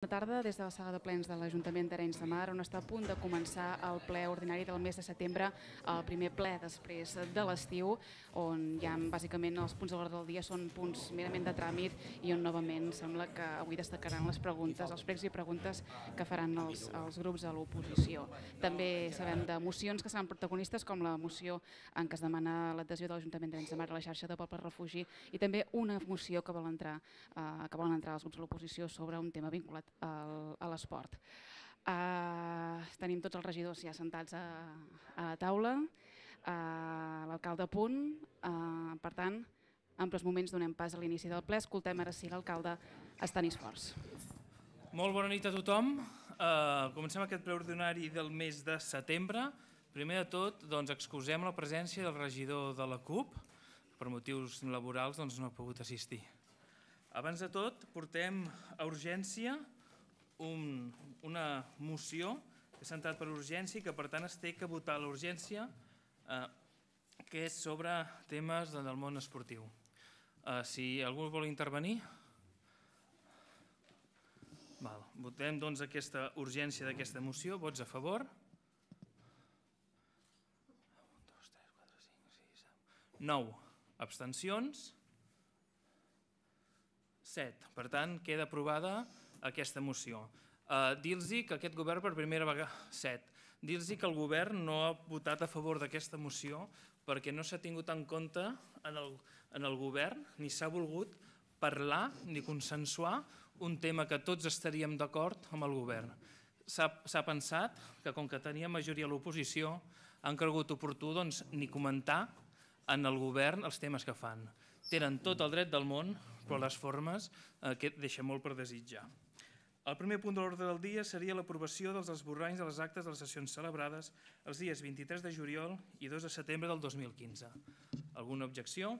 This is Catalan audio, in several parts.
Bona tarda des de la sala de plens de l'Ajuntament d'Arenys de Mar, on està a punt de començar el ple ordinari del mes de setembre, el primer ple després de l'estiu, on ja bàsicament els punts de l'ordre del dia són punts merament de tràmit i on novament sembla que avui destacaran les preguntes, els pregs i preguntes que faran els, els grups de l'oposició. També sabem de mocions que seran protagonistes, com la moció en què es demana l'adhesió de l'Ajuntament d'Arenys de Mar a la xarxa de Poble Refugi i també una moció que vol entrar, eh, que volen entrar els grups de l'oposició sobre un tema vinculat al, a l'esport. Uh, tenim tots els regidors ja sentats a, a la taula, uh, l'alcalde a punt, uh, per tant, en els moments donem pas a l'inici del ple. Escoltem ara sí l'alcalde Estanis Forts. Molt bona nit a tothom. Uh, comencem aquest ple ordinari del mes de setembre. Primer de tot, doncs, excusem la presència del regidor de la CUP, per motius laborals doncs, no ha pogut assistir. Abans de tot, portem a urgència un, una moció que s'ha entrat per urgència i que per tant es té que votar a l'urgència eh, que és sobre temes del món esportiu. Eh, si algú vol intervenir... Val. Votem doncs aquesta urgència d'aquesta moció. Vots a favor? 9. Abstencions? 7. Per tant, queda aprovada aquesta moció. Uh, Dir-los que aquest govern per primera vegada... 7. Dir-los que el govern no ha votat a favor d'aquesta moció perquè no s'ha tingut en compte en el, en el govern ni s'ha volgut parlar ni consensuar un tema que tots estaríem d'acord amb el govern. S'ha pensat que com que tenia majoria a l'oposició han cregut oportú doncs, ni comentar en el govern els temes que fan. Tenen tot el dret del món, però les formes eh, que deixa molt per desitjar. El primer punt de l'ordre del dia seria l'aprovació dels esborranys de les actes de les sessions celebrades els dies 23 de juliol i 2 de setembre del 2015. Alguna objecció?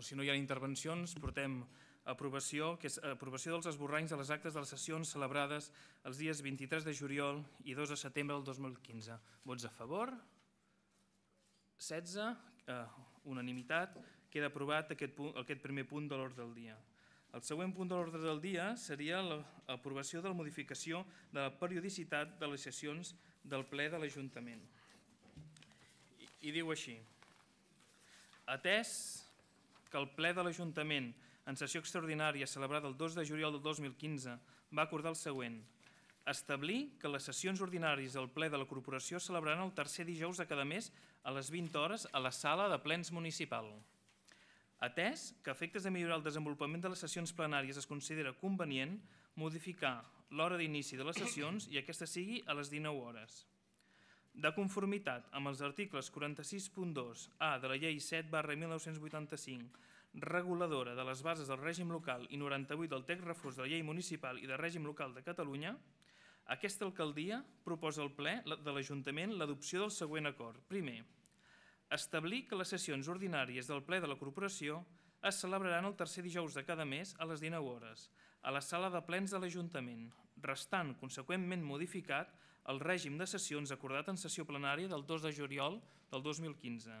Si no hi ha intervencions, portem aprovació, que és aprovació dels esborranys de les actes de les sessions celebrades els dies 23 de juliol i 2 de setembre del 2015. Vots a favor? 16, eh, unanimitat, queda aprovat aquest, punt, aquest primer punt de l'ordre del dia. El següent punt de l'ordre del dia seria l'aprovació de la modificació de la periodicitat de les sessions del ple de l'Ajuntament. I, I diu així, atès que el ple de l'Ajuntament en sessió extraordinària celebrada el 2 de juliol del 2015 va acordar el següent, establir que les sessions ordinàries del ple de la corporació celebraran el tercer dijous de cada mes a les 20 hores a la sala de plens municipal. Atès que a efectes de millorar el desenvolupament de les sessions plenàries es considera convenient modificar l'hora d'inici de les sessions i aquesta sigui a les 19 hores. De conformitat amb els articles 46.2 A de la llei 7 barra 1985 reguladora de les bases del règim local i 98 del text refús de la llei municipal i de règim local de Catalunya, aquesta alcaldia proposa al ple de l'Ajuntament l'adopció del següent acord. Primer, establir que les sessions ordinàries del ple de la corporació es celebraran el tercer dijous de cada mes a les 19 hores, a la sala de plens de l'Ajuntament, restant conseqüentment modificat el règim de sessions acordat en sessió plenària del 2 de juliol del 2015.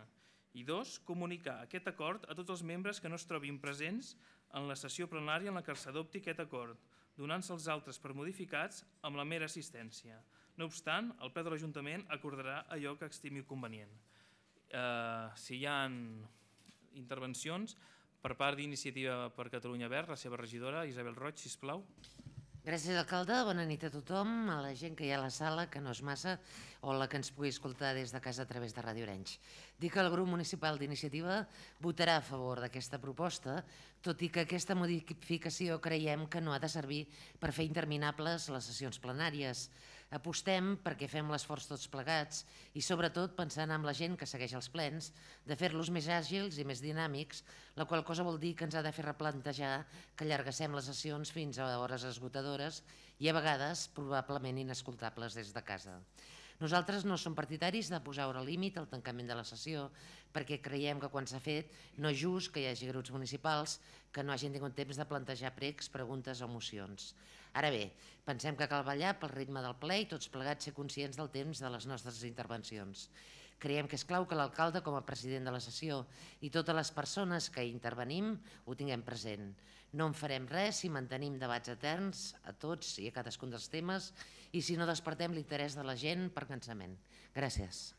I dos, comunicar aquest acord a tots els membres que no es trobin presents en la sessió plenària en la que s'adopti aquest acord, donant-se els altres per modificats amb la mera assistència. No obstant, el ple de l'Ajuntament acordarà allò que estimi convenient eh, si hi ha intervencions per part d'Iniciativa per Catalunya Verd, la seva regidora, Isabel Roig, sisplau. Gràcies, alcalde. Bona nit a tothom, a la gent que hi ha a la sala, que no és massa, o la que ens pugui escoltar des de casa a través de Ràdio Orenys. Dic que el grup municipal d'iniciativa votarà a favor d'aquesta proposta, tot i que aquesta modificació creiem que no ha de servir per fer interminables les sessions plenàries. Apostem perquè fem l'esforç tots plegats i sobretot pensant en la gent que segueix els plens, de fer-los més àgils i més dinàmics, la qual cosa vol dir que ens ha de fer replantejar que allargassem les sessions fins a hores esgotadores i a vegades probablement inescoltables des de casa. Nosaltres no som partidaris de posar hora límit al tancament de la sessió perquè creiem que quan s'ha fet no és just que hi hagi grups municipals que no hagin tingut temps de plantejar pregs, preguntes o mocions. Ara bé, pensem que cal ballar pel ritme del ple i tots plegats ser conscients del temps de les nostres intervencions. Creiem que és clau que l'alcalde, com a president de la sessió, i totes les persones que intervenim ho tinguem present. No en farem res si mantenim debats eterns a tots i a cadascun dels temes i si no despertem l'interès de la gent per cansament. Gràcies.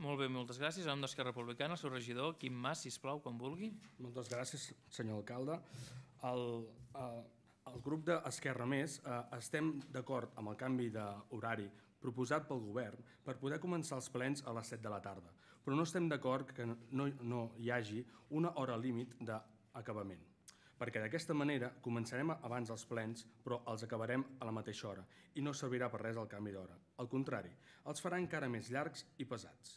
Molt bé, moltes gràcies. En nom d'Esquerra Republicana, el seu regidor, Quim Mas, sisplau, quan vulgui. Moltes gràcies, senyor alcalde. El, eh, el grup d'Esquerra Més eh, estem d'acord amb el canvi d'horari proposat pel govern per poder començar els plens a les 7 de la tarda, però no estem d'acord que no, no hi hagi una hora límit d'acabament, perquè d'aquesta manera començarem abans els plens, però els acabarem a la mateixa hora i no servirà per res el canvi d'hora. Al contrari, els farà encara més llargs i pesats.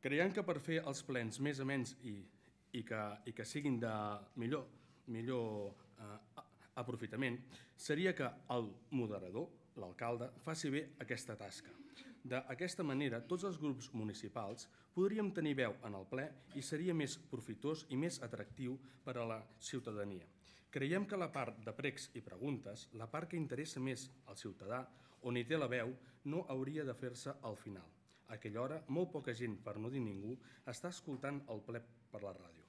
Creiem que per fer els plens més amens i, i, que, i que siguin de millor, millor eh, aprofitament, seria que el moderador l'alcalde faci bé aquesta tasca. D'aquesta manera, tots els grups municipals podríem tenir veu en el ple i seria més profitós i més atractiu per a la ciutadania. Creiem que la part de pregs i preguntes, la part que interessa més al ciutadà, on hi té la veu, no hauria de fer-se al final. A aquella hora, molt poca gent, per no dir ningú, està escoltant el ple per la ràdio.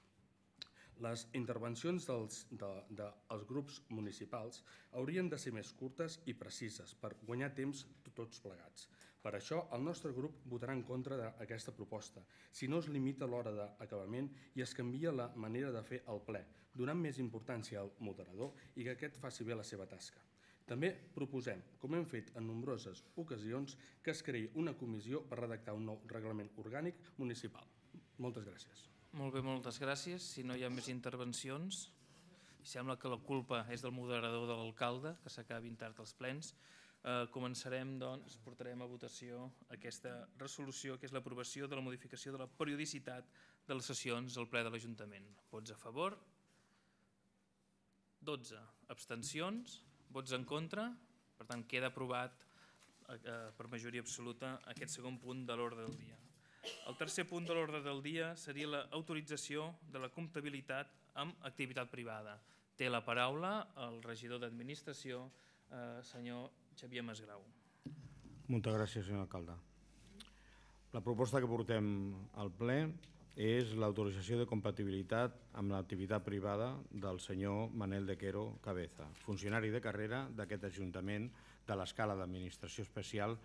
Les intervencions dels, de, de, dels grups municipals haurien de ser més curtes i precises per guanyar temps tots plegats. Per això, el nostre grup votarà en contra d'aquesta proposta, si no es limita l'hora d'acabament i es canvia la manera de fer el ple, donant més importància al moderador i que aquest faci bé la seva tasca. També proposem, com hem fet en nombroses ocasions, que es creï una comissió per redactar un nou reglament orgànic municipal. Moltes gràcies. Molt bé, moltes gràcies. Si no hi ha més intervencions, sembla que la culpa és del moderador de l'alcalde, que s'acabin tard els plens. Eh, començarem, doncs, portarem a votació aquesta resolució, que és l'aprovació de la modificació de la periodicitat de les sessions al ple de l'Ajuntament. Vots a favor? 12. Abstencions? Vots en contra? Per tant, queda aprovat eh, per majoria absoluta aquest segon punt de l'ordre del dia. El tercer punt de l'ordre del dia seria l'autorització de la comptabilitat amb activitat privada. Té la paraula el regidor d'Administració, eh, senyor Xavier Masgrau. Moltes gràcies, senyor alcalde. La proposta que portem al ple és l'autorització de compatibilitat amb l'activitat privada del senyor Manel de Quero Cabeza, funcionari de carrera d'aquest Ajuntament de l'escala d'administració especial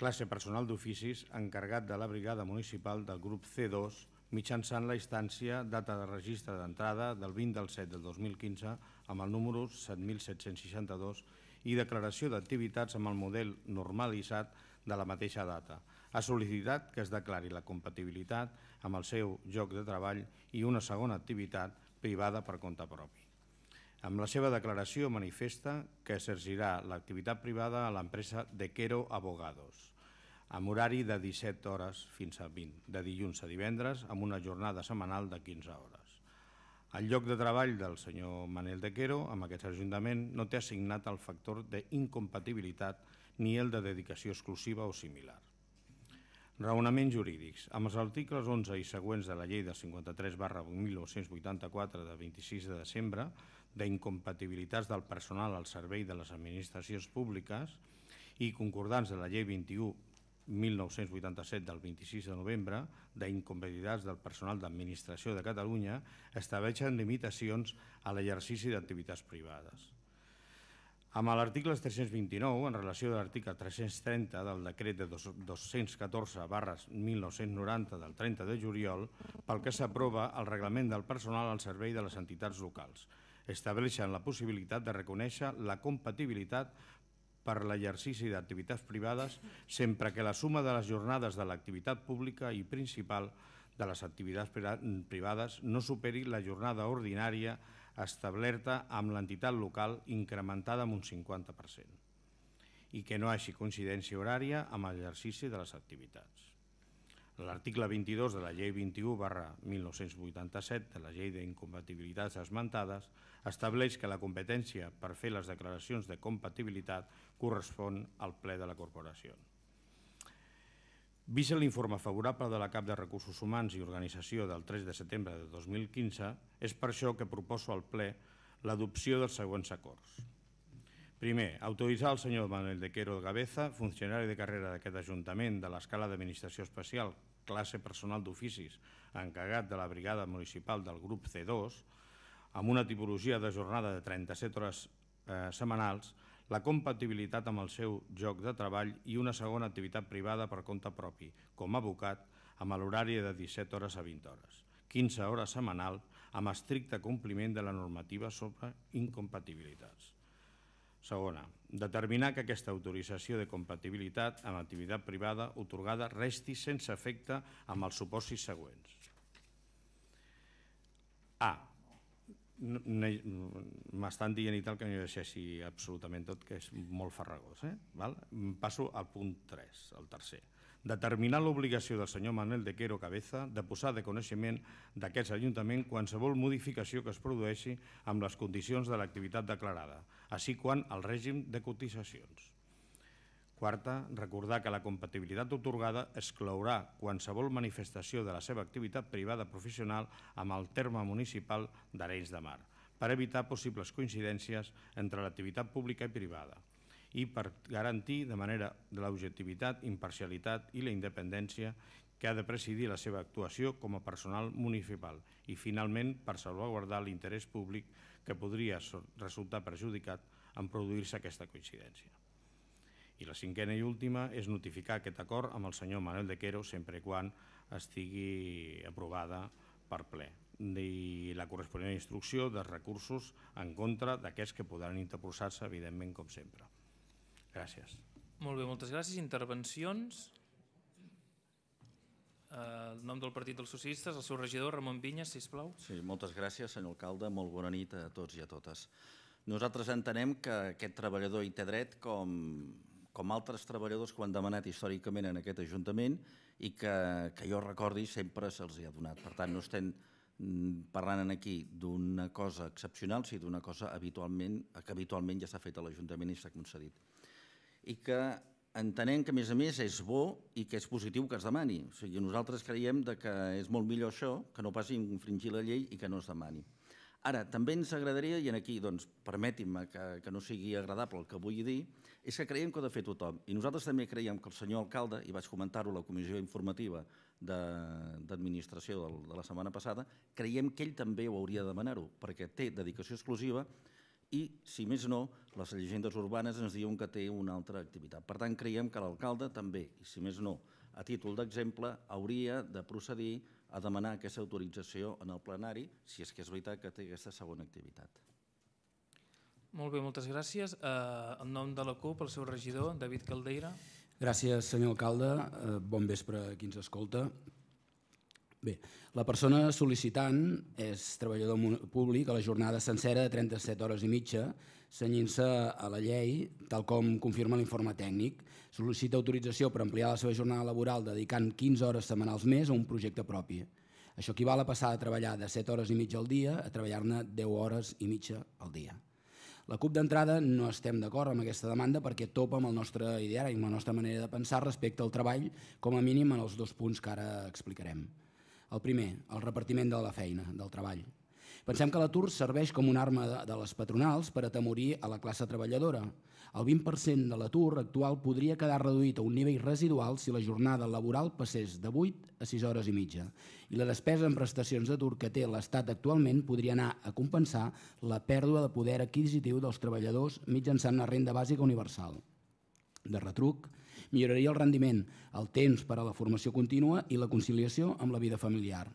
classe personal d'oficis encarregat de la brigada municipal del grup C2 mitjançant la instància data de registre d'entrada del 20 del 7 del 2015 amb el número 7762 i declaració d'activitats amb el model normalitzat de la mateixa data. Ha sol·licitat que es declari la compatibilitat amb el seu lloc de treball i una segona activitat privada per compte propi. Amb la seva declaració manifesta que exercirà l'activitat privada a l'empresa De Quero Abogados amb horari de 17 hores fins a 20, de dilluns a divendres, amb una jornada setmanal de 15 hores. El lloc de treball del senyor Manel de Quero amb aquest Ajuntament no té assignat el factor d'incompatibilitat ni el de dedicació exclusiva o similar. Raonaments jurídics. Amb els articles 11 i següents de la llei de 53 barra 1984 de 26 de desembre d'incompatibilitats del personal al servei de les administracions públiques i concordants de la llei 21 1987 del 26 de novembre d'incompatibilitats del personal d'administració de Catalunya estableixen limitacions a l'exercici d'activitats privades. Amb l'article 329, en relació a l'article 330 del decret de 214 barres 1990 del 30 de juliol, pel que s'aprova el reglament del personal al servei de les entitats locals, estableixen la possibilitat de reconèixer la compatibilitat per l'exercici d'activitats privades sempre que la suma de les jornades de l'activitat pública i principal de les activitats privades no superi la jornada ordinària establerta amb l'entitat local incrementada amb un 50% i que no hagi coincidència horària amb l'exercici de les activitats. L'article 22 de la llei 21 barra 1987 de la llei d'incompatibilitats esmentades estableix que la competència per fer les declaracions de compatibilitat correspon al ple de la corporació. Vist l'informe favorable de la CAP de Recursos Humans i Organització del 3 de setembre de 2015, és per això que proposo al ple l'adopció dels següents acords. Primer, autoritzar el senyor Manuel de Quero Gaveza, funcionari de carrera d'aquest Ajuntament de l'escala d'administració especial, classe personal d'oficis, encarregat de la brigada municipal del grup C2, amb una tipologia de jornada de 37 hores eh, setmanals, la compatibilitat amb el seu lloc de treball i una segona activitat privada per compte propi, com a abocat, amb l'horari de 17 hores a 20 hores, 15 hores setmanal, amb estricte compliment de la normativa sobre incompatibilitats. Segona, determinar que aquesta autorització de compatibilitat amb activitat privada otorgada resti sense efecte amb els supòsits següents. A. M'estan dient i tal que no llegeixi absolutament tot, que és molt farragós. Eh? Val? Passo al punt 3, el tercer determinar l'obligació del senyor Manuel de Quero Cabeza de posar de coneixement d'aquest Ajuntament qualsevol modificació que es produeixi amb les condicions de l'activitat declarada, així quan el règim de cotitzacions. Quarta, recordar que la compatibilitat otorgada exclourà qualsevol manifestació de la seva activitat privada professional amb el terme municipal d'Arenys de Mar, per evitar possibles coincidències entre l'activitat pública i privada i per garantir de manera de l'objectivitat, imparcialitat i la independència que ha de presidir la seva actuació com a personal municipal i, finalment, per salvaguardar l'interès públic que podria resultar perjudicat en produir-se aquesta coincidència. I la cinquena i última és notificar aquest acord amb el senyor Manuel de Quero sempre i quan estigui aprovada per ple i la corresponent instrucció de recursos en contra d'aquests que podran interposar-se, evidentment, com sempre. Gràcies. Molt bé, moltes gràcies. Intervencions? Eh, el nom del Partit dels Socialistes, el seu regidor, Ramon Vinyes, sisplau. Sí, moltes gràcies, senyor alcalde. Molt bona nit a tots i a totes. Nosaltres entenem que aquest treballador hi té dret com, com altres treballadors que ho han demanat històricament en aquest Ajuntament i que, que jo recordi sempre se'ls ha donat. Per tant, no estem mm, parlant aquí d'una cosa excepcional, sinó d'una cosa habitualment, que habitualment ja s'ha fet a l'Ajuntament i s'ha concedit i que entenem que, a més a més, és bo i que és positiu que es demani. O sigui, nosaltres creiem que és molt millor això que no passi infringir la llei i que no es demani. Ara, també ens agradaria, i aquí doncs, permeti'm que, que no sigui agradable el que vull dir, és que creiem que ho ha de fer tothom. I nosaltres també creiem que el senyor alcalde, i vaig comentar-ho a la comissió informativa d'administració de, de la setmana passada, creiem que ell també ho hauria de demanar-ho, perquè té dedicació exclusiva i, si més no, les llegendes urbanes ens diuen que té una altra activitat. Per tant, creiem que l'alcalde també, i si més no, a títol d'exemple, hauria de procedir a demanar aquesta autorització en el plenari, si és que és veritat que té aquesta segona activitat. Molt bé, moltes gràcies. Eh, en nom de la CUP, el seu regidor, David Caldeira. Gràcies, senyor alcalde. Eh, bon vespre a qui ens escolta. Bé, la persona sol·licitant és treballador públic a la jornada sencera de 37 hores i mitja, senyint-se a la llei, tal com confirma l'informe tècnic. Sol·licita autorització per ampliar la seva jornada laboral dedicant 15 hores setmanals més a un projecte propi. Això equival a passar a treballar de 7 hores i mitja al dia a treballar-ne 10 hores i mitja al dia. La CUP d'entrada no estem d'acord amb aquesta demanda perquè topa amb el nostre ideari, amb la nostra manera de pensar respecte al treball, com a mínim en els dos punts que ara explicarem. El primer, el repartiment de la feina, del treball. Pensem que l'atur serveix com una arma de, les patronals per atemorir a la classe treballadora. El 20% de l'atur actual podria quedar reduït a un nivell residual si la jornada laboral passés de 8 a 6 hores i mitja. I la despesa en prestacions d'atur que té l'Estat actualment podria anar a compensar la pèrdua de poder adquisitiu dels treballadors mitjançant una renda bàsica universal. De retruc, milloraria el rendiment, el temps per a la formació contínua i la conciliació amb la vida familiar.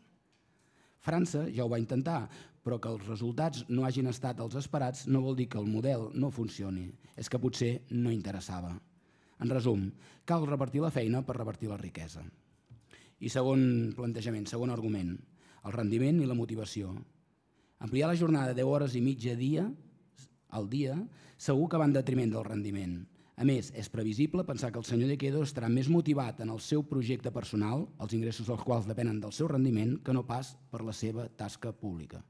França ja ho va intentar, però que els resultats no hagin estat els esperats no vol dir que el model no funcioni, és que potser no interessava. En resum, cal repartir la feina per repartir la riquesa. I segon plantejament, segon argument, el rendiment i la motivació. Ampliar la jornada de 10 hores i mitja dia al dia segur que va en detriment del rendiment. A més, és previsible pensar que el senyor de Quedo estarà més motivat en el seu projecte personal, els ingressos dels quals depenen del seu rendiment, que no pas per la seva tasca pública.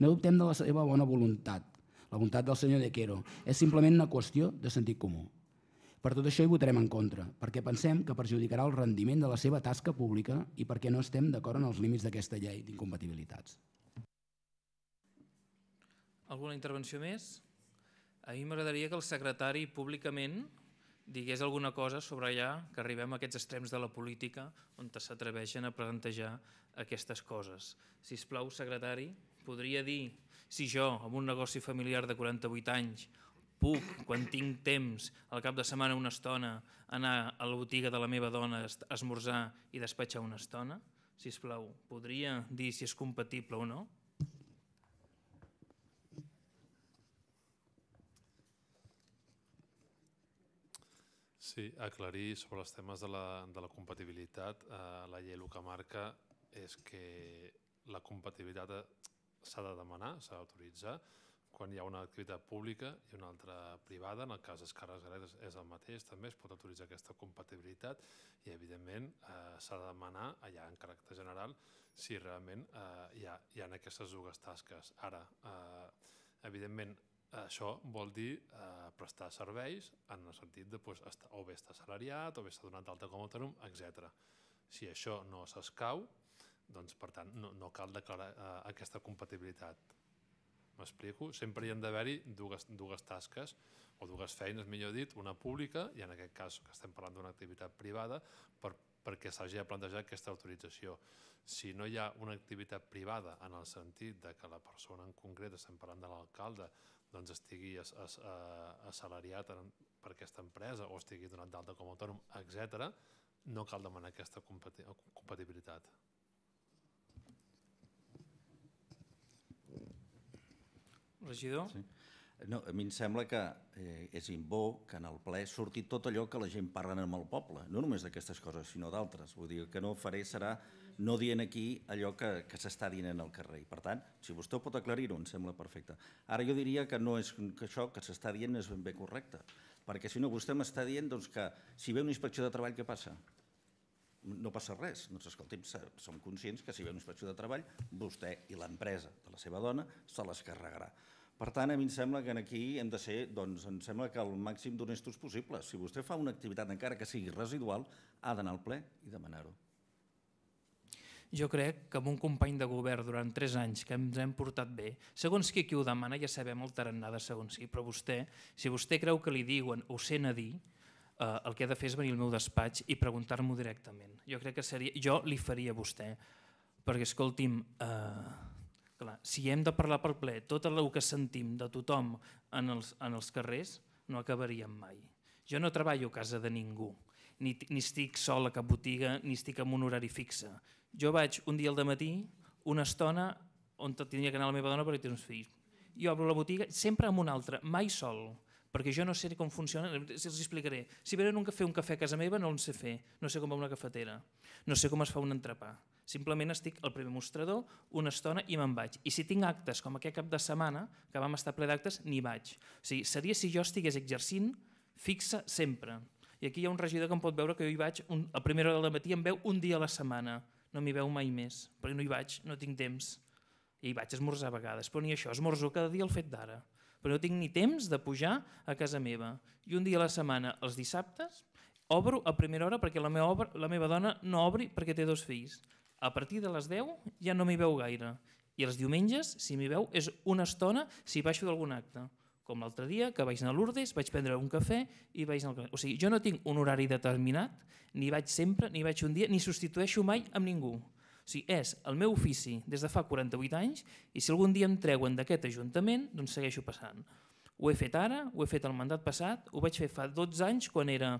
No dubtem de la seva bona voluntat. La voluntat del senyor de Quero és simplement una qüestió de sentit comú. Per tot això hi votarem en contra, perquè pensem que perjudicarà el rendiment de la seva tasca pública i perquè no estem d'acord en els límits d'aquesta llei d'incompatibilitats. Alguna intervenció més? A mi m'agradaria que el secretari públicament digués alguna cosa sobre allà que arribem a aquests extrems de la política on s'atreveixen a plantejar aquestes coses. Si us plau, secretari, podria dir si jo, amb un negoci familiar de 48 anys, puc, quan tinc temps, al cap de setmana una estona, anar a la botiga de la meva dona a esmorzar i despatxar una estona? Si us plau, podria dir si és compatible o no? Sí, aclarir sobre els temes de la, de la compatibilitat. Eh, la llei el que marca és que la compatibilitat s'ha de demanar, s'ha d'autoritzar, quan hi ha una activitat pública i una altra privada, en el cas dels càrrecs és el mateix, també es pot autoritzar aquesta compatibilitat i evidentment eh, s'ha de demanar allà en caràcter general si realment eh, hi, ha, hi ha aquestes dues tasques. Ara, eh, evidentment, això vol dir eh, prestar serveis en el sentit de pues, estar, o bé estar salariat, o bé estar donat d'alta com a autònom, etc. Si això no s'escau, doncs per tant no, no cal declarar eh, aquesta compatibilitat. M'explico? Sempre hi han d'haver-hi dues, dues tasques o dues feines, millor dit, una pública i en aquest cas que estem parlant d'una activitat privada per, perquè s'hagi de plantejar aquesta autorització. Si no hi ha una activitat privada en el sentit de que la persona en concret, estem parlant de l'alcalde, doncs estigui as, as, assalariat per aquesta empresa o estigui donat d'alta com a autònom, etc., no cal demanar aquesta compatibilitat. Regidor? Sí. No, a mi em sembla que eh, és bo que en el ple surti tot allò que la gent parla amb el poble, no només d'aquestes coses, sinó d'altres. Vull dir, el que no faré serà no dient aquí allò que, que s'està dient en el carrer. Per tant, si vostè pot aclarir-ho, em sembla perfecte. Ara jo diria que no és que això que s'està dient és ben bé correcte, perquè si no vostè m'està dient doncs, que si ve una inspecció de treball, què passa? No passa res. Doncs escolti'm, som conscients que si ve una inspecció de treball, vostè i l'empresa de la seva dona se les carregarà. Per tant, a mi em sembla que aquí hem de ser, doncs, em sembla que el màxim d'honestos possible. Si vostè fa una activitat, encara que sigui residual, ha d'anar al ple i demanar-ho. Jo crec que amb un company de govern durant tres anys que ens hem portat bé, segons qui, qui ho demana ja sabem el tarannà de segons qui, però vostè, si vostè creu que li diuen o sent a dir, eh, el que ha de fer és venir al meu despatx i preguntar-m'ho directament. Jo crec que seria, jo li faria a vostè, perquè escolti'm, eh, clar, si hem de parlar per ple tot el que sentim de tothom en els, en els carrers, no acabaríem mai. Jo no treballo a casa de ningú, ni, ni estic sol a cap botiga, ni estic en un horari fixe. Jo vaig un dia al matí, una estona on tenia que anar la meva dona perquè té uns fills. Jo obro la botiga sempre amb un altre, mai sol, perquè jo no sé com funciona, els explicaré. Si venen un cafè, un cafè a casa meva no en sé fer, no sé com va una cafetera, no sé com es fa un entrepà. Simplement estic al primer mostrador una estona i me'n vaig. I si tinc actes, com aquest cap de setmana, que vam estar ple d'actes, n'hi vaig. O sigui, seria si jo estigués exercint fixa sempre. I aquí hi ha un regidor que em pot veure que jo hi vaig un, a primera hora del matí, em veu un dia a la setmana no m'hi veu mai més, perquè no hi vaig, no tinc temps. I hi vaig esmorzar a vegades, però ni això, esmorzo cada dia el fet d'ara. Però no tinc ni temps de pujar a casa meva. I un dia a la setmana, els dissabtes, obro a primera hora perquè la meva, obra, la meva dona no obri perquè té dos fills. A partir de les 10 ja no m'hi veu gaire. I els diumenges, si m'hi veu, és una estona si baixo d'algun acte. Com l'altre dia, que vaig anar a Lourdes, vaig prendre un cafè i vaig anar al cafè. O sigui, jo no tinc un horari determinat, ni vaig sempre, ni vaig un dia, ni substitueixo mai amb ningú. O sigui, és el meu ofici des de fa 48 anys i si algun dia em treuen d'aquest Ajuntament, doncs segueixo passant. Ho he fet ara, ho he fet el mandat passat, ho vaig fer fa 12 anys quan era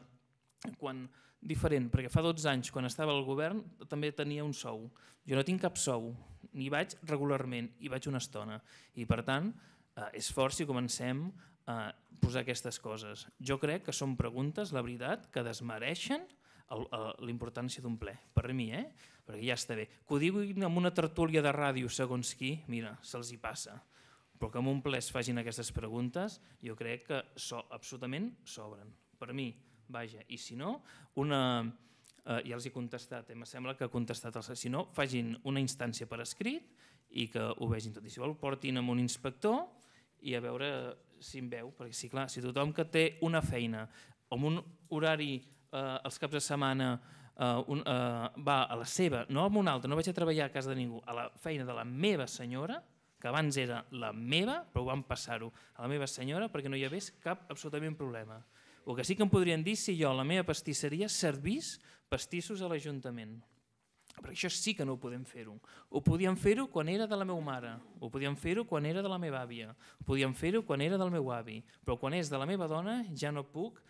quan diferent, perquè fa 12 anys quan estava al govern també tenia un sou. Jo no tinc cap sou, ni vaig regularment, i vaig una estona. I per tant, eh, és fort si comencem a posar aquestes coses. Jo crec que són preguntes, la veritat, que desmereixen la importància d'un ple. Per mi, eh? perquè ja està bé. Que ho diguin en una tertúlia de ràdio segons qui, mira, se'ls hi passa. Però que en un ple es facin aquestes preguntes, jo crec que so, absolutament sobren. Per mi, vaja, i si no, una, eh, ja els he contestat, eh, em sembla que ha contestat, el, si no, facin una instància per escrit i que ho vegin tot. I si vol, portin amb un inspector i a veure si em veu, perquè sí, clar, si tothom que té una feina amb un horari eh, els caps de setmana eh, un, eh, va a la seva, no amb una altra, no vaig a treballar a casa de ningú, a la feina de la meva senyora, que abans era la meva, però ho vam passar-ho a la meva senyora perquè no hi hagués cap absolutament problema. El que sí que em podrien dir si jo, la meva pastisseria, servís pastissos a l'Ajuntament. Perquè això sí que no ho podem fer-ho. Ho podíem fer-ho quan era de la meva mare, ho podíem fer-ho quan era de la meva àvia, ho podíem fer-ho quan era del meu avi, però quan és de la meva dona ja no puc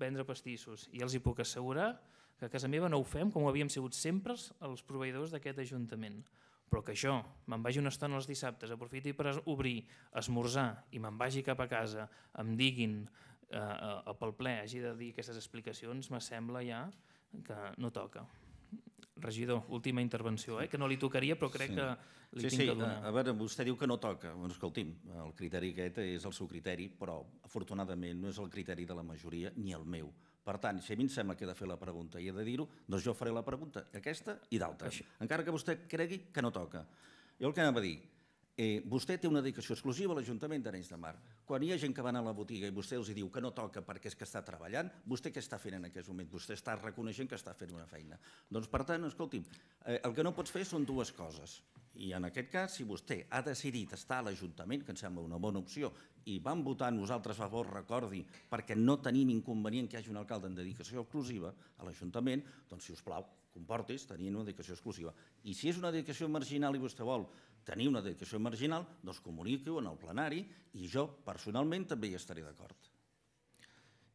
vendre pastissos. I els hi puc assegurar que a casa meva no ho fem com ho havíem sigut sempre els proveïdors d'aquest Ajuntament. Però que jo me'n vagi una estona els dissabtes, aprofiti per obrir, esmorzar i me'n vagi cap a casa, em diguin eh, eh, pel ple hagi de dir aquestes explicacions, me sembla ja que no toca. Regidor, última intervenció, eh? que no li tocaria, però crec sí. que li sí, tinc sí, que donar. A veure, vostè diu que no toca. Bueno, escolti'm, el criteri aquest és el seu criteri, però afortunadament no és el criteri de la majoria ni el meu. Per tant, si a mi em sembla que he de fer la pregunta i he de dir-ho, doncs jo faré la pregunta, aquesta i d'altres, encara que vostè cregui que no toca. Jo el que anava a dir, Eh, vostè té una dedicació exclusiva a l'Ajuntament d'Arenys de Mar. Quan hi ha gent que va anar a la botiga i vostè els diu que no toca perquè és que està treballant, vostè què està fent en aquest moment? Vostè està reconeixent que està fent una feina. Doncs, per tant, escolti'm, eh, el que no pots fer són dues coses. I en aquest cas, si vostè ha decidit estar a l'Ajuntament, que em sembla una bona opció, i vam votar nosaltres a favor, recordi, perquè no tenim inconvenient que hi hagi un alcalde en dedicació exclusiva a l'Ajuntament, doncs, si us plau, comportis tenint una dedicació exclusiva. I si és una dedicació marginal i vostè vol tenir una dedicació marginal, doncs comuniqui-ho en el plenari i jo personalment també hi estaré d'acord.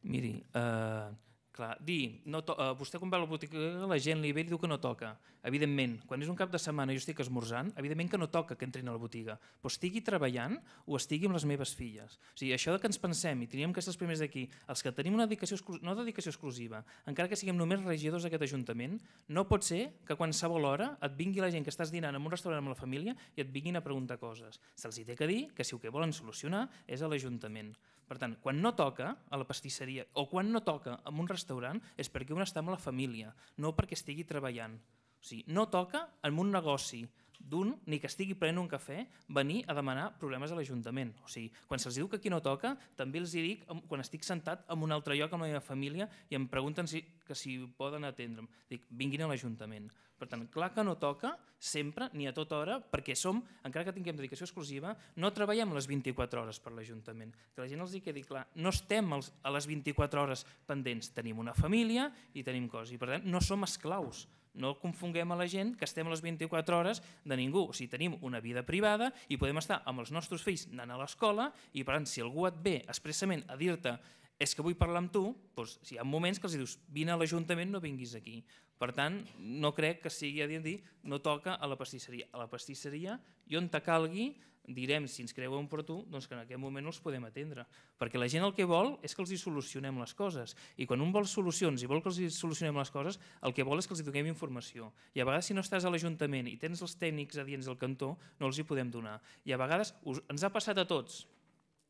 Miri, eh, Clar, dir, no to uh, vostè quan va a la botiga la gent li ve i diu que no toca. Evidentment, quan és un cap de setmana i jo estic esmorzant, evidentment que no toca que entrin a la botiga, però estigui treballant o estigui amb les meves filles. O sigui, això de que ens pensem i teníem que ser els primers d'aquí, els que tenim una dedicació, no dedicació exclusiva, encara que siguem només regidors d'aquest Ajuntament, no pot ser que qualsevol hora et vingui la gent que estàs dinant en un restaurant amb la família i et vinguin a preguntar coses. Se'ls té que dir que si el que volen solucionar és a l'Ajuntament. Per tant, quan no toca a la pastisseria o quan no toca en un restaurant és perquè un està amb la família, no perquè estigui treballant. O sigui, no toca en un negoci d'un ni que estigui prenent un cafè venir a demanar problemes a l'Ajuntament. O sigui, quan se'ls diu que aquí no toca, també els dic quan estic sentat en un altre lloc amb la meva família i em pregunten si, que si poden atendre'm. Dic, vinguin a l'Ajuntament. Per tant, clar que no toca sempre ni a tota hora, perquè som, encara que tinguem dedicació exclusiva, no treballem les 24 hores per l'Ajuntament. Que la gent els quedi clar, no estem a les 24 hores pendents, tenim una família i tenim coses, i per tant no som esclaus, no confonguem a la gent que estem a les 24 hores de ningú. O sigui, tenim una vida privada i podem estar amb els nostres fills anant a l'escola i, per tant, si algú et ve expressament a dir-te és que vull parlar amb tu, doncs, si hi ha moments que els dius vine a l'Ajuntament, no vinguis aquí. Per tant, no crec que sigui a dir, dir no toca a la pastisseria. A la pastisseria, i on te calgui, direm, si ens creuen per tu, doncs que en aquest moment no els podem atendre. Perquè la gent el que vol és que els hi solucionem les coses. I quan un vol solucions i vol que els hi solucionem les coses, el que vol és que els hi donem informació. I a vegades si no estàs a l'Ajuntament i tens els tècnics adients del cantó, no els hi podem donar. I a vegades us, ens ha passat a tots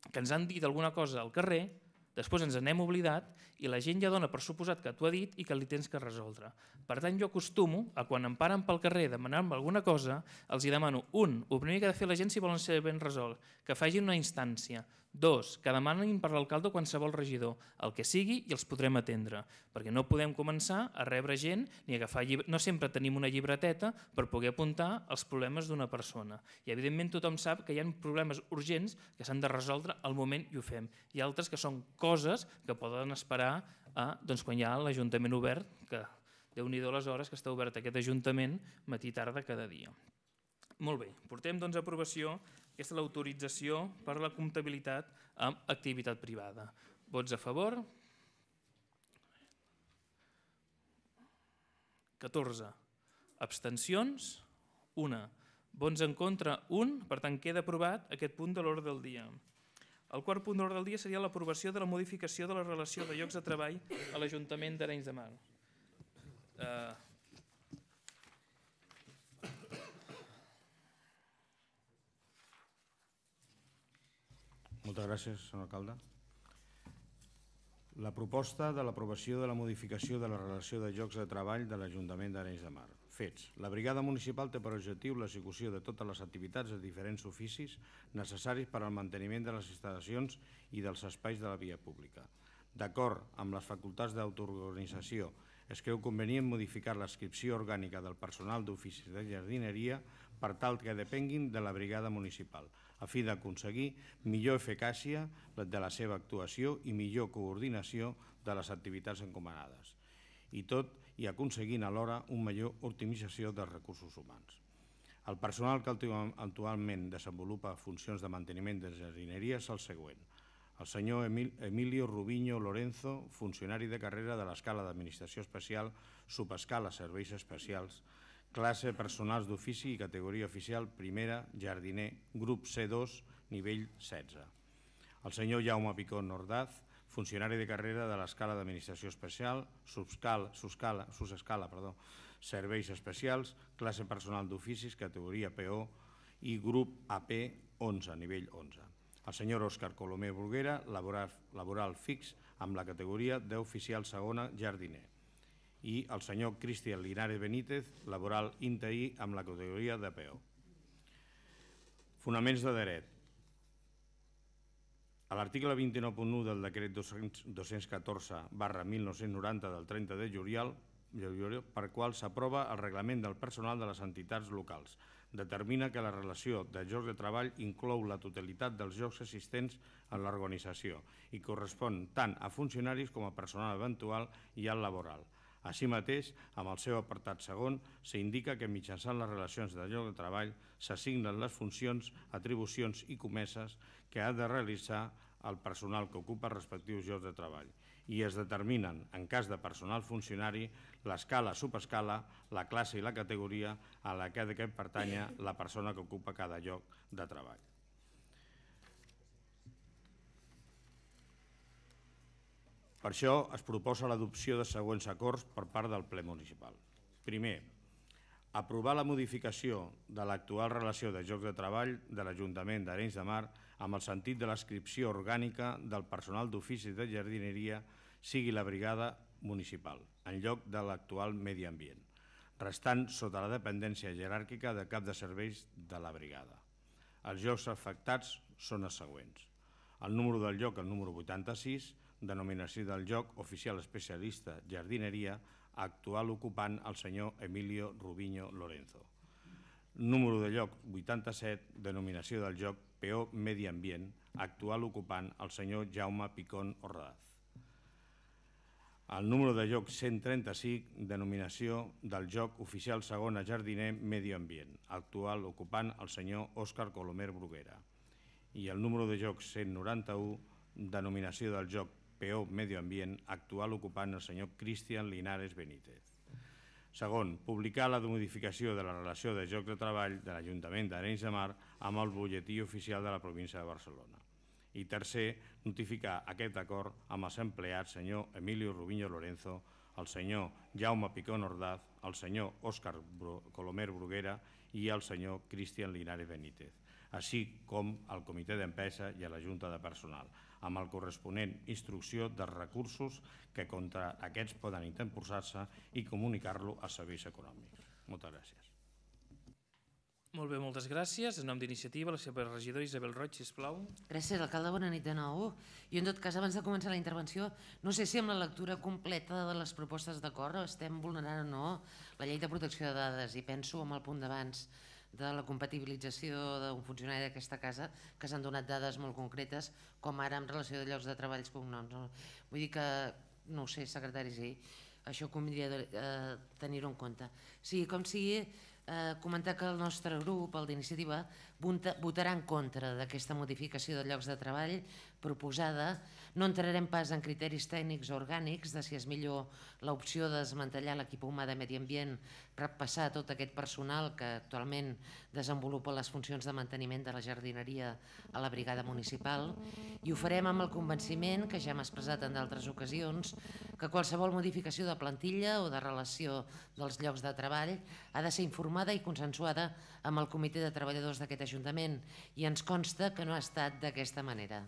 que ens han dit alguna cosa al carrer Després ens n'hem oblidat i la gent ja dona per suposat que t'ho ha dit i que li tens que resoldre. Per tant, jo acostumo a quan em paren pel carrer demanant-me alguna cosa, els hi demano, un, el primer que ha de fer la gent si volen ser ben resolt, que facin una instància. Dos, que demanin per l'alcalde qualsevol regidor, el que sigui i els podrem atendre, perquè no podem començar a rebre gent ni agafar llibre... No sempre tenim una llibreteta per poder apuntar els problemes d'una persona. I evidentment tothom sap que hi ha problemes urgents que s'han de resoldre al moment i ho fem. Hi ha altres que són coses que poden esperar a, doncs, quan hi ha l'Ajuntament obert, que déu nhi les hores que està obert aquest Ajuntament matí tarda cada dia. Molt bé, portem doncs a aprovació és l'autorització per la comptabilitat amb activitat privada. Vots a favor? 14. Abstencions? 1. Bons en contra? 1. Per tant, queda aprovat aquest punt de l'ordre del dia. El quart punt de l'ordre del dia seria l'aprovació de la modificació de la relació de llocs de treball a l'Ajuntament d'Arenys de Mar. Eh, Moltes gràcies, senyor alcalde. La proposta de l'aprovació de la modificació de la relació de llocs de treball de l'Ajuntament d'Arenys de Mar. Fets. La brigada municipal té per objectiu l'execució de totes les activitats de diferents oficis necessaris per al manteniment de les instal·lacions i dels espais de la via pública. D'acord amb les facultats d'autoorganització, es creu convenient modificar l'adscripció orgànica del personal d'oficis de jardineria per tal que depenguin de la brigada municipal, a fi d'aconseguir millor eficàcia de la seva actuació i millor coordinació de les activitats encomanades, i tot i aconseguint alhora una major optimització dels recursos humans. El personal que actualment desenvolupa funcions de manteniment de jardineria és el següent. El senyor Emilio Rubiño Lorenzo, funcionari de carrera de l'escala d'Administració Especial, subescala Serveis Especials, classe personals d'ofici i categoria oficial primera, jardiner, grup C2, nivell 16. El senyor Jaume Picó Nordaz, funcionari de carrera de l'escala d'Administració Especial, subscala, perdó, serveis especials, classe personal d'oficis, categoria PO i grup AP 11, nivell 11. El senyor Òscar Colomer Bruguera, laboral, laboral fix amb la categoria d'oficial segona jardiner. I el senyor Cristian Linares Benítez, laboral interí amb la categoria de PO. Fonaments de dret. A l'article 29.1 del decret 214 barra 1990 del 30 de juliol, per qual s'aprova el reglament del personal de les entitats locals. Determina que la relació de jocs de treball inclou la totalitat dels jocs existents en l'organització i correspon tant a funcionaris com a personal eventual i al laboral. Així mateix, amb el seu apartat segon, s'indica que mitjançant les relacions de lloc de treball s'assignen les funcions, atribucions i comeses que ha de realitzar el personal que ocupa respectius llocs de treball i es determinen, en cas de personal funcionari, l'escala, subescala, la classe i la categoria a la que pertanya la persona que ocupa cada lloc de treball. Per això es proposa l'adopció de següents acords per part del ple municipal. Primer, aprovar la modificació de l'actual relació de jocs de treball de l'Ajuntament d'Arenys de Mar amb el sentit de l'adscripció orgànica del personal d'oficis de jardineria sigui la brigada municipal, en lloc de l'actual medi ambient, restant sota la dependència jeràrquica de cap de serveis de la brigada. Els llocs afectats són els següents. El número del lloc, el número 86, denominació del joc oficial especialista jardineria, actual ocupant el senyor Emilio Rubiño Lorenzo. Número de lloc 87, denominació del joc PO Medi Ambient, actual ocupant el senyor Jaume Picón Ordaz. El número de lloc 135, denominació del joc oficial segona jardiner Medi Ambient, actual ocupant el senyor Òscar Colomer Bruguera. I el número de joc 191, denominació del joc PO Medio Ambient, actual ocupant el senyor Cristian Linares Benítez. Segon, publicar la modificació de la relació de joc de treball de l'Ajuntament d'Arenys de Mar amb el butlletí oficial de la província de Barcelona. I tercer, notificar aquest acord amb els empleats senyor Emilio Rubiño Lorenzo, el senyor Jaume Picón Ordaz, el senyor Òscar Colomer Bruguera i el senyor Cristian Linares Benítez, així com al comitè d'empresa i a la Junta de Personal amb el corresponent instrucció dels recursos que contra aquests poden interposar-se i comunicar-lo als serveis econòmics. Moltes gràcies. Molt bé, moltes gràcies. En nom d'iniciativa, la seva regidora Isabel Roig, sisplau. Gràcies, alcalde. Bona nit de nou. Jo, en tot cas, abans de començar la intervenció, no sé si amb la lectura completa de les propostes d'acord estem vulnerant o no la llei de protecció de dades i penso en el punt d'abans de la compatibilització d'un funcionari d'aquesta casa que s'han donat dades molt concretes com ara en relació de llocs de treballs cognoms. No? Vull dir que, no ho sé, secretari, sí, això convindria eh, tenir-ho en compte. Sí, com sigui, eh, comentar que el nostre grup, el d'iniciativa, votarà en contra d'aquesta modificació de llocs de treball proposada no entrarem pas en criteris tècnics orgànics de si és millor l'opció de desmantellar l'equip humà de medi ambient, repassar tot aquest personal que actualment desenvolupa les funcions de manteniment de la jardineria a la brigada municipal i ho farem amb el convenciment que ja hem expressat en d'altres ocasions que qualsevol modificació de plantilla o de relació dels llocs de treball ha de ser informada i consensuada amb el comitè de treballadors d'aquest Ajuntament i ens consta que no ha estat d'aquesta manera.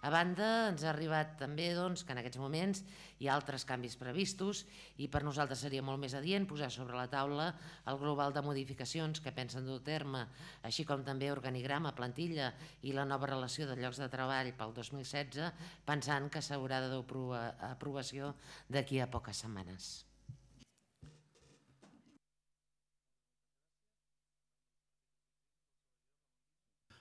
A banda, ens ha arribat també doncs, que en aquests moments hi ha altres canvis previstos i per nosaltres seria molt més adient posar sobre la taula el global de modificacions que pensen dur terme, així com també organigrama, plantilla i la nova relació de llocs de treball pel 2016, pensant que s'haurà de dur aprovació d'aquí a poques setmanes.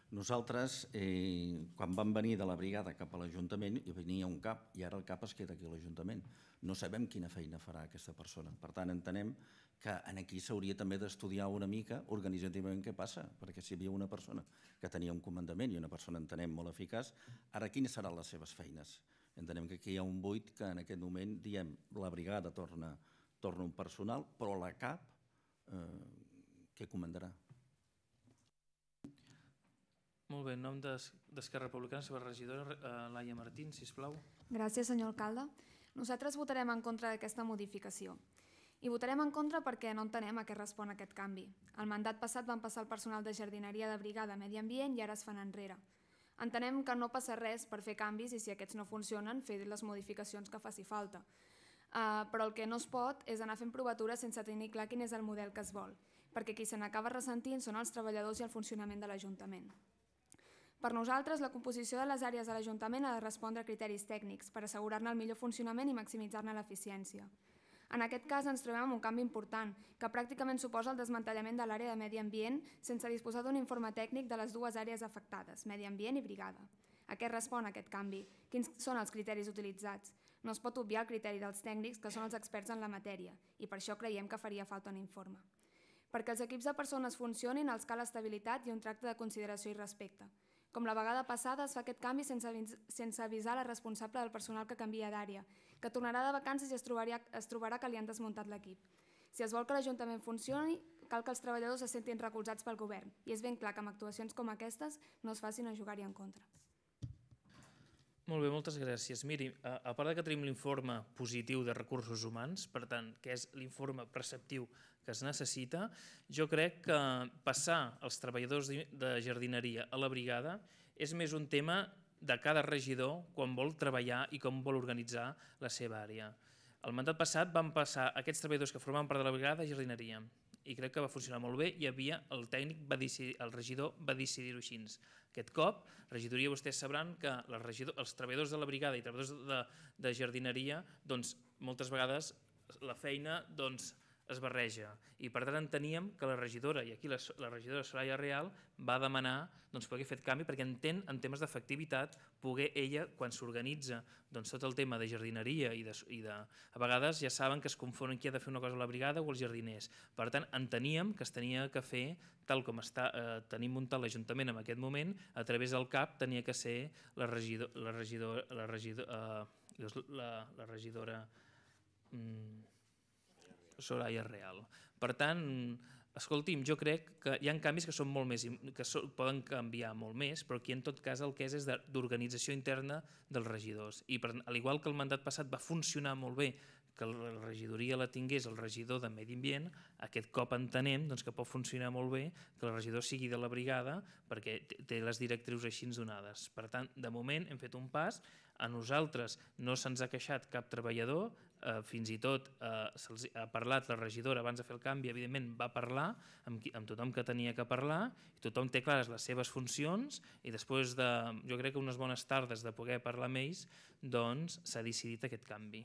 Nosaltres, eh, quan vam venir de la brigada cap a l'Ajuntament, hi venia un cap i ara el cap es queda aquí a l'Ajuntament. No sabem quina feina farà aquesta persona. Per tant, entenem que en aquí s'hauria també d'estudiar una mica organitzativament què passa, perquè si hi havia una persona que tenia un comandament i una persona, entenem, molt eficaç, ara quines seran les seves feines? Entenem que aquí hi ha un buit que en aquest moment, diem, la brigada torna, torna un personal, però la CAP, eh, què comandarà? Molt bé, en nom d'Esquerra Republicana, seva regidora, eh, Laia Martín, si plau. Gràcies, senyor alcalde. Nosaltres votarem en contra d'aquesta modificació. I votarem en contra perquè no entenem a què respon aquest canvi. El mandat passat van passar el personal de jardineria de brigada Medi Ambient i ara es fan enrere. Entenem que no passa res per fer canvis i si aquests no funcionen, fer les modificacions que faci falta. Uh, però el que no es pot és anar fent provatures sense tenir clar quin és el model que es vol, perquè qui se n'acaba ressentint són els treballadors i el funcionament de l'Ajuntament. Per nosaltres, la composició de les àrees de l'Ajuntament ha de respondre a criteris tècnics per assegurar-ne el millor funcionament i maximitzar-ne l'eficiència. En aquest cas ens trobem amb un canvi important, que pràcticament suposa el desmantellament de l'àrea de medi ambient sense disposar d'un informe tècnic de les dues àrees afectades, medi ambient i brigada. A què respon aquest canvi? Quins són els criteris utilitzats? No es pot obviar el criteri dels tècnics, que són els experts en la matèria, i per això creiem que faria falta un informe. Perquè els equips de persones funcionin, els cal estabilitat i un tracte de consideració i respecte. Com la vegada passada, es fa aquest canvi sense, sense avisar la responsable del personal que canvia d'àrea, que tornarà de vacances i es, trobaria, es trobarà que li han desmuntat l'equip. Si es vol que l'Ajuntament funcioni, cal que els treballadors se sentin recolzats pel govern i és ben clar que amb actuacions com aquestes no es facin a jugar-hi en contra. Molt bé, moltes gràcies. Miri, a, a part de que tenim l'informe positiu de recursos humans, per tant, que és l'informe preceptiu que es necessita, jo crec que passar els treballadors de jardineria a la brigada és més un tema de cada regidor quan vol treballar i com vol organitzar la seva àrea. El mandat passat van passar aquests treballadors que formaven part de la brigada a jardineria i crec que va funcionar molt bé. Hi havia, el tècnic va decidir, el regidor va decidir-ho així. Aquest cop, regidoria, vostès sabran que la regidor, els treballadors de la brigada i treballadors de, de jardineria, doncs, moltes vegades la feina doncs, es barreja i per tant enteníem que la regidora, i aquí la, la regidora Soraya Real va demanar doncs, poder fer canvi perquè entén en temes d'efectivitat poder ella, quan s'organitza doncs, tot el tema de jardineria i de, i de... A vegades ja saben que es confonen qui ha de fer una cosa a la brigada o els jardiners. Per tant, enteníem que es tenia que fer tal com està, eh, tenim muntat l'Ajuntament en aquest moment, a través del CAP tenia que ser la regidor, la regidor, la regidor, eh, la, la regidora mm, Soraya Real. Per tant, escolti'm, jo crec que hi ha canvis que són molt més que so, poden canviar molt més, però aquí en tot cas el que és és d'organització interna dels regidors. I per, al igual que el mandat passat va funcionar molt bé que la regidoria la tingués el regidor de Medi Ambient, aquest cop entenem doncs, que pot funcionar molt bé que el regidor sigui de la brigada perquè té les directrius així donades. Per tant, de moment hem fet un pas, a nosaltres no se'ns ha queixat cap treballador, eh, fins i tot eh, se'ls ha parlat la regidora abans de fer el canvi, evidentment va parlar amb, amb tothom que tenia que parlar, i tothom té clares les seves funcions i després de, jo crec que unes bones tardes de poder parlar amb ells, doncs s'ha decidit aquest canvi.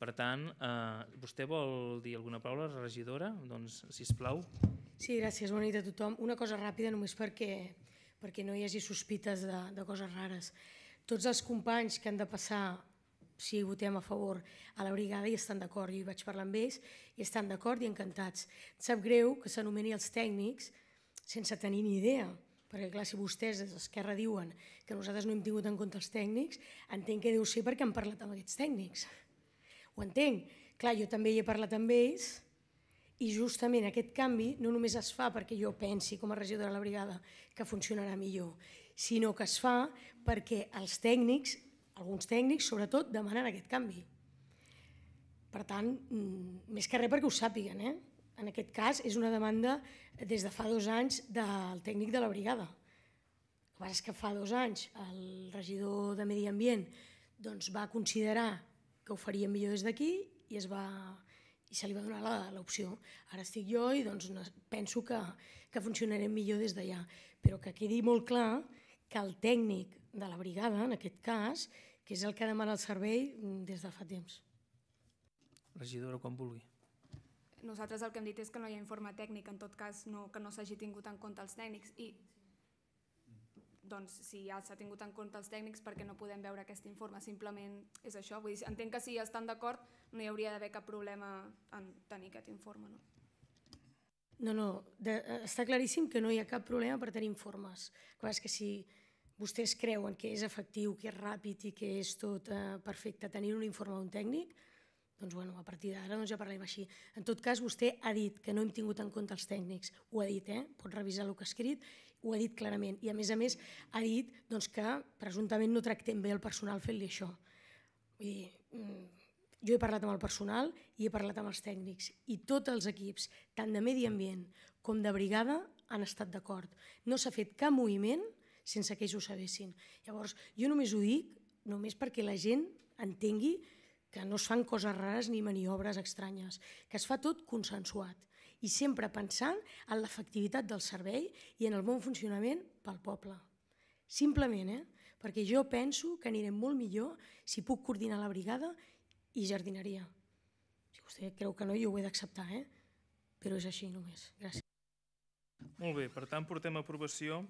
Per tant, eh, vostè vol dir alguna paraula, regidora? Doncs, si plau. Sí, gràcies. Bona nit a tothom. Una cosa ràpida només perquè, perquè no hi hagi sospites de, de coses rares. Tots els companys que han de passar si votem a favor a la brigada i estan d'acord. Jo hi vaig parlar amb ells i estan d'acord i encantats. sap greu que s'anomeni els tècnics sense tenir ni idea, perquè clar, si vostès des d'Esquerra diuen que nosaltres no hem tingut en compte els tècnics, entenc que deu ser perquè han parlat amb aquests tècnics. Ho entenc. Clar, jo també hi he parlat amb ells i justament aquest canvi no només es fa perquè jo pensi com a regidora de la brigada que funcionarà millor, sinó que es fa perquè els tècnics alguns tècnics, sobretot, demanen aquest canvi. Per tant, mm, més que res perquè ho sàpiguen. Eh? En aquest cas és una demanda des de fa dos anys del tècnic de la brigada. que passa és que fa dos anys el regidor de Medi Ambient doncs, va considerar que ho faria millor des d'aquí i es va i se li va donar l'opció. Ara estic jo i doncs, penso que, que funcionarem millor des d'allà. Però que quedi molt clar que el tècnic de la brigada, en aquest cas, que és el que demana el servei des de fa temps. Regidora, quan vulgui. Nosaltres el que hem dit és que no hi ha informe tècnic, en tot cas no, que no s'hagi tingut en compte els tècnics i doncs si ja s'ha tingut en compte els tècnics perquè no podem veure aquest informe, simplement és això. Vull dir, entenc que si estan d'acord no hi hauria d'haver cap problema en tenir aquest informe. No, no, no de, està claríssim que no hi ha cap problema per tenir informes. Clar, és que si vostès creuen que és efectiu, que és ràpid i que és tot eh, perfecte tenir un informe d'un tècnic, doncs bueno, a partir d'ara doncs ja parlem així. En tot cas, vostè ha dit que no hem tingut en compte els tècnics. Ho ha dit, eh? pot revisar el que ha escrit, ho ha dit clarament. I a més a més ha dit doncs, que presumptament no tractem bé el personal fent-li això. Vull dir, mm, jo he parlat amb el personal i he parlat amb els tècnics i tots els equips, tant de medi ambient com de brigada, han estat d'acord. No s'ha fet cap moviment sense que ells ho sabessin. Llavors, jo només ho dic només perquè la gent entengui que no es fan coses rares ni maniobres estranyes, que es fa tot consensuat i sempre pensant en l'efectivitat del servei i en el bon funcionament pel poble. Simplement, eh? perquè jo penso que anirem molt millor si puc coordinar la brigada i jardineria. Si vostè creu que no, jo ho he d'acceptar, eh? però és així només. Gràcies. Molt bé, per tant, portem a aprovació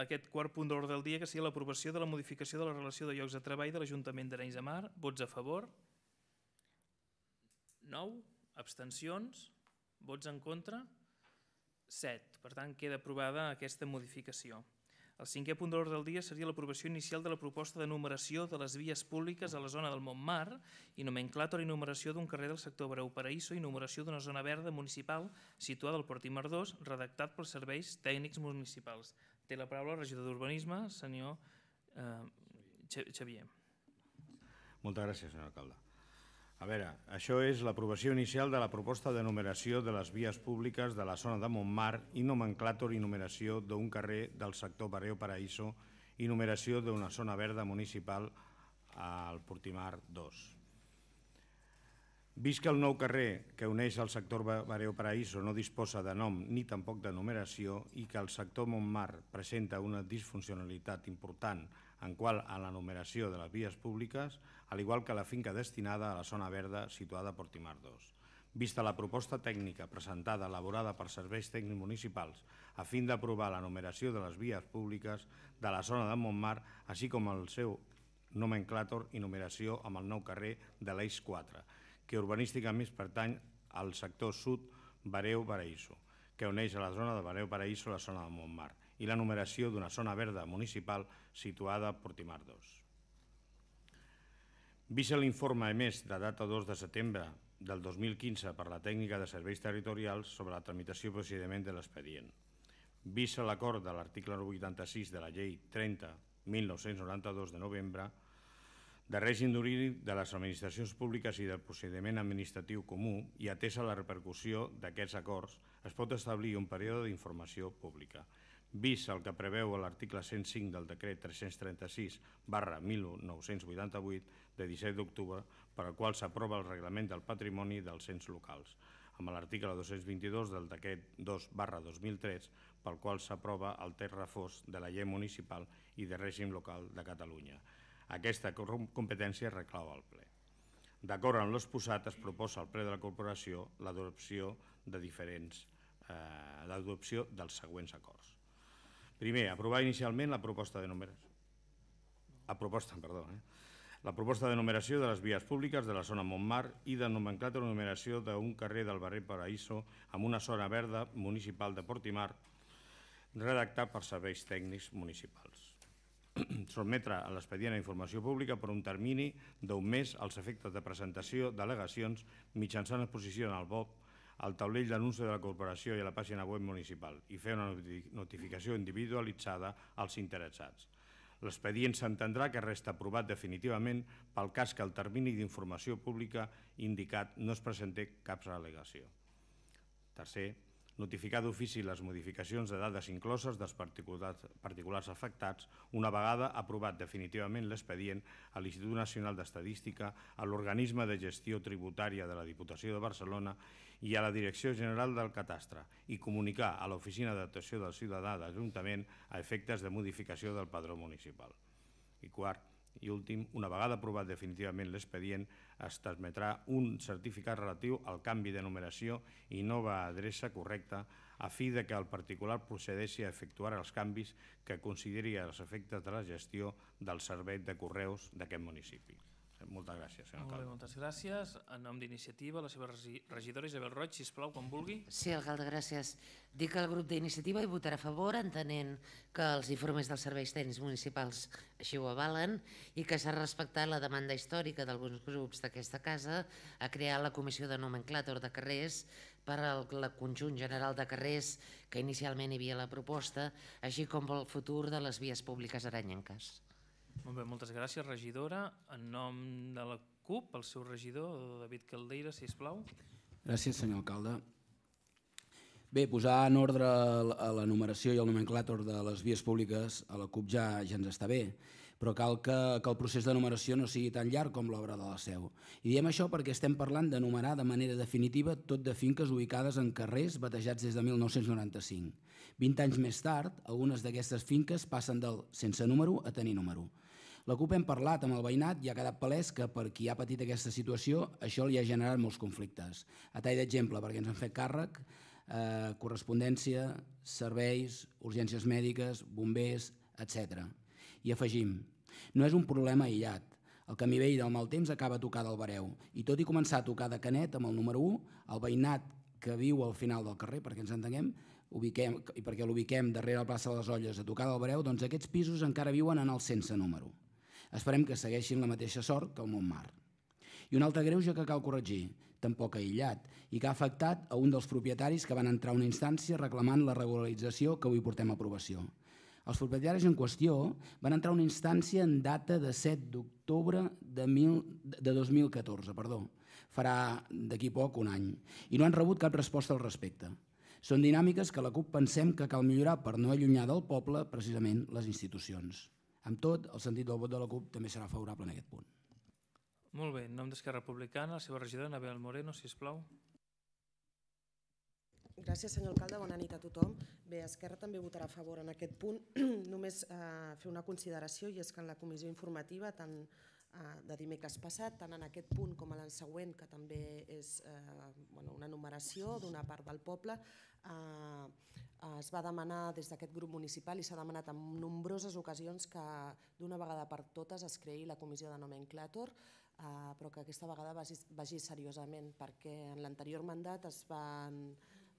aquest quart punt d'ordre del dia, que sigui l'aprovació de la modificació de la relació de llocs de treball de l'Ajuntament d'Arenys de Mar. Vots a favor? 9. Abstencions? Vots en contra? 7. Per tant, queda aprovada aquesta modificació. El cinquè punt d'ordre del dia seria l'aprovació inicial de la proposta de numeració de les vies públiques a la zona del Montmar i nomenclàtor i numeració d'un carrer del sector Breu Paraíso i numeració d'una zona verda municipal situada al Portimar 2, redactat pels serveis tècnics municipals. Té la paraula el regidor d'Urbanisme, senyor eh, Xavier. Moltes gràcies, senyor alcalde. A veure, això és l'aprovació inicial de la proposta de numeració de les vies públiques de la zona de Montmar i nomenclàtor i numeració d'un carrer del sector Barrio Paraíso i numeració d'una zona verda municipal al Portimar 2. Vist que el nou carrer que uneix el sector Bareu Paraíso no disposa de nom ni tampoc de numeració i que el sector Montmar presenta una disfuncionalitat important en qual a la numeració de les vies públiques, al igual que la finca destinada a la zona verda situada a Portimar 2. Vista la proposta tècnica presentada elaborada per serveis tècnics municipals a fin d'aprovar la numeració de les vies públiques de la zona de Montmar, així com el seu nomenclàtor i numeració amb el nou carrer de l'Eix 4, que urbanísticament pertany al sector sud Bareu-Paraíso, que uneix a la zona de Bareu-Paraíso a la zona de Montmar, i la numeració d'una zona verda municipal situada a Portimar 2. Vist l'informe emès de data 2 de setembre del 2015 per la tècnica de serveis territorials sobre la tramitació i procediment de l'expedient, vist l'acord de l'article 86 de la llei 30 1992 de novembre de règim jurídic de les administracions públiques i del procediment administratiu comú i atesa la repercussió d'aquests acords, es pot establir un període d'informació pública. Vist el que preveu l'article 105 del decret 336 barra 1988 de 17 d'octubre per al qual s'aprova el reglament del patrimoni dels cens locals, amb l'article 222 del decret 2 barra 2003 pel qual s'aprova el text refós de la llei municipal i de règim local de Catalunya, aquesta competència reclau al ple. D'acord amb l'exposat, es proposa al ple de la corporació l'adopció de diferents eh, l'adopció dels següents acords. Primer, aprovar inicialment la proposta de numeració. A proposta, perdó, eh? la proposta de numeració de les vies públiques de la zona Montmar i de nomenclàtor numeració d'un carrer del barri Paraíso amb una zona verda municipal de Portimar redactat per serveis tècnics municipals. sotmetre a l'expedient a informació pública per un termini d'un mes als efectes de presentació d'al·legacions mitjançant exposició en el BOP al taulell d'anunci de la corporació i a la pàgina web municipal i fer una notificació individualitzada als interessats. L'expedient s'entendrà que resta aprovat definitivament pel cas que el termini d'informació pública indicat no es presenti cap al·legació. Tercer, notificar d'ofici les modificacions de dades incloses dels particulars, afectats una vegada aprovat definitivament l'expedient a l'Institut Nacional d'Estadística, a l'Organisme de Gestió Tributària de la Diputació de Barcelona i a la Direcció General del Catastre i comunicar a l'Oficina d'Adaptació del Ciutadà de l'Ajuntament a efectes de modificació del padró municipal. I quart, i últim, una vegada aprovat definitivament l'expedient, es transmetrà un certificat relatiu al canvi de numeració i nova adreça correcta a fi de que el particular procedeixi a efectuar els canvis que consideri els efectes de la gestió del servei de correus d'aquest municipi. Moltes gràcies, senyor Molt bé, alcalde. moltes gràcies. En nom d'iniciativa, la seva regi- regidora Isabel Roig, sisplau, quan vulgui. Sí, alcalde, gràcies. Dic que el grup d'iniciativa hi votarà a favor, entenent que els informes dels serveis tècnics municipals així ho avalen i que s'ha respectat la demanda històrica d'alguns grups d'aquesta casa a crear la comissió de nomenclàtor de carrers per al el conjunt general de carrers que inicialment hi havia la proposta, així com pel futur de les vies públiques aranyenques. Molt bé, moltes gràcies, regidora. En nom de la CUP, el seu regidor, David Caldeira, sisplau. Gràcies, senyor alcalde. Bé, posar en ordre la numeració i el nomenclàtor de les vies públiques a la CUP ja, ja ens està bé, però cal que, que el procés de numeració no sigui tan llarg com l'obra de la Seu. I diem això perquè estem parlant de numerar de manera definitiva tot de finques ubicades en carrers batejats des de 1995. 20 anys més tard, algunes d'aquestes finques passen del sense número a tenir número. La CUP hem parlat amb el veïnat i ha quedat palès que per qui ha patit aquesta situació això li ha generat molts conflictes. A tall d'exemple, perquè ens han fet càrrec, eh, correspondència, serveis, urgències mèdiques, bombers, etc. I afegim, no és un problema aïllat. El camí vell del mal temps acaba a tocar del Bareu i tot i començar a tocar de Canet amb el número 1, el veïnat que viu al final del carrer, perquè ens entenguem, ubiquem, i perquè l'ubiquem darrere la plaça de les Olles a tocar del Bareu, doncs aquests pisos encara viuen en el sense número. Esperem que segueixin la mateixa sort que el Montmar. I un altre greuge que cal corregir, tampoc aïllat, i que ha afectat a un dels propietaris que van entrar a una instància reclamant la regularització que avui portem a aprovació. Els propietaris en qüestió van entrar a una instància en data de 7 d'octubre de, mil, de 2014, perdó. Farà d'aquí poc un any. I no han rebut cap resposta al respecte. Són dinàmiques que la CUP pensem que cal millorar per no allunyar del poble precisament les institucions. Amb tot, el sentit del vot de la CUP també serà favorable en aquest punt. Molt bé, en nom d'Esquerra Republicana, la seva regidora, Anabel Moreno, sisplau. Gràcies, senyor alcalde. Bona nit a tothom. Bé, Esquerra també votarà a favor en aquest punt. Només eh, fer una consideració, i és que en la comissió informativa, tant de dimecres passat, tant en aquest punt com en el següent, que també és eh, bueno, una numeració d'una part del poble, eh, es va demanar des d'aquest grup municipal i s'ha demanat en nombroses ocasions que d'una vegada per totes es creï la comissió de nomenclàtor, eh, però que aquesta vegada vagi, seriosament, perquè en l'anterior mandat es van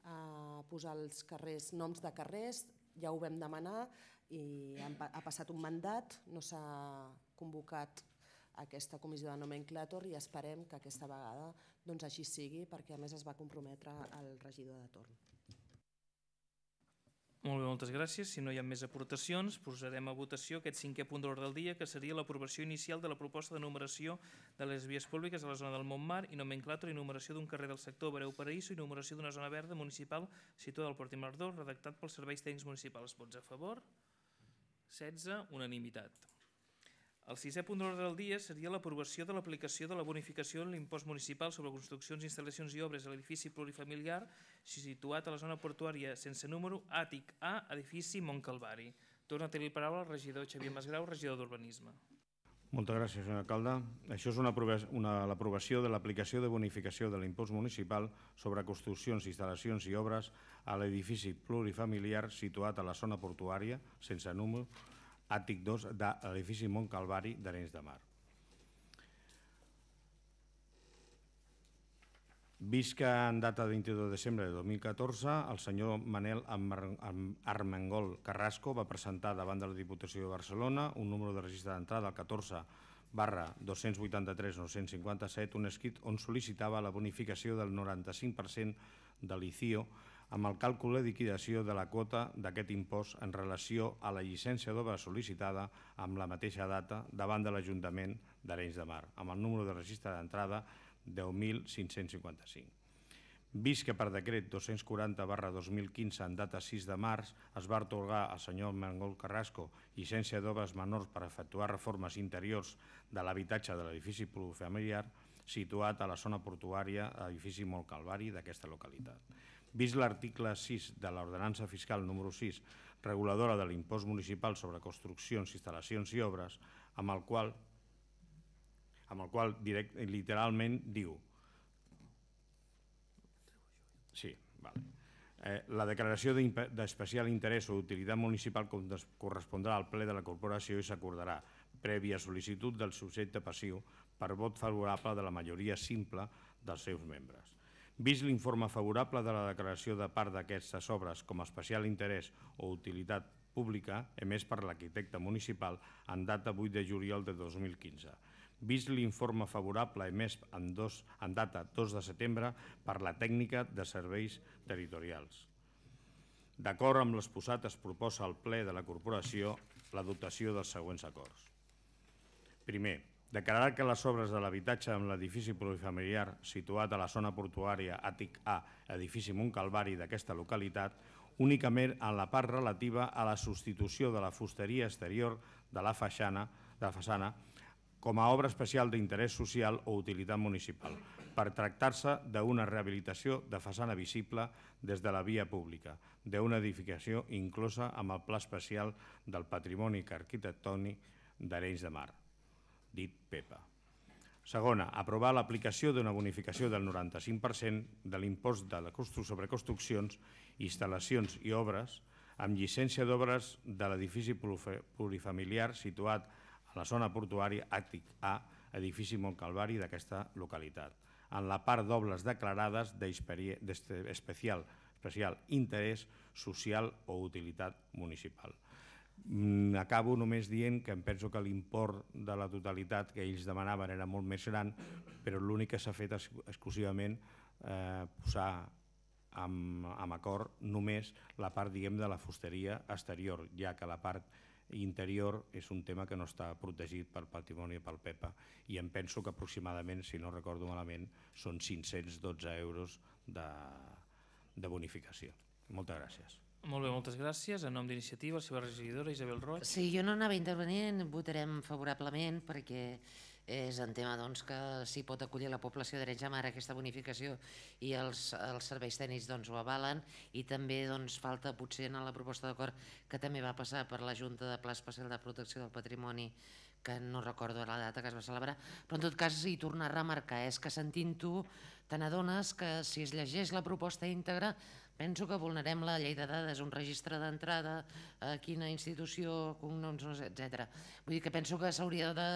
a posar els carrers, noms de carrers, ja ho vam demanar i ha passat un mandat, no s'ha convocat aquesta comissió de nomenclàtor i esperem que aquesta vegada doncs, així sigui perquè a més es va comprometre el regidor de torn. Molt bé, moltes gràcies. Si no hi ha més aportacions, posarem a votació aquest cinquè punt de l'ordre del dia, que seria l'aprovació inicial de la proposta de numeració de les vies públiques a la zona del Montmar i nomenclàtor i numeració d'un carrer del sector Bareu Paraíso i numeració d'una zona verda municipal situada al Port i Mardó, redactat pels serveis tècnics municipals. Vots a favor? 16, unanimitat. El sisè punt de l'ordre del dia seria l'aprovació de l'aplicació de la bonificació en l'impost municipal sobre construccions, instal·lacions i obres a l'edifici plurifamiliar situat a la zona portuària sense número Àtic A, edifici Montcalvari. Torna a tenir la paraula el regidor Xavier Masgrau, regidor d'Urbanisme. Moltes gràcies, senyor alcalde. Això és l'aprovació de l'aplicació de bonificació de l'impost municipal sobre construccions, instal·lacions i obres a l'edifici plurifamiliar situat a la zona portuària, sense número, àtic 2 de l'edifici Mont Calvari d'Arenys de Mar. Vist que en data de 22 de desembre de 2014 el senyor Manel Armengol Carrasco va presentar davant de la Diputació de Barcelona un número de registre d'entrada al 14 barra 283-957, un escrit on sol·licitava la bonificació del 95% de l'ICIO amb el càlcul de liquidació de la quota d'aquest impost en relació a la llicència d'obra sol·licitada amb la mateixa data davant de l'Ajuntament d'Arenys de Mar, amb el número de registre d'entrada 10.555. Vist que per decret 240 barra 2015 en data 6 de març es va atorgar al senyor Mangol Carrasco llicència d'obres menors per efectuar reformes interiors de l'habitatge de l'edifici plurifamiliar situat a la zona portuària a l'edifici Molt Calvari d'aquesta localitat. Vist l'article 6 de l'ordenança fiscal número 6 reguladora de l'impost municipal sobre construccions, instal·lacions i obres, amb el qual, amb el qual direct, literalment diu Sí, vale. Eh, la declaració d'especial interès o utilitat municipal correspondrà al ple de la corporació i s'acordarà, prèvia sol·licitud del subjecte passiu, per vot favorable de la majoria simple dels seus membres. Vist l'informe favorable de la declaració de part d'aquestes obres com a especial interès o utilitat pública emès per l'arquitecte municipal en data 8 de juliol de 2015, vist l'informe favorable emès en, dos, en data 2 de setembre per la tècnica de serveis territorials. D'acord amb l'exposat es proposa al ple de la corporació la dotació dels següents acords. Primer, declarar que les obres de l'habitatge en l'edifici plurifamiliar situat a la zona portuària Àtic A, edifici Montcalvari d'aquesta localitat, únicament en la part relativa a la substitució de la fusteria exterior de la façana, de la façana com a obra especial d'interès social o utilitat municipal, per tractar-se d'una rehabilitació de façana visible des de la via pública, d'una edificació inclosa amb el Pla Especial del Patrimoni Arquitectònic d'Arenys de Mar, dit PEPA. Segona, aprovar l'aplicació d'una bonificació del 95% de l'impost de la construcció sobre construccions, instal·lacions i obres amb llicència d'obres de l'edifici plurifamiliar situat a la zona portuària Àctic A, edifici Montcalvari d'aquesta localitat, en la part d'obles declarades d'especial especial interès social o utilitat municipal. Mm, acabo només dient que em penso que l'import de la totalitat que ells demanaven era molt més gran, però l'únic que s'ha fet és exclusivament eh, posar amb, amb acord només la part diguem de la fusteria exterior, ja que la part interior és un tema que no està protegit pel patrimoni pel PEPA i em penso que aproximadament, si no recordo malament, són 512 euros de, de bonificació. Moltes gràcies. Molt bé, moltes gràcies. En nom d'iniciativa, la seva regidora Isabel Roig. Sí, jo no anava intervenint, votarem favorablement perquè és en tema doncs, que s'hi pot acollir la població de de Mar aquesta bonificació i els, els serveis tècnics doncs, ho avalen i també doncs, falta potser en la proposta d'acord que també va passar per la Junta de Pla Especial de Protecció del Patrimoni que no recordo la data que es va celebrar, però en tot cas hi tornar a remarcar, és que sentint-ho te n'adones que si es llegeix la proposta íntegra penso que vulnerem la llei de dades, un registre d'entrada, a quina institució, cognoms, etc. Vull dir que penso que s'hauria de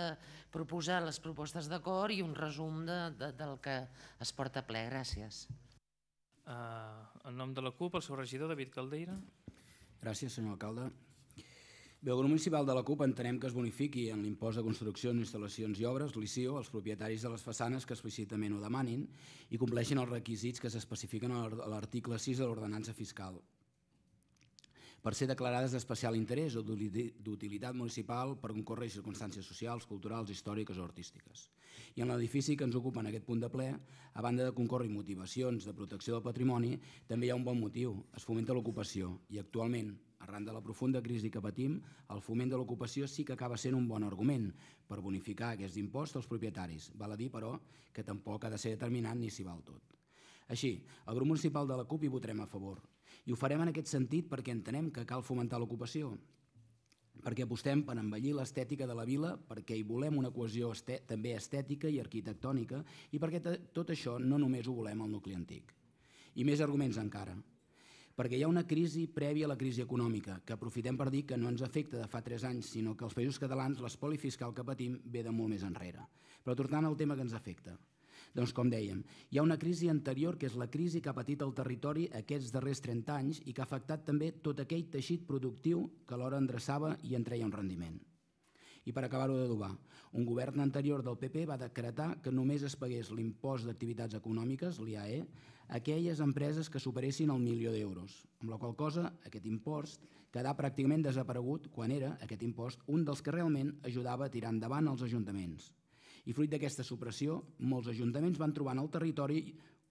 proposar les propostes d'acord i un resum de, de, del que es porta a ple. Gràcies. Uh, en nom de la CUP, el seu regidor, David Caldeira. Gràcies, senyor alcalde. Bé, el grup municipal de la CUP entenem que es bonifiqui en l'impost de construccions, instal·lacions i obres, l'ICIO, els propietaris de les façanes que explícitament ho demanin i compleixin els requisits que s'especifiquen a l'article 6 de l'ordenança fiscal per ser declarades d'especial interès o d'utilitat municipal per concórrer circumstàncies socials, culturals, històriques o artístiques. I en l'edifici que ens ocupa en aquest punt de ple, a banda de concórrer motivacions de protecció del patrimoni, també hi ha un bon motiu, es fomenta l'ocupació i actualment Arran de la profunda crisi que patim, el foment de l'ocupació sí que acaba sent un bon argument per bonificar aquest impost als propietaris. Val a dir, però, que tampoc ha de ser determinant ni s'hi val tot. Així, el grup municipal de la CUP hi votarem a favor. I ho farem en aquest sentit perquè entenem que cal fomentar l'ocupació, perquè apostem per envellir l'estètica de la vila, perquè hi volem una cohesió també estètica i arquitectònica i perquè tot això no només ho volem al nucli antic. I més arguments encara perquè hi ha una crisi prèvia a la crisi econòmica, que aprofitem per dir que no ens afecta de fa 3 anys, sinó que els països catalans l'espoli fiscal que patim ve de molt més enrere. Però tornant al tema que ens afecta, doncs, com dèiem, hi ha una crisi anterior que és la crisi que ha patit el territori aquests darrers 30 anys i que ha afectat també tot aquell teixit productiu que alhora endreçava i entreia un rendiment. I per acabar-ho d'adobar, un govern anterior del PP va decretar que només es pagués l'impost d'activitats econòmiques, l'IAE, aquelles empreses que superessin el milió d'euros, amb la qual cosa aquest impost quedà pràcticament desaparegut quan era, aquest impost, un dels que realment ajudava a tirar endavant els ajuntaments. I fruit d'aquesta supressió, molts ajuntaments van trobar en el territori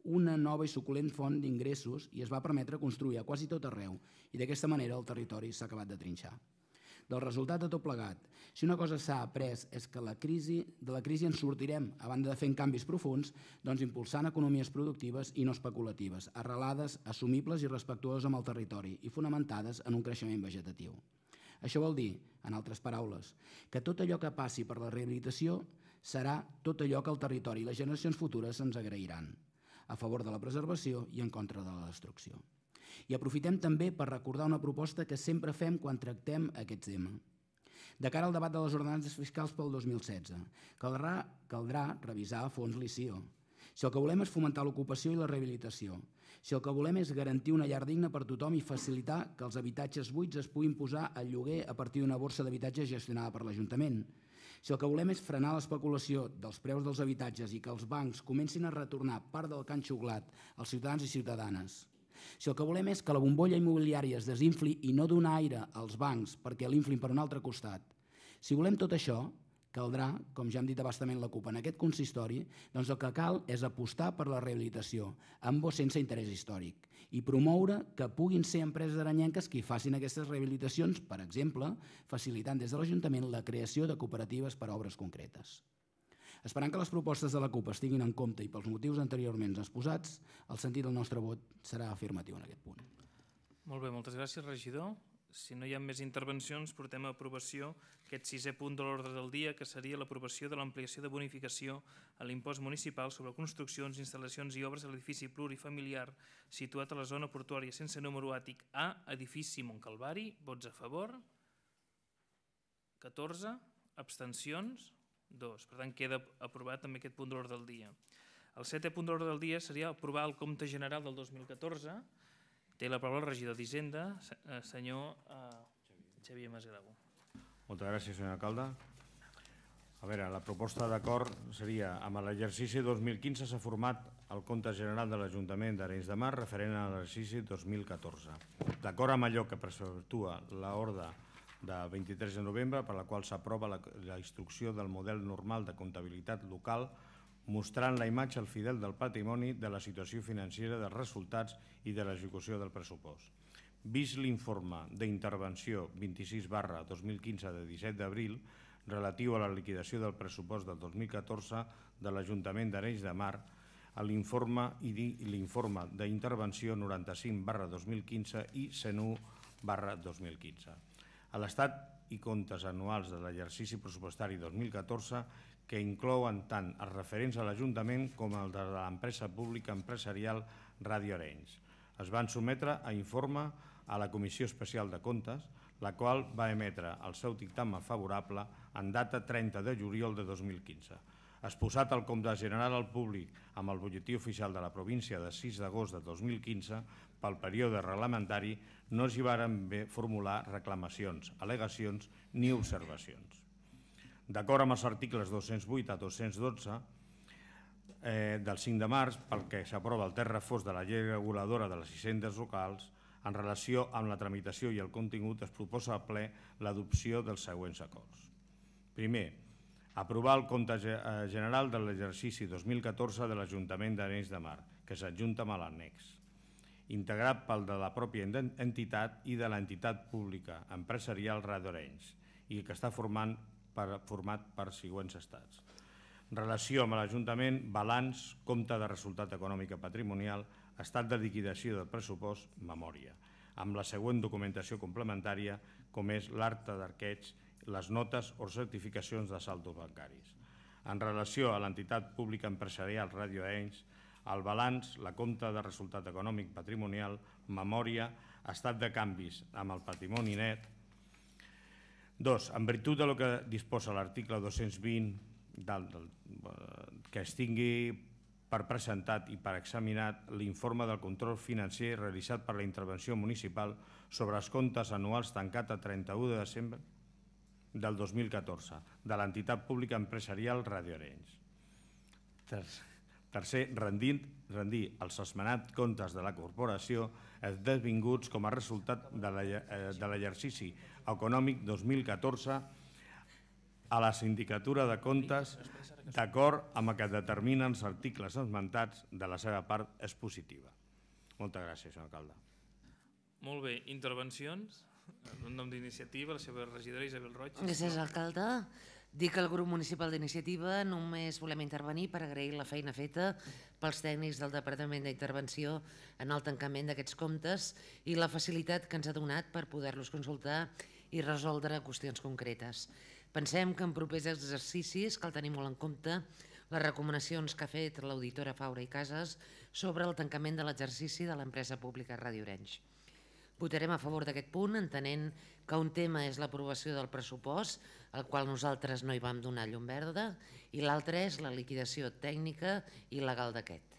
una nova i suculent font d'ingressos i es va permetre construir a quasi tot arreu i d'aquesta manera el territori s'ha acabat de trinxar. Del resultat de tot plegat, si una cosa s'ha après és que la crisi, de la crisi en sortirem, a banda de fer canvis profuns, doncs impulsant economies productives i no especulatives, arrelades, assumibles i respectuoses amb el territori i fonamentades en un creixement vegetatiu. Això vol dir, en altres paraules, que tot allò que passi per la rehabilitació serà tot allò que el territori i les generacions futures ens agrairan, a favor de la preservació i en contra de la destrucció. I aprofitem també per recordar una proposta que sempre fem quan tractem aquest tema. De cara al debat de les ordenances fiscals pel 2016, caldrà, caldrà revisar a fons l'ICIO. Si el que volem és fomentar l'ocupació i la rehabilitació, si el que volem és garantir una llar digna per tothom i facilitar que els habitatges buits es puguin posar al lloguer a partir d'una borsa d'habitatge gestionada per l'Ajuntament, si el que volem és frenar l'especulació dels preus dels habitatges i que els bancs comencin a retornar part del can xuglat als ciutadans i ciutadanes, si el que volem és que la bombolla immobiliària es desinfli i no donar aire als bancs perquè l'inflin per un altre costat, si volem tot això, caldrà, com ja hem dit abastament la CUP en aquest consistori, doncs el que cal és apostar per la rehabilitació, amb o sense interès històric, i promoure que puguin ser empreses aranyenques qui facin aquestes rehabilitacions, per exemple, facilitant des de l'Ajuntament la creació de cooperatives per a obres concretes. Esperant que les propostes de la CUP estiguin en compte i pels motius anteriorment exposats, el sentit del nostre vot serà afirmatiu en aquest punt. Molt bé, moltes gràcies, regidor. Si no hi ha més intervencions, portem a aprovació aquest sisè punt de l'ordre del dia, que seria l'aprovació de l'ampliació de bonificació a l'impost municipal sobre construccions, instal·lacions i obres a l'edifici plurifamiliar situat a la zona portuària sense número àtic A, edifici Montcalvari. Vots a favor? 14. Abstencions? 2. Per tant, queda aprovat també aquest punt d'ordre del dia. El setè punt d'ordre del dia seria aprovar el compte general del 2014. Té la paraula el regidor d'Hisenda, eh, senyor eh, Xavier Masgrau. Moltes gràcies, senyor alcalde. A veure, la proposta d'acord seria amb l'exercici 2015 s'ha format el compte general de l'Ajuntament d'Arenys de Mar referent a l'exercici 2014. D'acord amb allò que preceptua l'ordre de 23 de novembre per la qual s'aprova la, la instrucció del model normal de comptabilitat local mostrant la imatge al fidel del patrimoni de la situació financera dels resultats i de l'execució del pressupost. Vist l'informe d'intervenció 26 barra 2015 de 17 d'abril relatiu a la liquidació del pressupost del 2014 de l'Ajuntament d'Arenys de Mar, l'informe i l'informe d'intervenció 95 barra 2015 i 101 barra 2015 a l'estat i comptes anuals de l'exercici pressupostari 2014 que inclouen tant els referents a l'Ajuntament com el de l'empresa pública empresarial Radio Arenys. Es van sometre a informe a la Comissió Especial de Comptes, la qual va emetre el seu dictamen favorable en data 30 de juliol de 2015. Exposat al compte general al públic amb el butlletí oficial de la província de 6 d'agost de 2015 pel període reglamentari no s'hi varen formular reclamacions, al·legacions ni observacions. D'acord amb els articles 208 a 212 eh, del 5 de març, pel que s'aprova el terra fos de la llei reguladora de les hisendes locals, en relació amb la tramitació i el contingut es proposa a ple l'adopció dels següents acords. Primer, aprovar el compte eh, general de l'exercici 2014 de l'Ajuntament d'Arenys de Mar, que s'adjunta amb l'annex integrat pel de la pròpia entitat i de l'entitat pública empresarial Radio Arenys i que està formant per, format per següents estats. Relació amb l'Ajuntament, balanç, compte de resultat econòmic patrimonial, estat de liquidació del pressupost, memòria, amb la següent documentació complementària com és l'acte d'arqueig, les notes o certificacions de saldos bancaris. En relació a l'entitat pública empresarial Radio Arenys, el balanç, la compta de resultat econòmic patrimonial, memòria, estat de canvis amb el patrimoni net. Dos, en virtut de lo que disposa l'article 220 del, del, que es tingui per presentat i per examinat l'informe del control financer realitzat per la intervenció municipal sobre els comptes anuals tancat a 31 de desembre del 2014 de l'entitat pública empresarial Radio Arenys. Tercer, Tercer, rendir, rendir els esmenats comptes de la corporació esdevinguts com a resultat de l'exercici econòmic 2014 a la sindicatura de comptes d'acord amb el que determinen els articles esmentats de la seva part és positiva. Moltes gràcies, senyor alcalde. Molt bé, intervencions? En nom d'iniciativa, la seva regidora Isabel Roig. Gràcies, alcalde. Dic que el grup municipal d'iniciativa només volem intervenir per agrair la feina feta pels tècnics del Departament d'Intervenció en el tancament d'aquests comptes i la facilitat que ens ha donat per poder-los consultar i resoldre qüestions concretes. Pensem que en propers exercicis cal tenir molt en compte les recomanacions que ha fet l'auditora Faura i Casas sobre el tancament de l'exercici de l'empresa pública Ràdio Orenys. Votarem a favor d'aquest punt, entenent que un tema és l'aprovació del pressupost, al qual nosaltres no hi vam donar llum verda, i l'altre és la liquidació tècnica i legal d'aquest.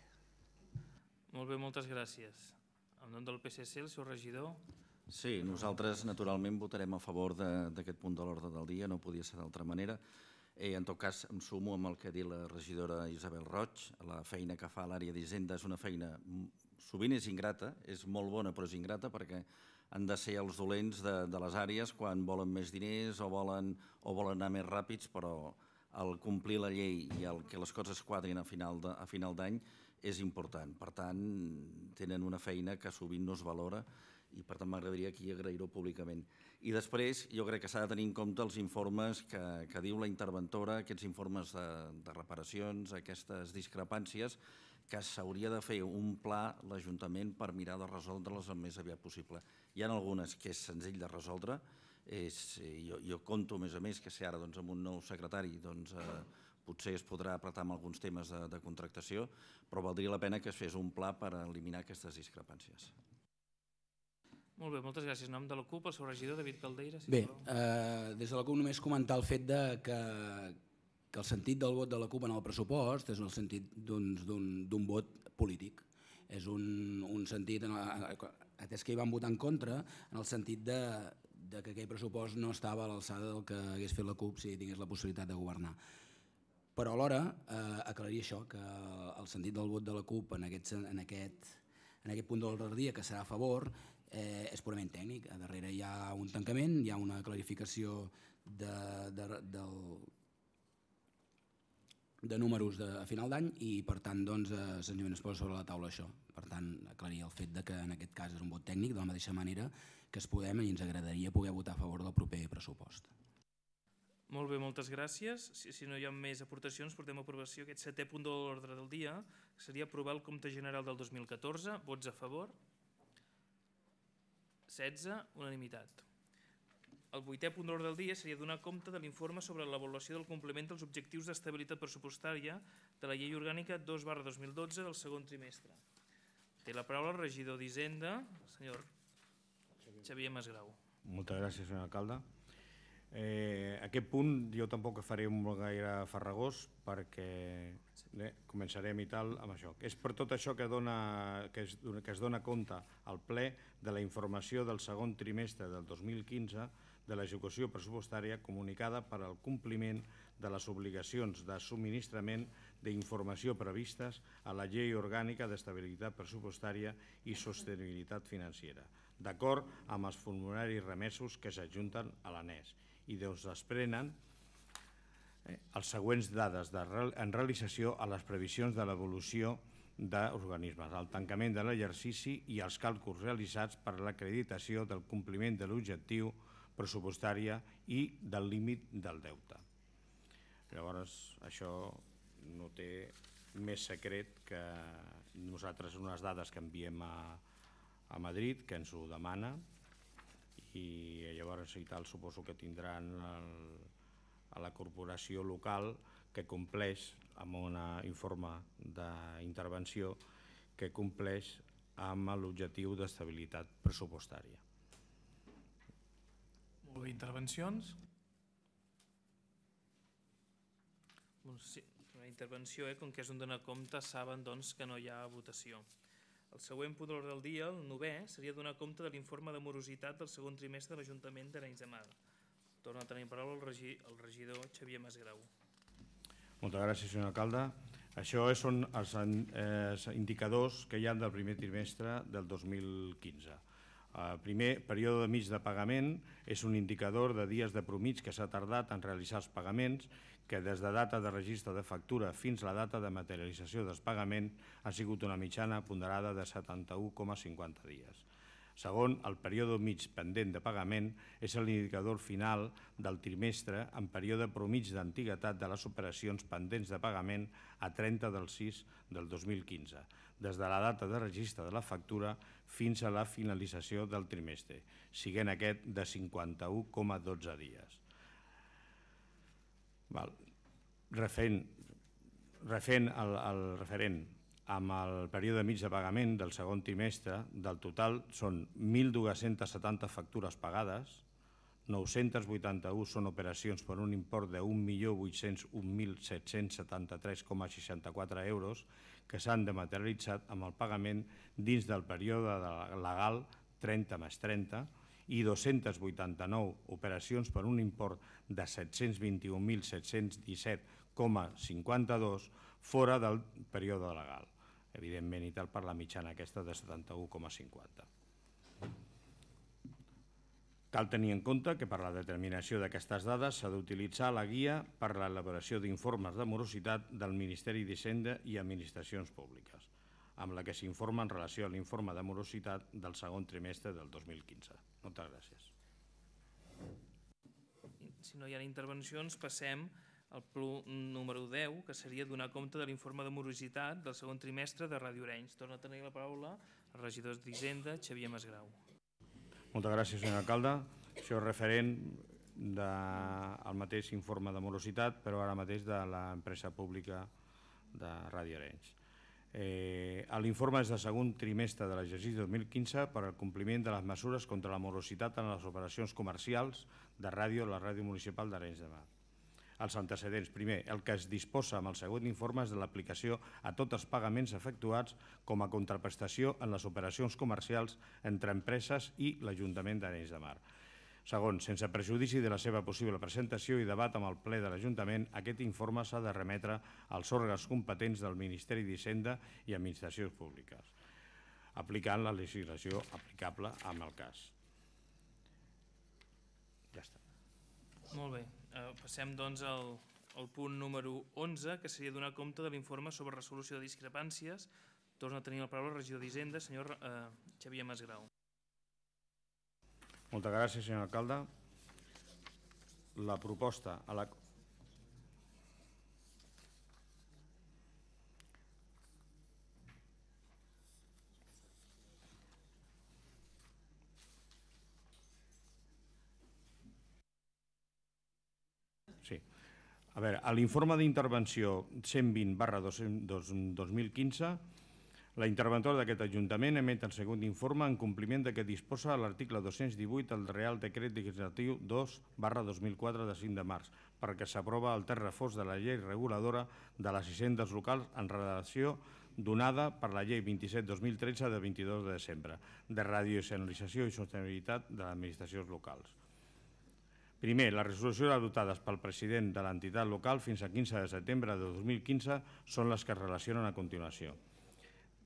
Molt bé, moltes gràcies. En nom del PSC, el seu regidor. Sí, nosaltres naturalment votarem a favor de- d'aquest punt de l'ordre del dia, no podia ser d'altra manera. Eh, en tot cas, em sumo amb el que ha dit la regidora Isabel Roig. La feina que fa l'àrea d'Hisenda és una feina, sovint és ingrata, és molt bona però és ingrata perquè han de ser els dolents de, de les àrees quan volen més diners o volen, o volen anar més ràpids, però el complir la llei i el que les coses quadrin a final de- final d'any és important. Per tant, tenen una feina que sovint no es valora i per tant m'agradaria aquí agrair-ho públicament. I després jo crec que s'ha de tenir en compte els informes que, que diu la interventora, aquests informes de, de reparacions, aquestes discrepàncies, que s'hauria de fer un pla l'Ajuntament per mirar de resoldre-les el més aviat possible. Hi ha algunes que és senzill de resoldre, és, eh, jo, jo conto a més a més que si ara doncs, amb un nou secretari doncs, eh, potser es podrà apretar amb alguns temes de, de contractació, però valdria la pena que es fes un pla per eliminar aquestes discrepàncies. Molt bé, moltes gràcies. Nom de la CUP, el seu regidor, David Caldeira. Bé, sisplau. eh, des de la CUP només comentar el fet de que, que el sentit del vot de la CUP en el pressupost és el sentit d'un vot polític. És un, un sentit, en atès que hi van votar en contra, en el sentit de, de que aquell pressupost no estava a l'alçada del que hagués fet la CUP si tingués la possibilitat de governar. Però alhora eh, aclarir això, que el sentit del vot de la CUP en aquest, en aquest, en aquest punt de l'ordre que serà a favor, eh, és purament tècnic. A darrere hi ha un tancament, hi ha una clarificació de, de, del, de números de, a final d'any i per tant doncs, eh, senzillament es posa sobre la taula això. Per tant, aclarir el fet de que en aquest cas és un vot tècnic de la mateixa manera que es podem i ens agradaria poder votar a favor del proper pressupost. Molt bé, moltes gràcies. Si, si no hi ha més aportacions, portem a aprovació aquest setè punt de l'ordre del dia, que seria aprovar el compte general del 2014. Vots a favor? 16, unanimitat. El vuitè punt d'ordre del dia seria donar compte de l'informe sobre l'avaluació del compliment dels objectius d'estabilitat pressupostària de la llei orgànica 2 barra 2012 del segon trimestre. Té la paraula el regidor d'Hisenda, el senyor Xavier Masgrau. Moltes gràcies, senyor alcalde. Eh, aquest punt jo tampoc faré un gaire farragós perquè eh, començarem i tal amb això. És per tot això que, dona, que, es, que es dona compte al ple de la informació del segon trimestre del 2015 de l'execució pressupostària comunicada per al compliment de les obligacions de subministrament d'informació previstes a la Llei Orgànica d'Estabilitat Pressupostària i Sostenibilitat Financiera, d'acord amb els formularis remesos que s'adjunten a l'ANES i doncs desprenen eh, els següents dades de, en realització a les previsions de l'evolució d'organismes, el tancament de l'exercici i els càlculs realitzats per l'acreditació del compliment de l'objectiu pressupostària i del límit del deute. Llavors, això no té més secret que nosaltres unes dades que enviem a, a Madrid, que ens ho demana, i llavors i tal suposo que tindran el, a la corporació local que compleix amb un informe d'intervenció que compleix amb l'objectiu d'estabilitat pressupostària. Bé, intervencions? Doncs sí, una intervenció, eh? com que és un donar compte, saben doncs, que no hi ha votació. El següent punt de l'ordre del dia, el novè, seria donar compte de l'informe de morositat del segon trimestre de l'Ajuntament d'Arenys de Mar. Torna a tenir paraula el, regi el regidor Xavier Masgrau. Moltes gràcies, senyor alcalde. Això són els eh, indicadors que hi ha del primer trimestre del 2015. El primer, període mig de pagament és un indicador de dies de promig que s'ha tardat en realitzar els pagaments que des de data de registre de factura fins a la data de materialització del pagament ha sigut una mitjana ponderada de 71,50 dies. Segon, el període mig pendent de pagament és l'indicador final del trimestre en període promig d'antiguitat de les operacions pendents de pagament a 30 del 6 del 2015, des de la data de registre de la factura fins a la finalització del trimestre, siguent aquest de 51,12 dies. Val. Refent, refent el, el referent amb el període mig de pagament del segon trimestre, del total són 1.270 factures pagades, 981 són operacions per un import de 1.801.773,64 euros que s'han de materialitzar amb el pagament dins del període legal 30 més 30 i 289 operacions per un import de 721.717,52 fora del període legal. Evidentment, i tal per la mitjana aquesta de 71,50. Cal tenir en compte que per la determinació d'aquestes dades s'ha d'utilitzar la guia per a l'elaboració d'informes de morositat del Ministeri d'Hisenda i Administracions Públiques, amb la que s'informa en relació a l'informe de morositat del segon trimestre del 2015. Moltes gràcies. Si no hi ha intervencions, passem al punt número 10, que seria donar compte de l'informe de morositat del segon trimestre de Ràdio Arenys. Torna a tenir la paraula el regidor d'Hisenda, Xavier Masgrau. Moltes gràcies, senyor alcalde. Això és referent del mateix informe de morositat, però ara mateix de l'empresa pública de Ràdio Arenys. Eh, L'informe és de segon trimestre de l'exercici 2015 per al compliment de les mesures contra la morositat en les operacions comercials de ràdio a la ràdio municipal d'Arenys de Mar els antecedents. Primer, el que es disposa amb el següent informe és de l'aplicació a tots els pagaments efectuats com a contraprestació en les operacions comercials entre empreses i l'Ajuntament d'Arenys de Mar. Segon, sense prejudici de la seva possible presentació i debat amb el ple de l'Ajuntament, aquest informe s'ha de remetre als òrgans competents del Ministeri d'Hisenda i Administracions Públiques, aplicant la legislació aplicable amb el cas. Ja està. Molt bé. Eh, passem doncs al, al punt número 11, que seria donar compte de l'informe sobre resolució de discrepàncies. Torna a tenir la paraula el regidor d'Hisenda, senyor eh, Xavier Masgrau. Moltes gràcies, senyor alcalde. La proposta a la, Sí. A veure, a l'informe d'intervenció 120 barra 2015, la interventora d'aquest Ajuntament emet el següent informe en compliment de què disposa l'article 218 del Real Decret Legislatiu 2 barra 2004 de 5 de març, perquè s'aprova el terç reforç de la llei reguladora de les hisendes locals en relació donada per la llei 27-2013 de 22 de desembre de radiosenyalització i sostenibilitat de les administracions locals. Primer, les resolucions adoptades pel president de l'entitat local fins a 15 de setembre de 2015 són les que es relacionen a continuació.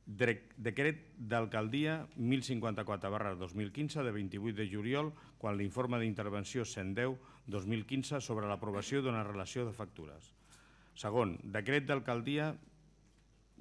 Decret d'alcaldia 1054 barra 2015 de 28 de juliol, quan l'informe d'intervenció 110-2015 sobre l'aprovació d'una relació de factures. Segon, decret d'alcaldia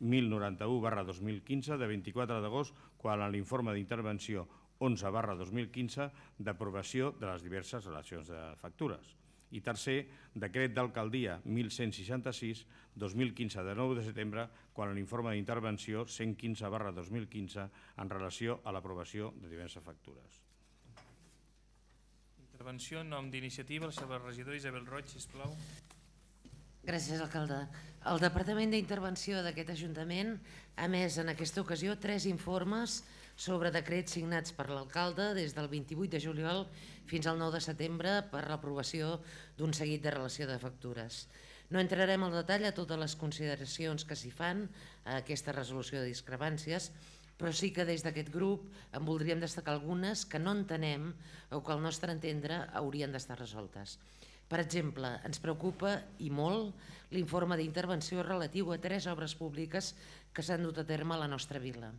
1091 barra 2015 de 24 d'agost, quan l'informe d'intervenció 11 barra 2015 d'aprovació de les diverses relacions de factures. I tercer, decret d'alcaldia 1166 2015 de 9 de setembre quan l'informe d'intervenció 115 barra 2015 en relació a l'aprovació de diverses factures. Intervenció en nom d'iniciativa, la seva regidora Isabel Roig, sisplau. Gràcies, alcalde. El Departament d'Intervenció d'aquest Ajuntament ha més en aquesta ocasió tres informes sobre decrets signats per l'alcalde des del 28 de juliol fins al 9 de setembre per l'aprovació d'un seguit de relació de factures. No entrarem al detall a totes les consideracions que s'hi fan a aquesta resolució de discrepàncies, però sí que des d'aquest grup en voldríem destacar algunes que no entenem o que al nostre entendre haurien d'estar resoltes. Per exemple, ens preocupa i molt l'informe d'intervenció relatiu a tres obres públiques que s'han dut a terme a la nostra vila.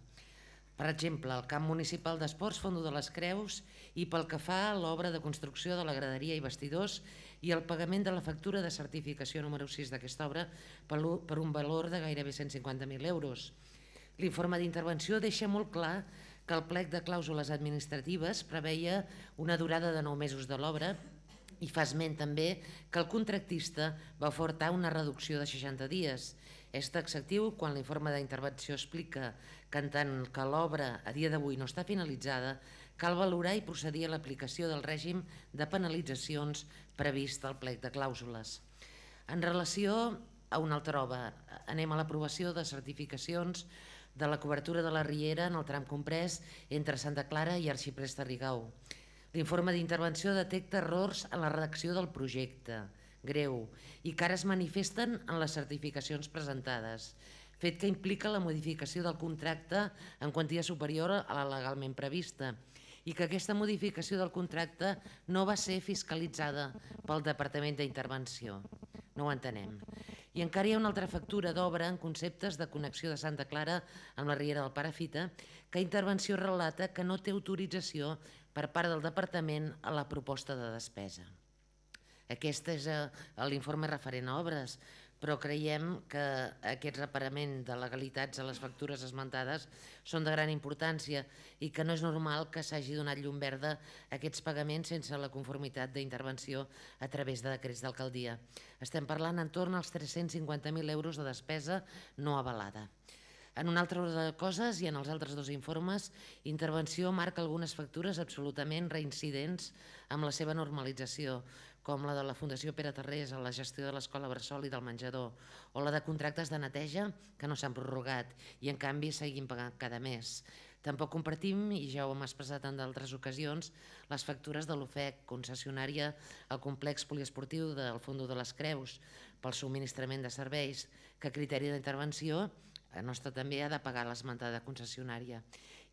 Per exemple, el camp municipal d'esports Fondo de les Creus i pel que fa a l'obra de construcció de la graderia i vestidors i el pagament de la factura de certificació número 6 d'aquesta obra per un valor de gairebé 150.000 euros. L'informe d'intervenció deixa molt clar que el plec de clàusules administratives preveia una durada de 9 mesos de l'obra i fa esment també que el contractista va ofertar una reducció de 60 dies. És taxatiu quan l'informe d'intervenció explica que en tant que l'obra a dia d'avui no està finalitzada, cal valorar i procedir a l'aplicació del règim de penalitzacions previst al plec de clàusules. En relació a una altra obra, anem a l'aprovació de certificacions de la cobertura de la Riera en el tram comprès entre Santa Clara i Arxiprés de Rigau. L'informe d'intervenció detecta errors en la redacció del projecte, greu, i que ara es manifesten en les certificacions presentades, fet que implica la modificació del contracte en quantia superior a la legalment prevista, i que aquesta modificació del contracte no va ser fiscalitzada pel Departament d'Intervenció. No ho entenem. I encara hi ha una altra factura d'obra en conceptes de connexió de Santa Clara amb la Riera del Parafita que intervenció relata que no té autorització per part del Departament a la proposta de despesa. Aquest és eh, l'informe referent a obres, però creiem que aquest reparament de legalitats a les factures esmentades són de gran importància i que no és normal que s'hagi donat llum verda a aquests pagaments sense la conformitat d'intervenció a través de decrets d'alcaldia. Estem parlant en torn als 350.000 euros de despesa no avalada. En un altre ordre de coses i en els altres dos informes, intervenció marca algunes factures absolutament reincidents amb la seva normalització, com la de la Fundació Pere Tarrés a la gestió de l'escola Bressol i del menjador, o la de contractes de neteja que no s'han prorrogat i en canvi seguim pagant cada mes. Tampoc compartim, i ja ho hem expressat en d'altres ocasions, les factures de l'OFEC, concessionària al complex poliesportiu del Fondo de les Creus, pel subministrament de serveis, que a criteri d'intervenció a nostra també ha de pagar l'esmentada concessionària.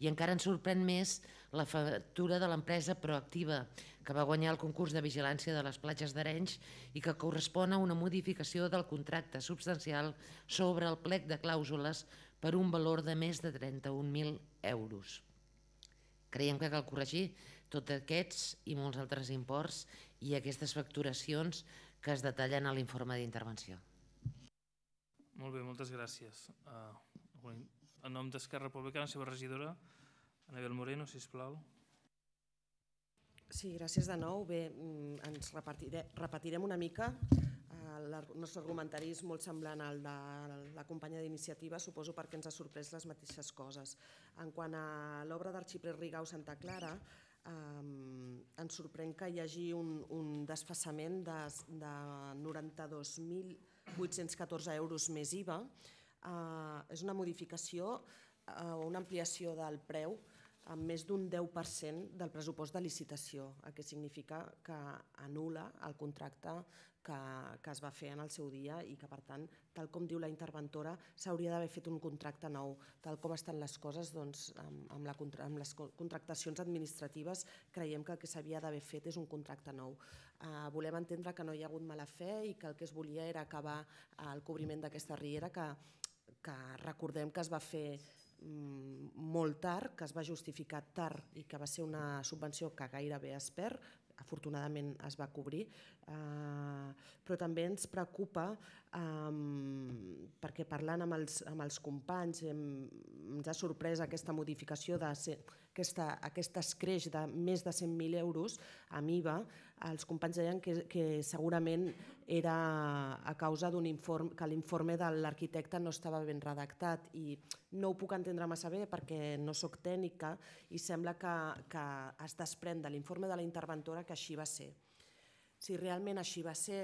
I encara ens sorprèn més la factura de l'empresa Proactiva, que va guanyar el concurs de vigilància de les platges d'Arenys i que correspon a una modificació del contracte substancial sobre el plec de clàusules per un valor de més de 31.000 euros. Creiem que cal corregir tots aquests i molts altres imports i aquestes facturacions que es detallen a l'informe d'intervenció. Molt bé, moltes gràcies. Uh, en nom d'Esquerra Republicana, la seva regidora, Anabel Moreno, si plau. Sí, gràcies de nou. Bé, mm, ens repetiré, repetirem una mica. El nostre argumentari és molt semblant al de la companya d'iniciativa, suposo perquè ens ha sorprès les mateixes coses. En quant a l'obra d'Arxiprés Rigau Santa Clara, eh, ens sorprèn que hi hagi un, un desfassament de, de 92.000 814 euros més IVA. Eh, és una modificació o eh, una ampliació del preu amb més d'un 10% del pressupost de licitació, el que significa que anula el contracte que, que es va fer en el seu dia i que, per tant, tal com diu la interventora, s'hauria d'haver fet un contracte nou. Tal com estan les coses, doncs, amb, amb, la, amb les contractacions administratives, creiem que el que s'havia d'haver fet és un contracte nou. Eh, volem entendre que no hi ha hagut mala fe i que el que es volia era acabar el cobriment d'aquesta riera que, que recordem que es va fer molt tard, que es va justificar tard i que va ser una subvenció que gairebé es perd, afortunadament es va cobrir, eh, però també ens preocupa eh, perquè parlant amb els, amb els companys hem, ens ha sorprès aquesta modificació de ser, aquesta, aquest escreix de més de 100.000 euros amb IVA, els companys deien que, que segurament era a causa d'un informe, que l'informe de l'arquitecte no estava ben redactat i no ho puc entendre massa bé perquè no sóc tècnica i sembla que, que es desprèn de l'informe de la interventora que així va ser. Si realment així va ser,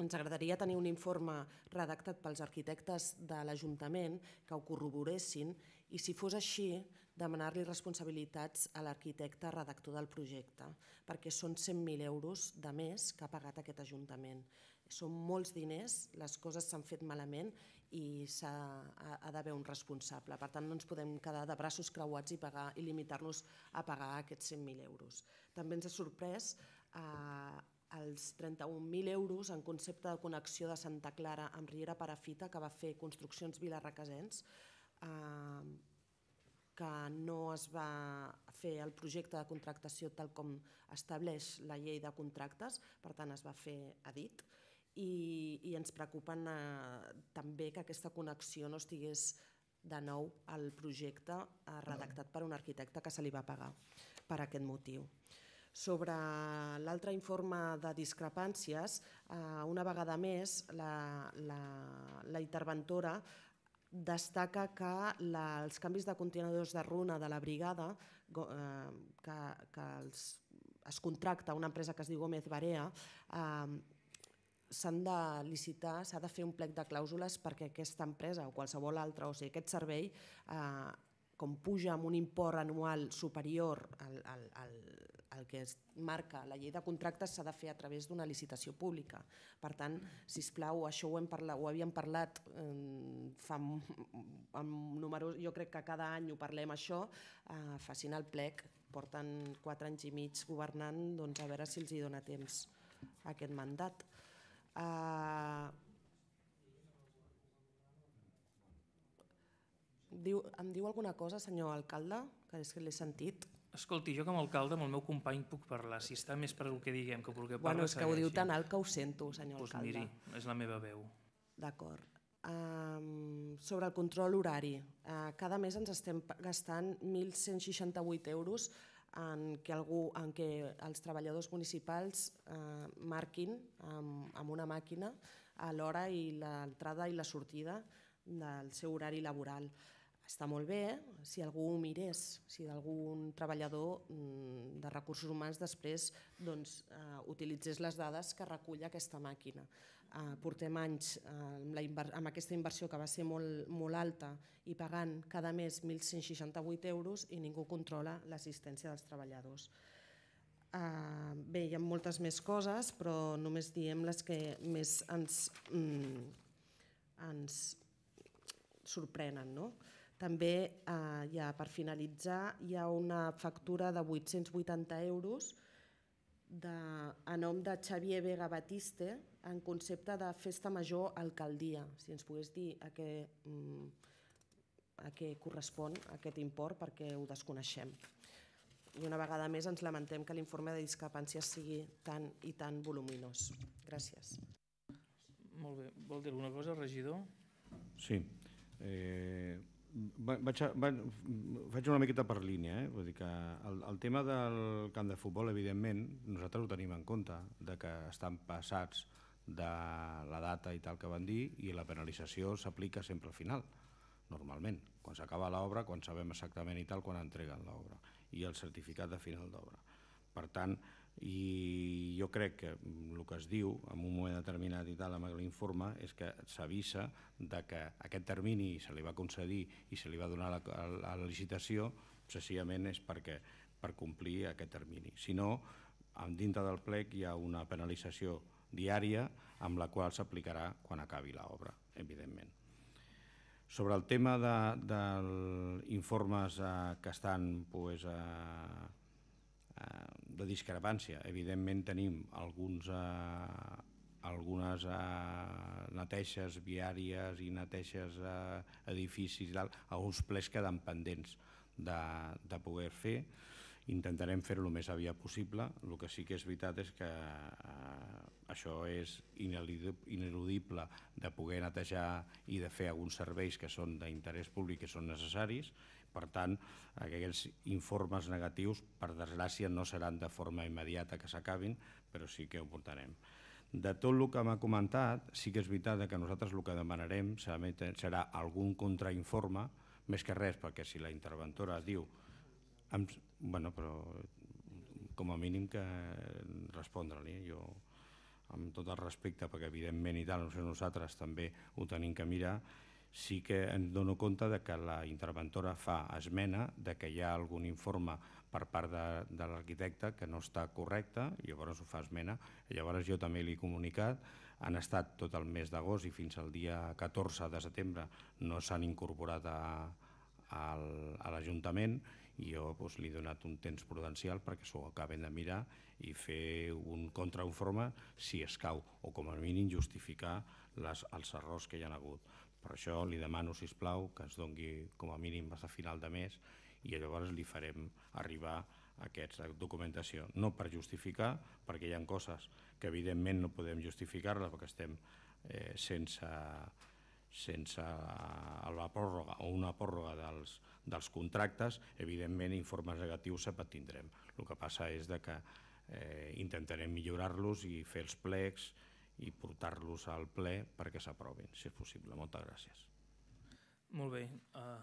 ens agradaria tenir un informe redactat pels arquitectes de l'Ajuntament que ho corroboressin i si fos així, demanar-li responsabilitats a l'arquitecte redactor del projecte, perquè són 100.000 euros de més que ha pagat aquest Ajuntament. Són molts diners, les coses s'han fet malament i ha, ha d'haver un responsable. Per tant, no ens podem quedar de braços creuats i, pagar, i limitar-nos a pagar aquests 100.000 euros. També ens ha sorprès els 31.000 euros en concepte de connexió de Santa Clara amb Riera Parafita que va fer Construccions Vilarraquesens, eh, que no es va fer el projecte de contractació tal com estableix la llei de contractes, per tant es va fer a dit, i, i ens preocupen eh, també que aquesta connexió no estigués de nou al projecte eh, redactat per un arquitecte que se li va pagar per aquest motiu. Sobre l'altre informe de discrepàncies, eh, una vegada més, la, la, la interventora destaca que la, els canvis de contenidors de runa de la brigada, eh, que, que els, es contracta una empresa que es diu Gómez Barea, eh, s'han de licitar, s'ha de fer un plec de clàusules perquè aquesta empresa o qualsevol altra, o sigui, aquest servei, eh, com puja amb un import anual superior al, al, al, al que es marca la llei de contractes s'ha de fer a través d'una licitació pública. Per tant, si plau, això ho, hem parlat, ho havíem parlat eh, fa amb números, jo crec que cada any ho parlem això, eh, facin el plec, porten quatre anys i mig governant, doncs a veure si els hi dona temps aquest mandat. Uh, diu, em diu alguna cosa, senyor alcalde, que és que l'he sentit? Escolti, jo com a alcalde amb el meu company puc parlar. Si està més per el que diguem que per el que parla, bueno, és que ho diu tan alt que ho sento, senyor pues alcalde. Miri, és la meva veu. D'acord. Um, sobre el control horari, uh, cada mes ens estem gastant 1.168 euros en què, algú, en què els treballadors municipals eh, marquin amb, amb una màquina l'hora i l'entrada i la sortida del seu horari laboral. Està molt bé si algú ho mirés, si algun treballador mm, de recursos humans després doncs, eh, utilitzés les dades que recull aquesta màquina eh, portem anys eh, amb, la amb aquesta inversió que va ser molt, molt alta i pagant cada mes 1.168 euros i ningú controla l'assistència dels treballadors. Uh, bé, hi ha moltes més coses, però només diem les que més ens, mm, ens sorprenen. No? També, uh, ja per finalitzar, hi ha una factura de 880 euros de, a nom de Xavier Vega Batiste, en concepte de festa major alcaldia, si ens pogués dir a què, mm, a què correspon aquest import perquè ho desconeixem. I una vegada més ens lamentem que l'informe de discrepàncies sigui tan i tan voluminós. Gràcies. Molt bé. Vol dir alguna cosa, regidor? Sí. Eh, vaig, a, vaig, faig una miqueta per línia, eh? Vull dir que el, el tema del camp de futbol, evidentment, nosaltres ho tenim en compte, de que estan passats de la data i tal que van dir i la penalització s'aplica sempre al final, normalment, quan s'acaba l'obra, quan sabem exactament i tal, quan entreguen l'obra i el certificat de final d'obra. Per tant, i jo crec que el que es diu en un moment determinat i tal amb l'informe és que s'avisa de que aquest termini se li va concedir i se li va donar la, la, la licitació precisament és perquè per complir aquest termini. Si no, dintre del plec hi ha una penalització diària amb la qual s'aplicarà quan acabi l'obra, evidentment. Sobre el tema d'informes eh, que estan pues, eh, eh, de discrepància, evidentment tenim alguns, eh, algunes eh, neteixes viàries i neteixes eh, edificis i tal, alguns plets queden pendents de, de poder fer, intentarem fer-ho el més aviat possible. El que sí que és veritat és que eh, això és ineludible de poder netejar i de fer alguns serveis que són d'interès públic que són necessaris. Per tant, aquests informes negatius, per desgràcia, no seran de forma immediata que s'acabin, però sí que ho portarem. De tot el que m'ha comentat, sí que és veritat que nosaltres el que demanarem serà algun contrainforme, més que res, perquè si la interventora diu amb, bueno, però com a mínim que respondre-li. Jo, amb tot el respecte, perquè evidentment i tal, nosaltres també ho tenim que mirar, sí que em dono compte de que la interventora fa esmena de que hi ha algun informe per part de, de l'arquitecte que no està correcte, i llavors ho fa esmena, llavors jo també li he comunicat, han estat tot el mes d'agost i fins al dia 14 de setembre no s'han incorporat a, a, a l'Ajuntament i jo doncs, li he donat un temps prudencial perquè s'ho acaben de mirar i fer un contrainforme si escau o com a mínim justificar les, els errors que hi ha hagut. Per això li demano, si plau que ens dongui com a mínim a final de mes i llavors li farem arribar aquesta documentació. No per justificar, perquè hi ha coses que evidentment no podem justificar-la perquè estem eh, sense, sense la pròrroga o una pròrroga dels, dels contractes, evidentment informes negatius sempre tindrem. El que passa és de que eh, intentarem millorar-los i fer els plecs i portar-los al ple perquè s'aprovin, si és possible. Moltes gràcies. Molt bé. Uh,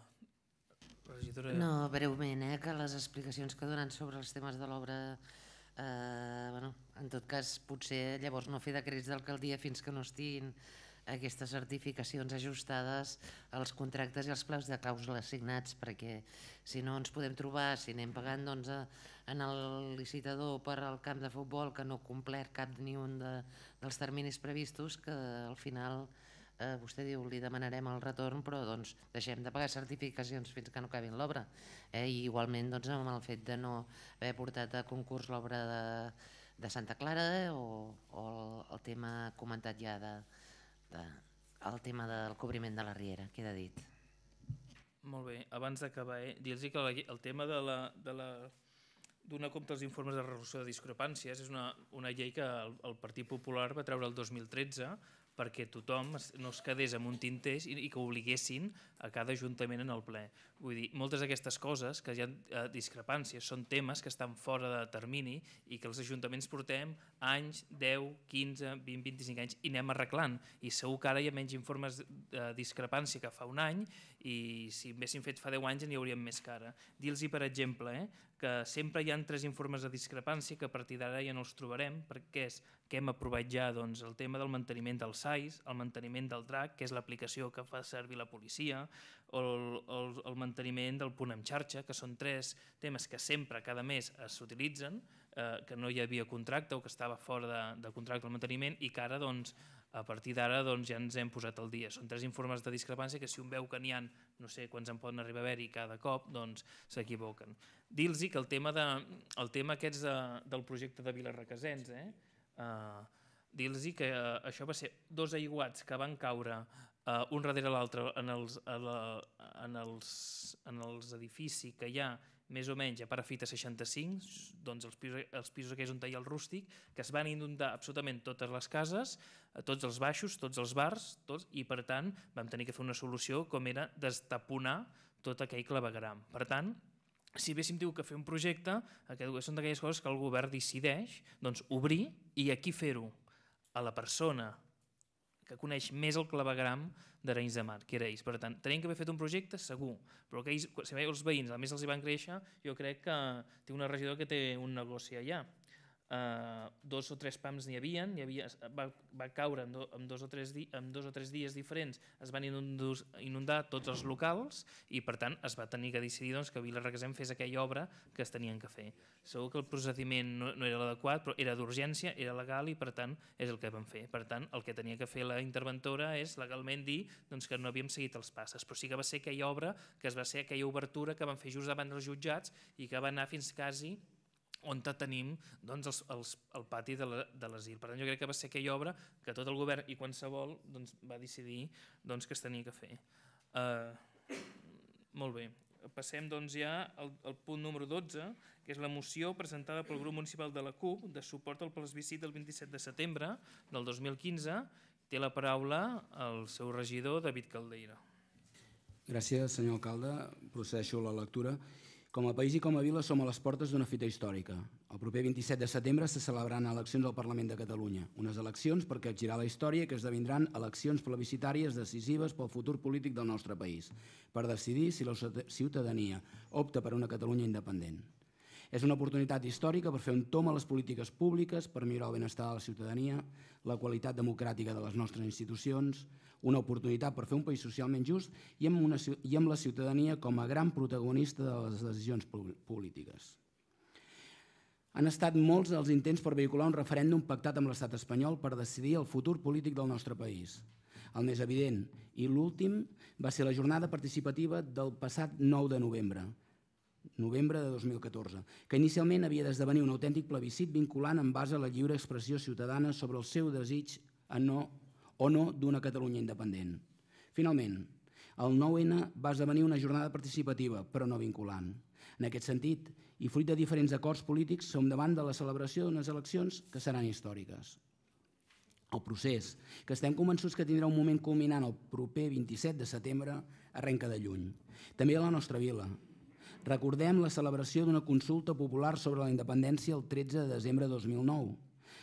regidora... No, breument, eh, que les explicacions que donen sobre els temes de l'obra eh, bueno, en tot cas potser llavors no fer decrets d'alcaldia fins que no estiguin aquestes certificacions ajustades als contractes i als plaus de clàusula assignats perquè si no ens podem trobar, si anem pagant doncs, a, en el licitador per al camp de futbol que no complert cap ni un de, dels terminis previstos que al final eh, vostè diu li demanarem el retorn però doncs deixem de pagar certificacions fins que no acabin l'obra eh? i igualment doncs, amb el fet de no haver portat a concurs l'obra de, de Santa Clara eh? o, o el, el tema comentat ja de, de, el tema del cobriment de la Riera, queda dit. Molt bé, abans d'acabar, eh, dir-los que el tema de la, de la donar compte als informes de resolució de discrepàncies és una, una llei que el, el Partit Popular va treure el 2013 perquè tothom no es quedés amb un tinters i, i que obliguessin a cada ajuntament en el ple. Vull dir, moltes d'aquestes coses, que hi ha eh, discrepàncies, són temes que estan fora de termini i que els ajuntaments portem anys, 10, 15, 20, 25 anys i anem arreglant. I segur que ara hi ha menys informes de discrepància que fa un any i si haguéssim fet fa 10 anys n'hi hauríem més cara. Dir-los, per exemple, eh, que sempre hi han tres informes de discrepància que a partir d'ara ja no els trobarem perquè és que hem aprovat ja doncs, el tema del manteniment del SAIS, el manteniment del DRAC, que és l'aplicació que fa servir la policia, o el, el, el manteniment del punt en xarxa, que són tres temes que sempre, cada mes, s'utilitzen, eh, que no hi havia contracte o que estava fora de, de contracte el manteniment i que ara doncs, a partir d'ara doncs, ja ens hem posat al dia. Són tres informes de discrepància que si un veu que n'hi ha, no sé quants en poden arribar a haver-hi cada cop, doncs s'equivoquen. Dir-los que el tema, de, el tema aquests de, del projecte de Vilarrequesens, eh? Uh, dir-los que uh, això va ser dos aiguats que van caure uh, un darrere l'altre en, els, en, els, en els edificis que hi ha més o menys a Parafita 65, doncs els pisos, els pisos aquells on hi ha el rústic, que es van inundar absolutament totes les cases, tots els baixos, tots els bars, tots, i per tant vam tenir que fer una solució com era destaponar tot aquell clavegram. Per tant, si haguéssim tingut que fer un projecte, són d'aquelles coses que el govern decideix doncs, obrir i aquí fer-ho a la persona que coneix més el clavegram d'Arenys de Mar, que era ells. Per tant, tenim que haver fet un projecte, segur, però que ells, si els veïns a més els hi van créixer, jo crec que té una regidora que té un negoci allà eh, dos o tres pams n'hi havia, hi havia va, va caure en, do, en, dos o tres di, en dos o tres dies diferents, es van inundar, inundar tots els locals i per tant es va tenir que decidir doncs, que Vilarequesem fes aquella obra que es tenien que fer. Segur que el procediment no, no era l'adequat, però era d'urgència, era legal i per tant és el que vam fer. Per tant, el que tenia que fer la interventora és legalment dir doncs, que no havíem seguit els passes, però sí que va ser aquella obra, que es va ser aquella obertura que van fer just davant dels jutjats i que va anar fins quasi on tenim doncs, els, els, el pati de l'asil. Per tant, jo crec que va ser aquella obra que tot el govern i qualsevol doncs, va decidir doncs, que es tenia que fer. Uh, molt bé. Passem doncs, ja al, al punt número 12, que és la moció presentada pel grup municipal de la CUP de suport al plebiscit del 27 de setembre del 2015. Té la paraula el seu regidor, David Caldeira. Gràcies, senyor alcalde. Procedeixo a la lectura. Com a país i com a vila som a les portes d'una fita històrica. El proper 27 de setembre se celebraran eleccions al Parlament de Catalunya. Unes eleccions per capgirar la història que esdevindran eleccions plebiscitàries decisives pel futur polític del nostre país, per decidir si la ciutadania opta per una Catalunya independent. És una oportunitat històrica per fer un tom a les polítiques públiques, per millorar el benestar de la ciutadania, la qualitat democràtica de les nostres institucions, una oportunitat per fer un país socialment just i amb, una, i amb la ciutadania com a gran protagonista de les decisions polítiques. Han estat molts els intents per vehicular un referèndum pactat amb l'estat espanyol per decidir el futur polític del nostre país. El més evident i l'últim va ser la jornada participativa del passat 9 de novembre, novembre de 2014, que inicialment havia d'esdevenir un autèntic plebiscit vinculant en base a la lliure expressió ciutadana sobre el seu desig a no o no d'una Catalunya independent. Finalment, El 9N va esdevenir una jornada participativa, però no vinculant. En aquest sentit, i fruit de diferents acords polítics, som davant de la celebració d'unes eleccions que seran històriques. El procés, que estem convençuts que tindrà un moment culminant el proper 27 de setembre, arrenca de lluny. També a la nostra vila. Recordem la celebració d'una consulta popular sobre la independència el 13 de desembre de 2009,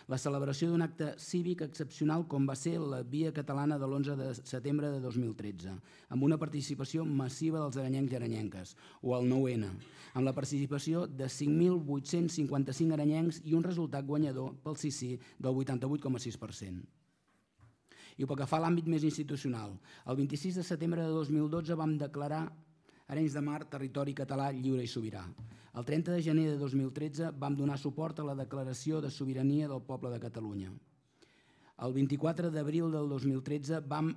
la celebració d'un acte cívic excepcional com va ser la Via Catalana de l'11 de setembre de 2013, amb una participació massiva dels aranyencs i aranyenques, o el 9N, amb la participació de 5.855 aranyencs i un resultat guanyador pel sí sí del 88,6%. I pel que fa a l'àmbit més institucional, el 26 de setembre de 2012 vam declarar Arenys de Mar, territori català lliure i sobirà. El 30 de gener de 2013 vam donar suport a la declaració de sobirania del poble de Catalunya. El 24 d'abril del 2013 vam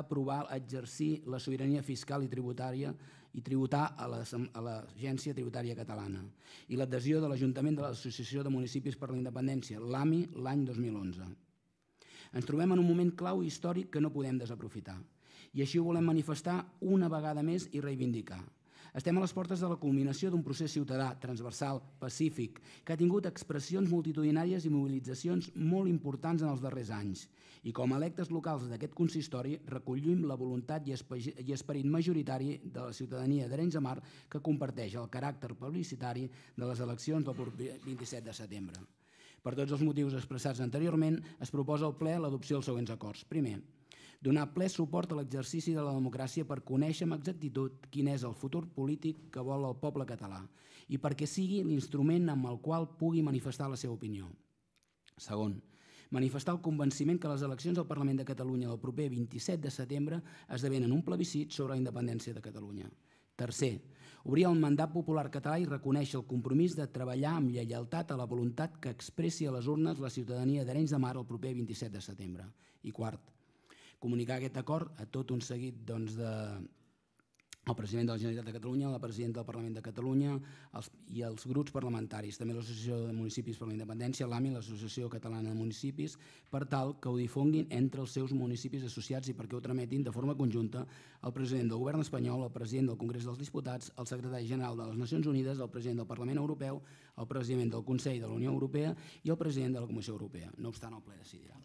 aprovar exercir la sobirania fiscal i tributària i tributar a l'Agència Tributària Catalana i l'adhesió de l'Ajuntament de l'Associació de Municipis per la Independència, l'AMI, l'any 2011. Ens trobem en un moment clau històric que no podem desaprofitar i així ho volem manifestar una vegada més i reivindicar. Estem a les portes de la culminació d'un procés ciutadà, transversal, pacífic, que ha tingut expressions multitudinàries i mobilitzacions molt importants en els darrers anys. I com a electes locals d'aquest consistori recollim la voluntat i esperit majoritari de la ciutadania d'Arenys de Mar que comparteix el caràcter publicitari de les eleccions del 27 de setembre. Per tots els motius expressats anteriorment, es proposa al ple l'adopció dels següents acords. Primer, donar ple suport a l'exercici de la democràcia per conèixer amb exactitud quin és el futur polític que vol el poble català i perquè sigui l'instrument amb el qual pugui manifestar la seva opinió. Segon, manifestar el convenciment que les eleccions al Parlament de Catalunya del proper 27 de setembre esdevenen un plebiscit sobre la independència de Catalunya. Tercer, obrir el mandat popular català i reconèixer el compromís de treballar amb lleialtat a la voluntat que expressi a les urnes la ciutadania d'Arenys de Mar el proper 27 de setembre. I quart, comunicar aquest acord a tot un seguit doncs, de, el president de la Generalitat de Catalunya, la presidenta del Parlament de Catalunya els, i els grups parlamentaris, també l'Associació de Municipis per la Independència, l'AMI, l'Associació Catalana de Municipis, per tal que ho difonguin entre els seus municipis associats i perquè ho trametin de forma conjunta el president del Govern espanyol, el president del Congrés dels Diputats, el secretari general de les Nacions Unides, el president del Parlament Europeu, el president del Consell de la Unió Europea i el president de la Comissió Europea. No obstant, el ple decidirà.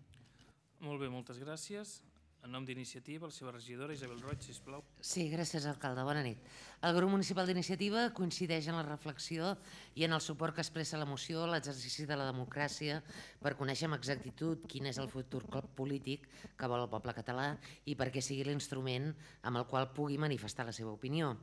Molt bé, moltes gràcies. En nom d'iniciativa, la seva regidora Isabel Roig, sisplau. Sí, gràcies, alcalde. Bona nit. El grup municipal d'iniciativa coincideix en la reflexió i en el suport que expressa la moció a l'exercici de la democràcia per conèixer amb exactitud quin és el futur polític que vol el poble català i perquè sigui l'instrument amb el qual pugui manifestar la seva opinió.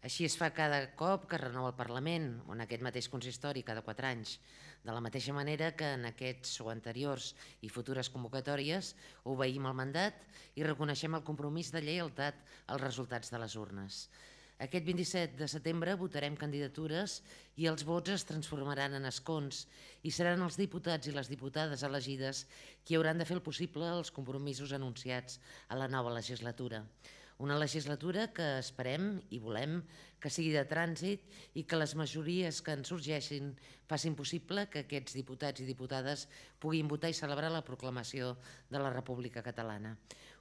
Així es fa cada cop que renova el Parlament, on aquest mateix consistori cada quatre anys, de la mateixa manera que en aquests o anteriors i futures convocatòries obeïm el mandat i reconeixem el compromís de lleialtat als resultats de les urnes. Aquest 27 de setembre votarem candidatures i els vots es transformaran en escons i seran els diputats i les diputades elegides qui hauran de fer el possible els compromisos anunciats a la nova legislatura. Una legislatura que esperem i volem que sigui de trànsit i que les majories que en sorgeixin facin possible que aquests diputats i diputades puguin votar i celebrar la proclamació de la República Catalana.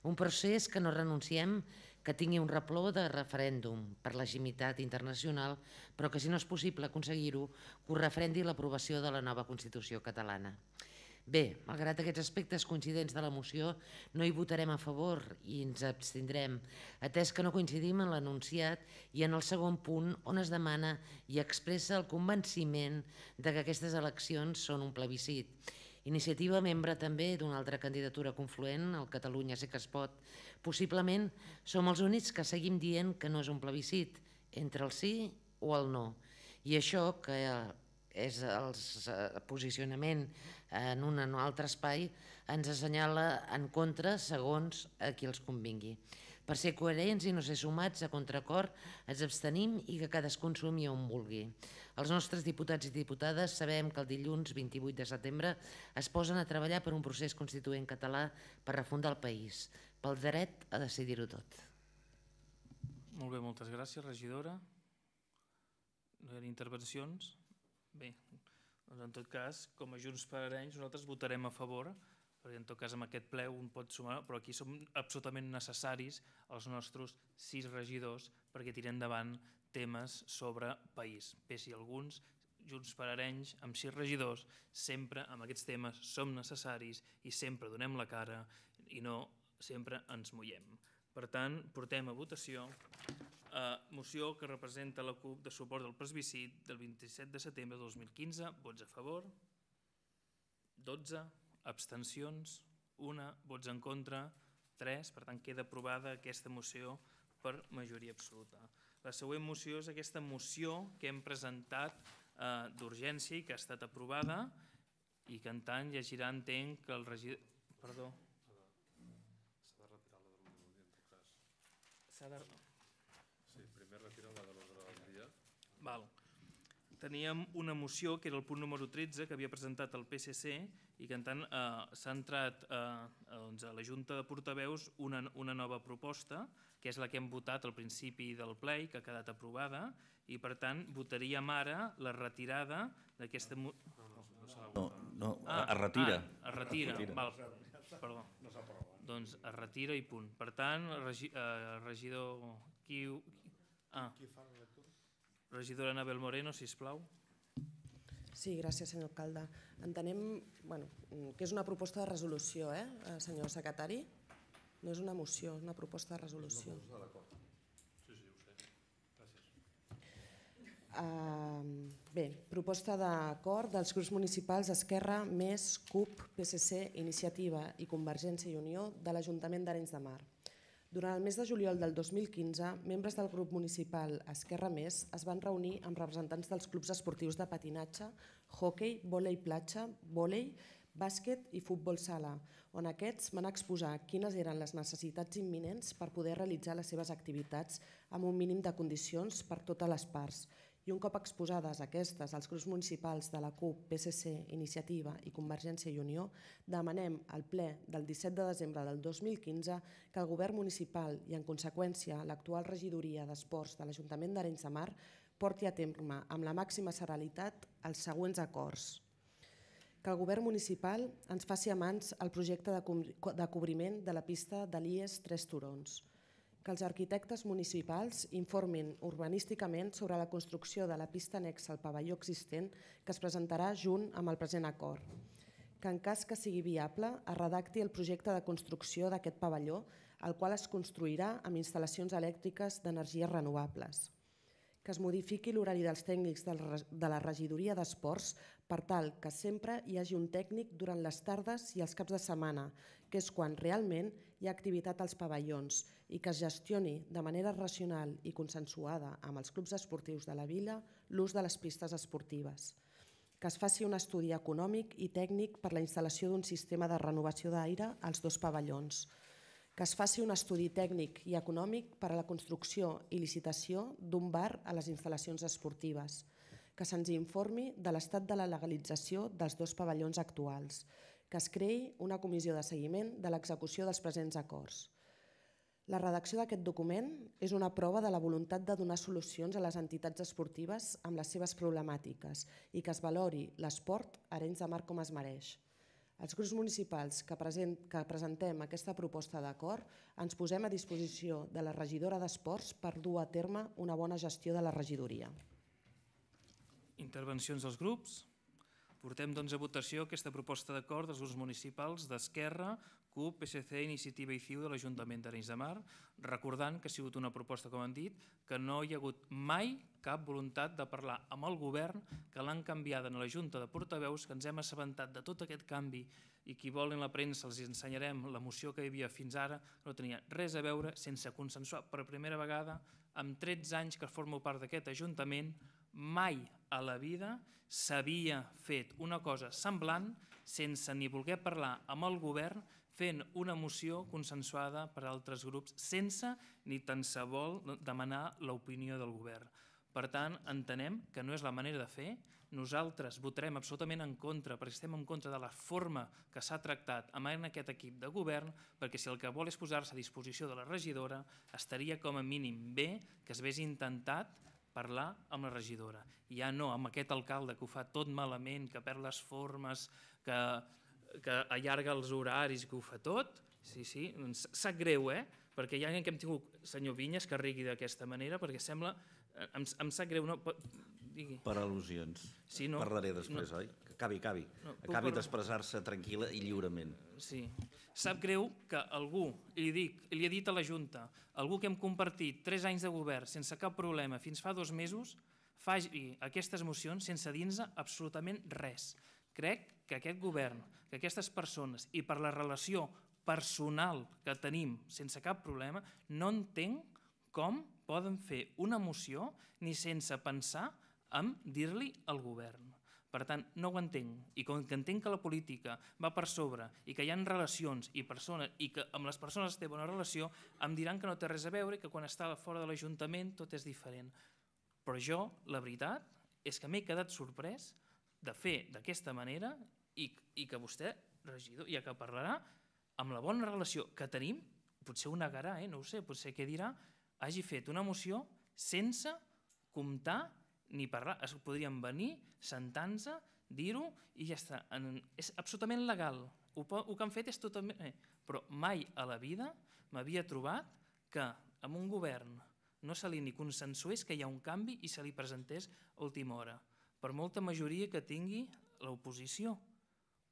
Un procés que no renunciem que tingui un repló de referèndum per legitimitat internacional, però que si no és possible aconseguir-ho, que ho refrendi l'aprovació de la nova Constitució catalana. Bé, malgrat aquests aspectes coincidents de la moció, no hi votarem a favor i ens abstindrem, atès que no coincidim en l'anunciat i en el segon punt on es demana i expressa el convenciment de que aquestes eleccions són un plebiscit. Iniciativa membre també d'una altra candidatura confluent, el Catalunya sí que es pot. Possiblement som els únics que seguim dient que no és un plebiscit, entre el sí o el no. I això, que és el posicionament en un o un altre espai, ens assenyala en contra segons a qui els convingui. Per ser coherents i no ser sumats a contracor, ens abstenim i que cadascun sumi on vulgui. Els nostres diputats i diputades sabem que el dilluns 28 de setembre es posen a treballar per un procés constituent català per refundar el país, pel dret a decidir-ho tot. Molt bé, moltes gràcies, regidora. No hi ha intervencions? Bé, doncs en tot cas, com a Junts per Arenys, nosaltres votarem a favor perquè en tot cas amb aquest ple un pot sumar, però aquí som absolutament necessaris els nostres sis regidors perquè tirem endavant temes sobre país. Pesi alguns, Junts per Arenys, amb sis regidors, sempre amb aquests temes som necessaris i sempre donem la cara i no sempre ens mullem. Per tant, portem a votació eh, moció que representa la CUP de suport del presbicit del 27 de setembre de 2015. Vots a favor? 12. Abstencions? 1. Vots en contra? 3. Per tant, queda aprovada aquesta moció per majoria absoluta. La següent moció és aquesta moció que hem presentat eh, d'urgència i que ha estat aprovada i que en tant llegirà, entenc, que el regidor... Perdó. S'ha de retirar la de l'ordre del dia, en tot cas. S'ha de... Sí, primer retiren la de l'ordre del dia. Val. Teníem una moció, que era el punt número 13, que havia presentat el PSC i que en tant eh, s'ha entrat eh, doncs, a la Junta de Portaveus una, una nova proposta, que és la que hem votat al principi del ple i que ha quedat aprovada, i per tant votaríem ara la retirada d'aquesta... mo- No, no, es retira. Ah, es retira, Es retira. val. Perdó. Doncs es retira i punt. Per tant, el regi, eh, regidor... Qui, ah. Regidora Anabel Moreno, si plau. Sí, gràcies, senyor alcalde. Entenem bueno, que és una proposta de resolució, eh, senyor secretari? No és una moció, és una proposta de resolució. Sí, sí, ho sé. Gràcies. Uh, bé, proposta d'acord dels grups municipals Esquerra, Més, CUP, PSC, Iniciativa i Convergència i Unió de l'Ajuntament d'Arenys de Mar. Durant el mes de juliol del 2015, membres del grup municipal Esquerra Més es van reunir amb representants dels clubs esportius de patinatge, hockey, vòlei platja, vòlei, bàsquet i futbol sala, on aquests van exposar quines eren les necessitats imminents per poder realitzar les seves activitats amb un mínim de condicions per totes les parts, i un cop exposades aquestes als grups municipals de la CUP, PSC, Iniciativa i Convergència i Unió, demanem al ple del 17 de desembre del 2015 que el govern municipal i en conseqüència l'actual regidoria d'Esports de l'Ajuntament d'Arenys de Mar porti a terme amb la màxima seralitat els següents acords. Que el govern municipal ens faci a mans el projecte de cobriment de la pista de l'IES Tres Turons que els arquitectes municipals informin urbanísticament sobre la construcció de la pista anexa al pavelló existent que es presentarà junt amb el present acord. Que en cas que sigui viable es redacti el projecte de construcció d'aquest pavelló, el qual es construirà amb instal·lacions elèctriques d'energies renovables que es modifiqui l'horari dels tècnics de la regidoria d'esports per tal que sempre hi hagi un tècnic durant les tardes i els caps de setmana, que és quan realment ha activitat als pavellons i que es gestioni de manera racional i consensuada amb els clubs esportius de la vila l'ús de les pistes esportives. Que es faci un estudi econòmic i tècnic per la instal·lació d'un sistema de renovació d'aire als dos pavellons, que es faci un estudi tècnic i econòmic per a la construcció i licitació d'un bar a les instal·lacions esportives, que se'ns informi de l'estat de la legalització dels dos pavellons actuals, que es creï una comissió de seguiment de l'execució dels presents acords. La redacció d'aquest document és una prova de la voluntat de donar solucions a les entitats esportives amb les seves problemàtiques i que es valori l'esport a Arenys de Mar com es mereix. Els grups municipals que, present, que presentem aquesta proposta d'acord ens posem a disposició de la regidora d'Esports per dur a terme una bona gestió de la regidoria. Intervencions dels grups. Portem doncs a votació aquesta proposta d'acord dels grups municipals d'Esquerra, CUP, PSC, Iniciativa i CiU de l'Ajuntament d'Arenys de Mar, recordant que ha sigut una proposta, com han dit, que no hi ha hagut mai cap voluntat de parlar amb el govern, que l'han canviada en la Junta de Portaveus, que ens hem assabentat de tot aquest canvi i qui vol en la premsa els ensenyarem la moció que hi havia fins ara, no tenia res a veure sense consensuar per primera vegada, amb 13 anys que formo part d'aquest Ajuntament, mai a la vida s'havia fet una cosa semblant sense ni voler parlar amb el govern fent una moció consensuada per altres grups sense ni tan se vol demanar l'opinió del govern. Per tant, entenem que no és la manera de fer. Nosaltres votarem absolutament en contra perquè estem en contra de la forma que s'ha tractat amb aquest equip de govern perquè si el que vol és posar-se a disposició de la regidora estaria com a mínim bé que es hagués intentat parlar amb la regidora. Ja no amb aquest alcalde que ho fa tot malament, que perd les formes, que que allarga els horaris, que ho fa tot, sí, sí, ens sap greu, eh? perquè hi ha que hem tingut senyor Vinyes que rigui d'aquesta manera, perquè sembla, eh, em, em sap greu, no? Digui. Per al·lusions. Sí, no? Parlaré després, no. oi? Que acabi, acabi. No, acabi d'expressar-se tranquil·la i lliurement. Sí. Sap greu que algú, li, dic, li ha dit a la Junta, algú que hem compartit tres anys de govern sense cap problema fins fa dos mesos, faci aquestes mocions sense dir-nos absolutament res. Crec que aquest govern, que aquestes persones, i per la relació personal que tenim sense cap problema, no entenc com poden fer una moció ni sense pensar en dir-li al govern. Per tant, no ho entenc. I com que entenc que la política va per sobre i que hi ha relacions i persones i que amb les persones té bona relació, em diran que no té res a veure i que quan està fora de l'Ajuntament tot és diferent. Però jo, la veritat, és que m'he quedat sorprès de fer d'aquesta manera i, i que vostè, regidor, ja que parlarà, amb la bona relació que tenim, potser ho negarà, eh? no ho sé, potser què dirà, hagi fet una moció sense comptar ni parlar. Es podrien venir, sentar-se, dir-ho i ja està. En, és absolutament legal. Ho, el que han fet és totalment... Eh, però mai a la vida m'havia trobat que amb un govern no se li ni consensués que hi ha un canvi i se li presentés a última hora, per molta majoria que tingui l'oposició.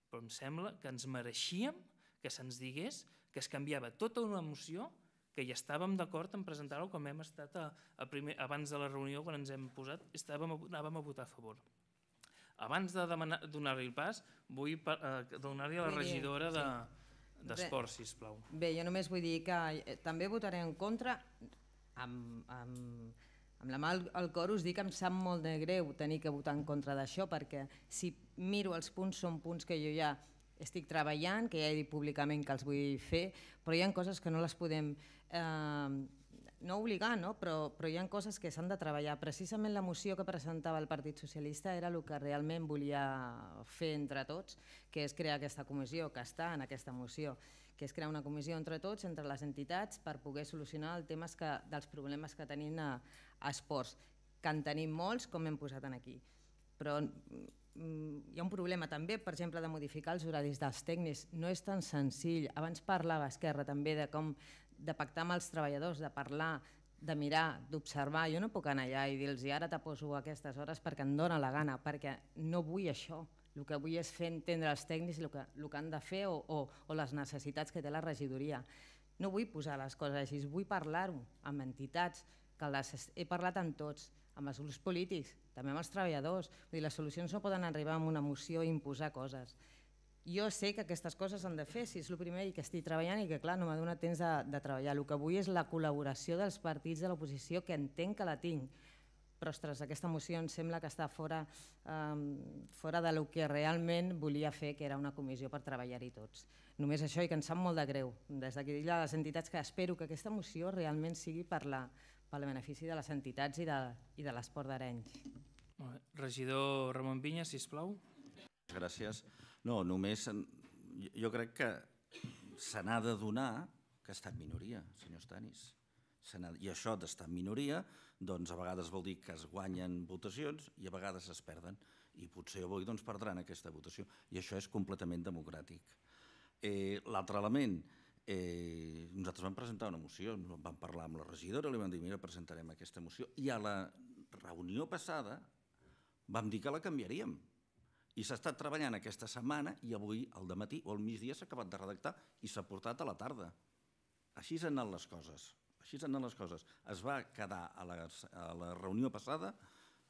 Però em sembla que ens mereixíem que se'ns digués que es canviava tota una moció que ja estàvem d'acord en presentar-ho com hem estat a, a primer, abans de la reunió, quan ens hem posat, estàvem, anàvem a votar a favor. Abans de donar-li el pas, vull eh, donar-li a la regidora de d'Esports, si sisplau. Bé, jo només vull dir que eh, també votaré en contra amb, amb, amb la mà al, al cor us dic que em sap molt de greu tenir que votar en contra d'això perquè si miro els punts són punts que jo ja estic treballant, que ja he dit públicament que els vull fer, però hi ha coses que no les podem eh, no obligar, no? Però, però hi ha coses que s'han de treballar. Precisament la moció que presentava el Partit Socialista era el que realment volia fer entre tots, que és crear aquesta comissió, que està en aquesta moció, que és crear una comissió entre tots, entre les entitats, per poder solucionar els temes que, dels problemes que tenim a, a esports, que en tenim molts, com hem posat en aquí. Però mm, hi ha un problema també, per exemple, de modificar els horaris dels tècnics. No és tan senzill. Abans parlava Esquerra també de com de pactar amb els treballadors, de parlar, de mirar, d'observar. Jo no puc anar allà i dir-los ara te poso a aquestes hores perquè em dóna la gana, perquè no vull això. El que vull és fer entendre als tècnics el que, el que han de fer o, o, o les necessitats que té la regidoria. No vull posar les coses així, vull parlar-ho amb entitats, que les he parlat amb tots, amb els grups polítics, també amb els treballadors. Vull dir, les solucions no poden arribar amb una moció i imposar coses. Jo sé que aquestes coses s'han de fer, si és el primer i que estic treballant i que clar, no m'ha donat temps de, de treballar. El que vull és la col·laboració dels partits de l'oposició, que entenc que la tinc, però ostres, aquesta moció em sembla que està fora, um, fora de lo que realment volia fer, que era una comissió per treballar-hi tots. Només això i que em sap molt de greu. Des d'aquí dic a les entitats que espero que aquesta moció realment sigui per, la, per el benefici de les entitats i de, i de l'esport d'Arenys. Regidor Ramon Vinya, si plau. Gràcies. No, només jo- crec que se n'ha de donar que està en minoria, senyor Stanis. I això d'estar en minoria, doncs a vegades vol dir que es guanyen votacions i a vegades es perden. I potser avui doncs, perdran aquesta votació. I això és completament democràtic. Eh, L'altre element, eh, nosaltres vam presentar una moció, vam parlar amb la regidora, li vam dir, mira, presentarem aquesta moció, i a la reunió passada vam dir que la canviaríem. I s'ha estat treballant aquesta setmana i avui, al matí o al migdia, s'ha acabat de redactar i s'ha portat a la tarda. Així han anat les coses. Així han anat les coses. Es va quedar a la, a la reunió passada,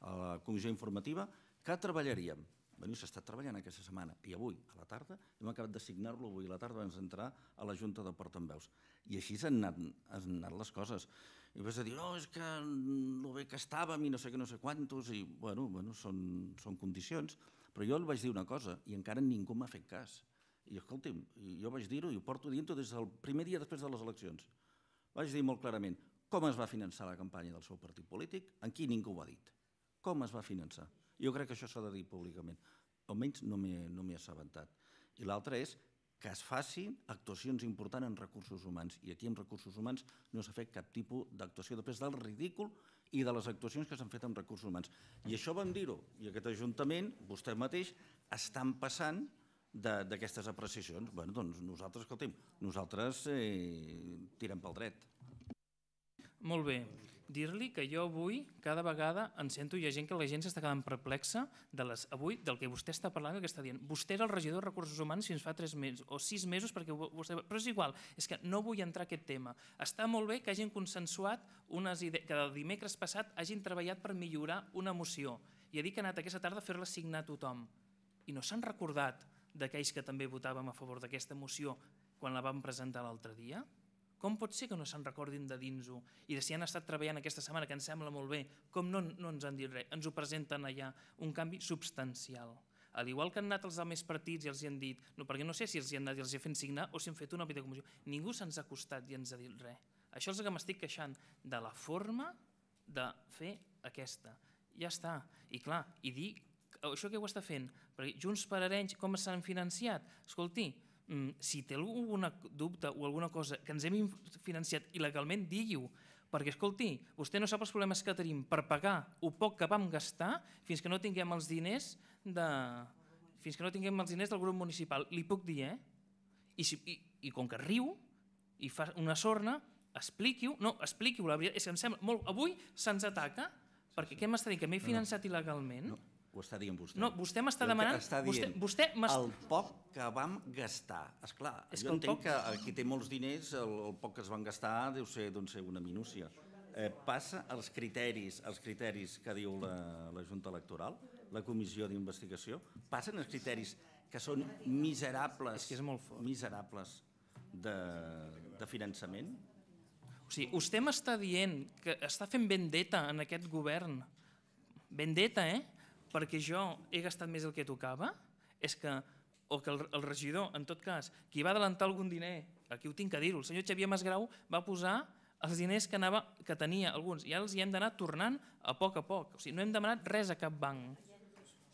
a la comissió informativa, que treballaríem. Bueno, s'ha estat treballant aquesta setmana i avui, a la tarda, hem acabat de signar-lo avui a la tarda abans d'entrar a la Junta de Portaveus. I així han anat, anat les coses. I vas a dir, no, és que el bé que estàvem i no sé què, no sé quantos, i bueno, bueno són, són condicions. Però jo li vaig dir una cosa i encara ningú m'ha fet cas. I escolti'm, jo vaig dir-ho i ho porto dient-ho des del primer dia després de les eleccions. Vaig dir molt clarament com es va finançar la campanya del seu partit polític, en qui ningú ho ha dit. Com es va finançar? Jo crec que això s'ha de dir públicament. Almenys no m'he no assabentat. I l'altre és que es facin actuacions importants en recursos humans. I aquí en recursos humans no s'ha fet cap tipus d'actuació després del ridícul i de les actuacions que s'han fet en recursos humans. I això vam dir-ho. I aquest Ajuntament, vostè mateix, estan passant d'aquestes apreciacions. Bueno, doncs nosaltres, escolti'm, nosaltres eh, tirem pel dret. Molt bé. Dir-li que jo avui, cada vegada, em sento, hi ha gent que la gent s'està quedant perplexa de les, avui del que vostè està parlant, el que està dient. Vostè era el regidor de Recursos Humans fins fa tres mesos, o sis mesos, perquè vostè... Però és igual, és que no vull entrar a aquest tema. Està molt bé que hagin consensuat unes idees, que el dimecres passat hagin treballat per millorar una moció. I ha dit que ha anat aquesta tarda a fer-la signar a tothom. I no s'han recordat d'aquells que també votàvem a favor d'aquesta moció quan la vam presentar l'altre dia? Com pot ser que no se'n recordin de dins-ho? I de si han estat treballant aquesta setmana, que ens sembla molt bé, com no, no ens han dit res? Ens ho presenten allà, un canvi substancial. Al igual que han anat els altres partits i els hi han dit, no, perquè no sé si els hi han anat i els hi han fet signar o si han fet una comissió. Ningú se'ns ha acostat i ens ha dit res. Això és el que m'estic queixant, de la forma de fer aquesta. Ja està. I clar, i dir això que ho està fent, perquè Junts per Arenys com s'han financiat? Escolti, si té algun dubte o alguna cosa que ens hem financiat il·legalment, digui-ho. Perquè, escolti, vostè no sap els problemes que tenim per pagar el poc que vam gastar fins que no tinguem els diners de... fins que no tinguem els diners del grup municipal. Li puc dir, eh? I, si, i, i com que riu i fa una sorna, expliqui-ho. No, expliqui-ho, la veritat és que em sembla molt... Avui se'ns ataca perquè què m'està dient? Que m'he financiat il·legalment? No, ho està dient vostè. No, vostè m'està demanant- Està vostè- dient vostè m'es- el poc que vam gastar. És clar, És jo que entenc poc- que qui té molts diners, el, el poc que es van gastar deu ser, doncs, ser una minúcia. Eh, passa als criteris, als criteris que diu la, la Junta Electoral, la Comissió d'Investigació, passen els criteris que són miserables, És que és molt fort. miserables de, de finançament. O sigui, vostè m'està dient que està fent vendetta en aquest govern. Vendetta, eh? Perquè jo he gastat més del que tocava? És que, o que el, el regidor, en tot cas, qui va adelantar algun diner, aquí ho tinc que dir-ho, el senyor Xavier Masgrau va posar els diners que, anava, que tenia alguns, i ara els hi hem d'anar tornant a poc a poc. O sigui, no hem demanat res a cap banc.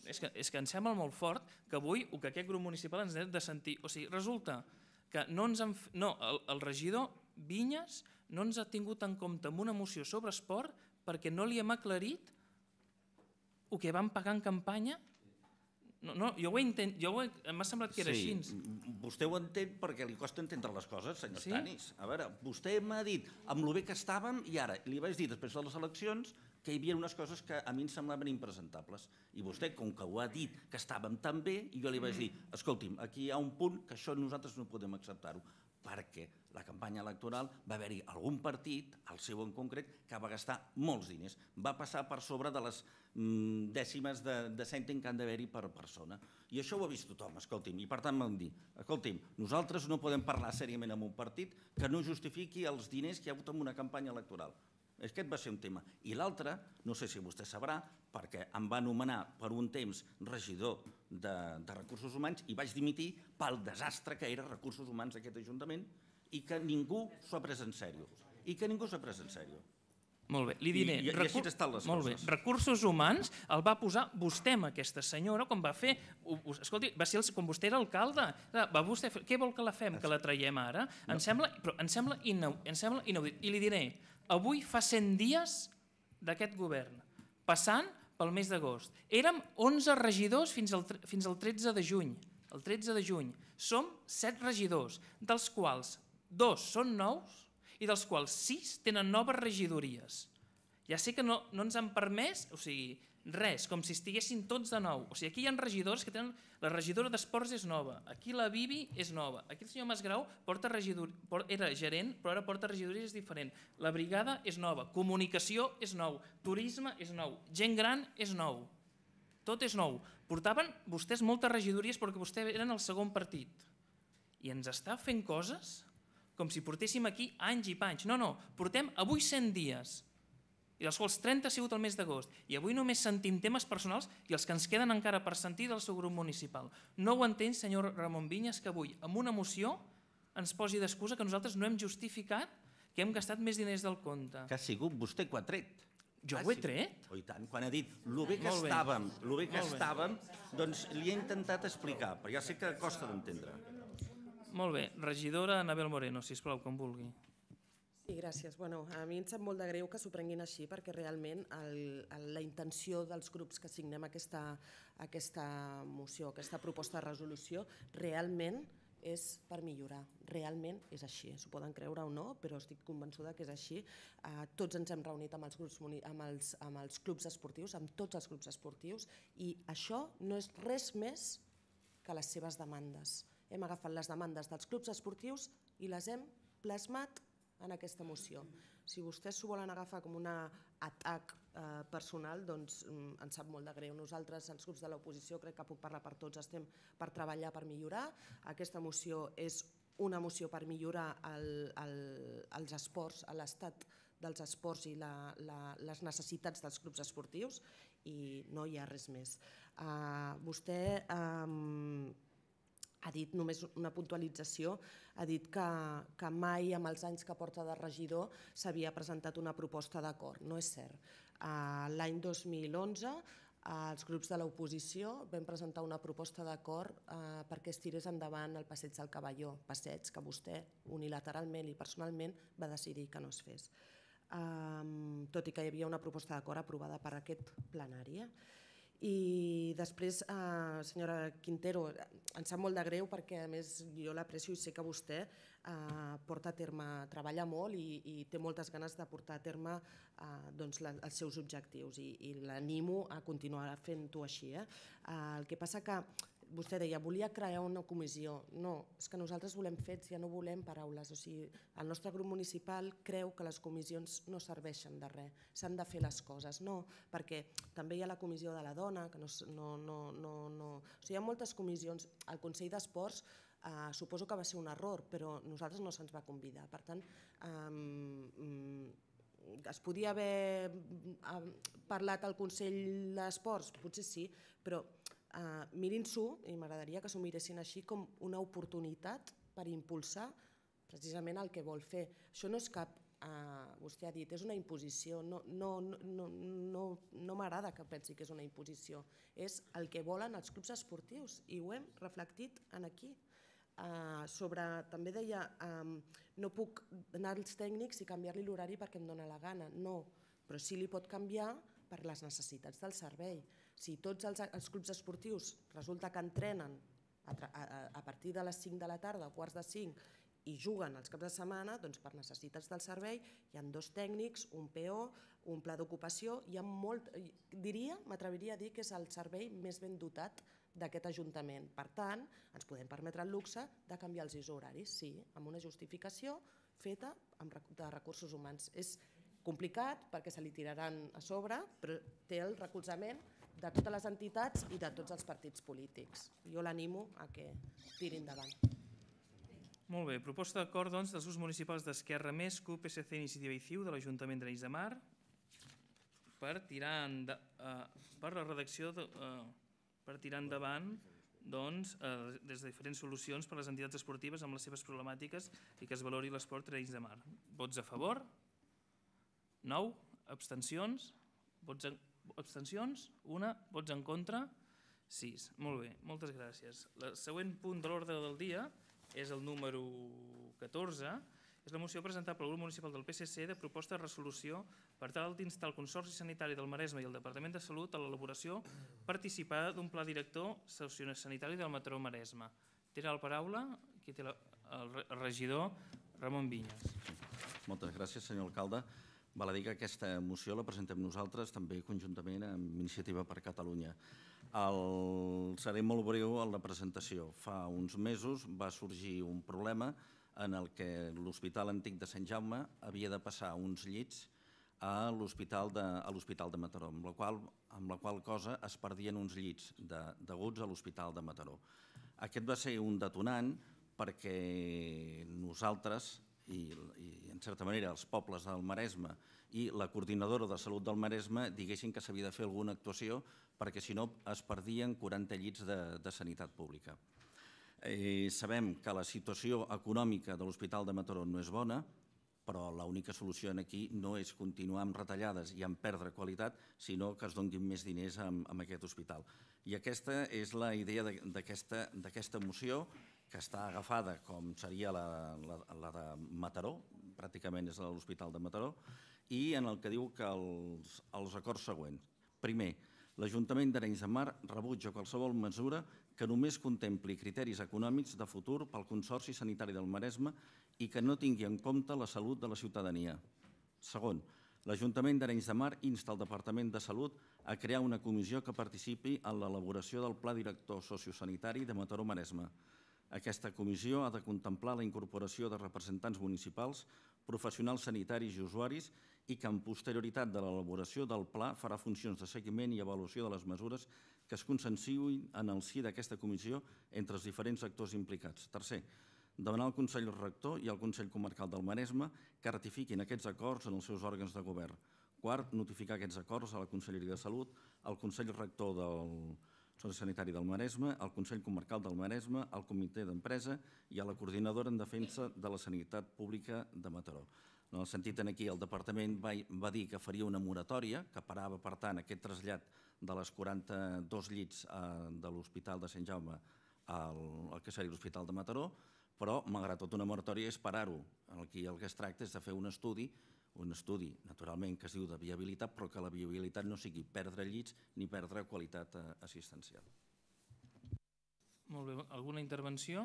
És que, és que em sembla molt fort que avui o que aquest grup municipal ens hem de sentir... O sigui, resulta que no ens han... No, el, el regidor Vinyes no ens ha tingut en compte en una moció sobre esport perquè no li hem aclarit el que vam pagar en campanya. No, no, jo ho he intent... Jo he... M'ha semblat que era sí, així. vostè ho entén perquè li costa entendre les coses, senyor Sí? Stanis. A veure, vostè m'ha dit amb lo bé que estàvem i ara li vaig dir després de les eleccions que hi havia unes coses que a mi em semblaven impresentables. I vostè, com que ho ha dit que estàvem tan bé, i jo li vaig dir, escolti'm, aquí hi ha un punt que això nosaltres no podem acceptar-ho, perquè la campanya electoral va haver-hi algun partit, el seu en concret, que va gastar molts diners. Va passar per sobre de les mm, dècimes de, de cèntim que han d'haver-hi per persona. I això ho ha vist tothom, escolti'm. I per tant vam dir, escolti'm, nosaltres no podem parlar sèriament amb un partit que no justifiqui els diners que hi ha hagut en una campanya electoral. Aquest va ser un tema. I l'altre, no sé si vostè sabrà, perquè em va nomenar per un temps regidor de, de Recursos Humans i vaig dimitir pel desastre que era Recursos Humans d'aquest Ajuntament i que ningú s'ho ha pres en sèrio. I que ningú s'ho ha pres en sèrio. Molt bé, li diré. I- i- i així estan les molt. Bé. Recursos humans el va posar vostè amb aquesta senyora quan va fer... Escolti, va ser el, quan vostè era alcalde. Va vostè fer, què vol que la fem, que la traiem ara? Em sembla, però em sembla, inau, em sembla inaudit. I li diré, avui fa 100 dies d'aquest govern, passant pel mes d'agost. Érem 11 regidors fins al, fins al 13 de juny. El 13 de juny. Som 7 regidors, dels quals dos són nous i dels quals sis tenen noves regidories. Ja sé que no, no ens han permès, o sigui, res, com si estiguessin tots de nou. O sigui, aquí hi ha regidors que tenen... La regidora d'Esports és nova, aquí la Bibi és nova, aquí el senyor Masgrau porta regidor, era gerent, però ara porta regidoria és diferent. La brigada és nova, comunicació és nou, turisme és nou, gent gran és nou. Tot és nou. Portaven vostès moltes regidories perquè vostès eren el segon partit. I ens està fent coses com si portéssim aquí anys i panys. No, no, portem avui 100 dies, i dels quals 30 ha sigut el mes d'agost. I avui només sentim temes personals i els que ens queden encara per sentir del seu grup municipal. No ho entén, senyor Ramon Vinyes, que avui, amb una moció, ens posi d'excusa que nosaltres no hem justificat que hem gastat més diners del compte. Que ha sigut vostè que ho ha tret. Jo Ha ho he tret? Oh, i tant, quan ha dit lo bé que Molt bé. estàvem, lo bé que Molt bé. estàvem, doncs li he intentat explicar, però ja sé que costa d'entendre. Molt bé. Regidora Anabel Moreno, si plau, com vulgui. Sí, gràcies. Bueno, a mi em sap molt de greu que s'ho prenguin així perquè realment el, el, la intenció dels grups que signem aquesta, aquesta moció, aquesta proposta de resolució, realment és per millorar. Realment és així. S'ho poden creure o no, però estic convençuda que és així. Uh, tots ens hem reunit amb els, grups, amb, els, amb els clubs esportius, amb tots els clubs esportius, i això no és res més que les seves demandes. Hem agafat les demandes dels clubs esportius i les hem plasmat en aquesta moció. Si vostès s'ho volen agafar com un atac eh, personal, doncs mm, ens sap molt de greu. Nosaltres, els grups de l'oposició, crec que puc parlar per tots, estem per treballar per millorar. Aquesta moció és una moció per millorar el, el, els esports, l'estat dels esports i la, la, les necessitats dels clubs esportius i no hi ha res més. Uh, vostè um, ha dit només una puntualització, ha dit que, que mai amb els anys que porta de regidor s'havia presentat una proposta d'acord. No és cert. Uh, L'any 2011 els grups de l'oposició vam presentar una proposta d'acord eh, perquè es tirés endavant el passeig del Cavalló, passeig que vostè unilateralment i personalment va decidir que no es fes. Um, tot i que hi havia una proposta d'acord aprovada per aquest plenari. Eh? I després, eh, senyora Quintero, em sap molt de greu perquè a més jo l'aprecio i sé que vostè eh, porta a terme, treballa molt i, i té moltes ganes de portar a terme eh, doncs la, els seus objectius i, i l'animo a continuar fent-ho així. Eh? Eh, el que passa que vostè deia, volia crear una comissió. No, és que nosaltres volem fets, ja no volem paraules. O sigui, el nostre grup municipal creu que les comissions no serveixen de res, s'han de fer les coses. No, perquè també hi ha la comissió de la dona, que no... no, no, no, no. O sigui, hi ha moltes comissions. El Consell d'Esports eh, suposo que va ser un error, però nosaltres no se'ns va convidar. Per tant, eh, es podia haver parlat al Consell d'Esports? Potser sí, però eh, mirin-s'ho, i m'agradaria que s'ho miressin així, com una oportunitat per impulsar precisament el que vol fer. Això no és cap, eh, vostè ha dit, és una imposició, no, no, no, no, no m'agrada que pensi que és una imposició, és el que volen els clubs esportius i ho hem reflectit en aquí. Uh, sobre, també deia, um, no puc anar als tècnics i canviar-li l'horari perquè em dóna la gana, no, però sí li pot canviar per les necessitats del servei. Si tots els, els clubs esportius resulta que entrenen a, a, a partir de les 5 de la tarda o quarts de 5 i juguen els caps de setmana, doncs per necessitats del servei hi han dos tècnics, un PO, un pla d'ocupació, hi ha molt, diria, m'atreviria a dir que és el servei més ben dotat d'aquest Ajuntament. Per tant, ens podem permetre el luxe de canviar els horaris, sí, amb una justificació feta amb, de recursos humans. És complicat perquè se li tiraran a sobre, però té el recolzament de totes les entitats i de tots els partits polítics. Jo l'animo a que tiri endavant. Molt bé, proposta d'acord doncs, dels grups municipals d'Esquerra Més, CUP, PSC, Iniciativa i CiU de l'Ajuntament de de Mar per tirar enda, uh, per la redacció de, uh, per tirar endavant doncs, eh, des de diferents solucions per a les entitats esportives amb les seves problemàtiques i que es valori l'esport a de Mar. Vots a favor? 9. Abstencions? Vots en abstencions, una, vots en contra, sis. Molt bé, moltes gràcies. El següent punt de l'ordre del dia és el número 14, és la moció presentada pel grup municipal del PSC de proposta de resolució per tal d'instar el Consorci Sanitari del Maresme i el Departament de Salut a l'elaboració participada d'un pla director sanitari del Mataró Maresme. Té la paraula qui té la, el regidor Ramon Vinyes. Moltes gràcies, senyor alcalde. Val a dir que aquesta moció la presentem nosaltres també conjuntament amb Iniciativa per Catalunya. El... Seré molt breu en la presentació. Fa uns mesos va sorgir un problema en el que l'Hospital Antic de Sant Jaume havia de passar uns llits a l'Hospital de, a de Mataró, amb la, qual, amb la qual cosa es perdien uns llits de, deguts a l'Hospital de Mataró. Aquest va ser un detonant perquè nosaltres i, i en certa manera els pobles del Maresme i la coordinadora de salut del Maresme diguessin que s'havia de fer alguna actuació perquè si no es perdien 40 llits de, de sanitat pública. Eh, sabem que la situació econòmica de l'Hospital de Mataró no és bona, però l'única solució aquí no és continuar amb retallades i amb perdre qualitat, sinó que es donin més diners amb, amb aquest hospital. I aquesta és la idea d'aquesta moció, que està agafada com seria la, la, la de Mataró, pràcticament és l'Hospital de Mataró, i en el que diu que els, els acords següents. Primer, l'Ajuntament d'Arenys de Mar rebutja qualsevol mesura que només contempli criteris econòmics de futur pel Consorci Sanitari del Maresme i que no tingui en compte la salut de la ciutadania. Segon, l'Ajuntament d'Arenys de Mar insta el Departament de Salut a crear una comissió que participi en l'elaboració del Pla Director Sociosanitari de Mataró-Maresme. Aquesta comissió ha de contemplar la incorporació de representants municipals, professionals sanitaris i usuaris i que en posterioritat de l'elaboració del pla farà funcions de seguiment i avaluació de les mesures que es consensiuin en el si d'aquesta comissió entre els diferents actors implicats. Tercer, demanar al Consell Rector i al Consell Comarcal del Maresme que ratifiquin aquests acords en els seus òrgans de govern. Quart, notificar aquests acords a la Conselleria de Salut, al Consell Rector del Centre Sanitari del Maresme, al Consell Comarcal del Maresme, al Comitè d'Empresa i a la Coordinadora en Defensa de la Sanitat Pública de Mataró. En el sentit en aquí, el Departament va, va dir que faria una moratòria, que parava, per tant, aquest trasllat de les 42 llits eh, de l'Hospital de Sant Jaume al, al que seria l'Hospital de Mataró, però, malgrat tot una moratòria, és parar-ho. Aquí el que es tracta és de fer un estudi, un estudi, naturalment, que es diu de viabilitat, però que la viabilitat no sigui perdre llits ni perdre qualitat eh, assistencial. Molt bé, alguna intervenció?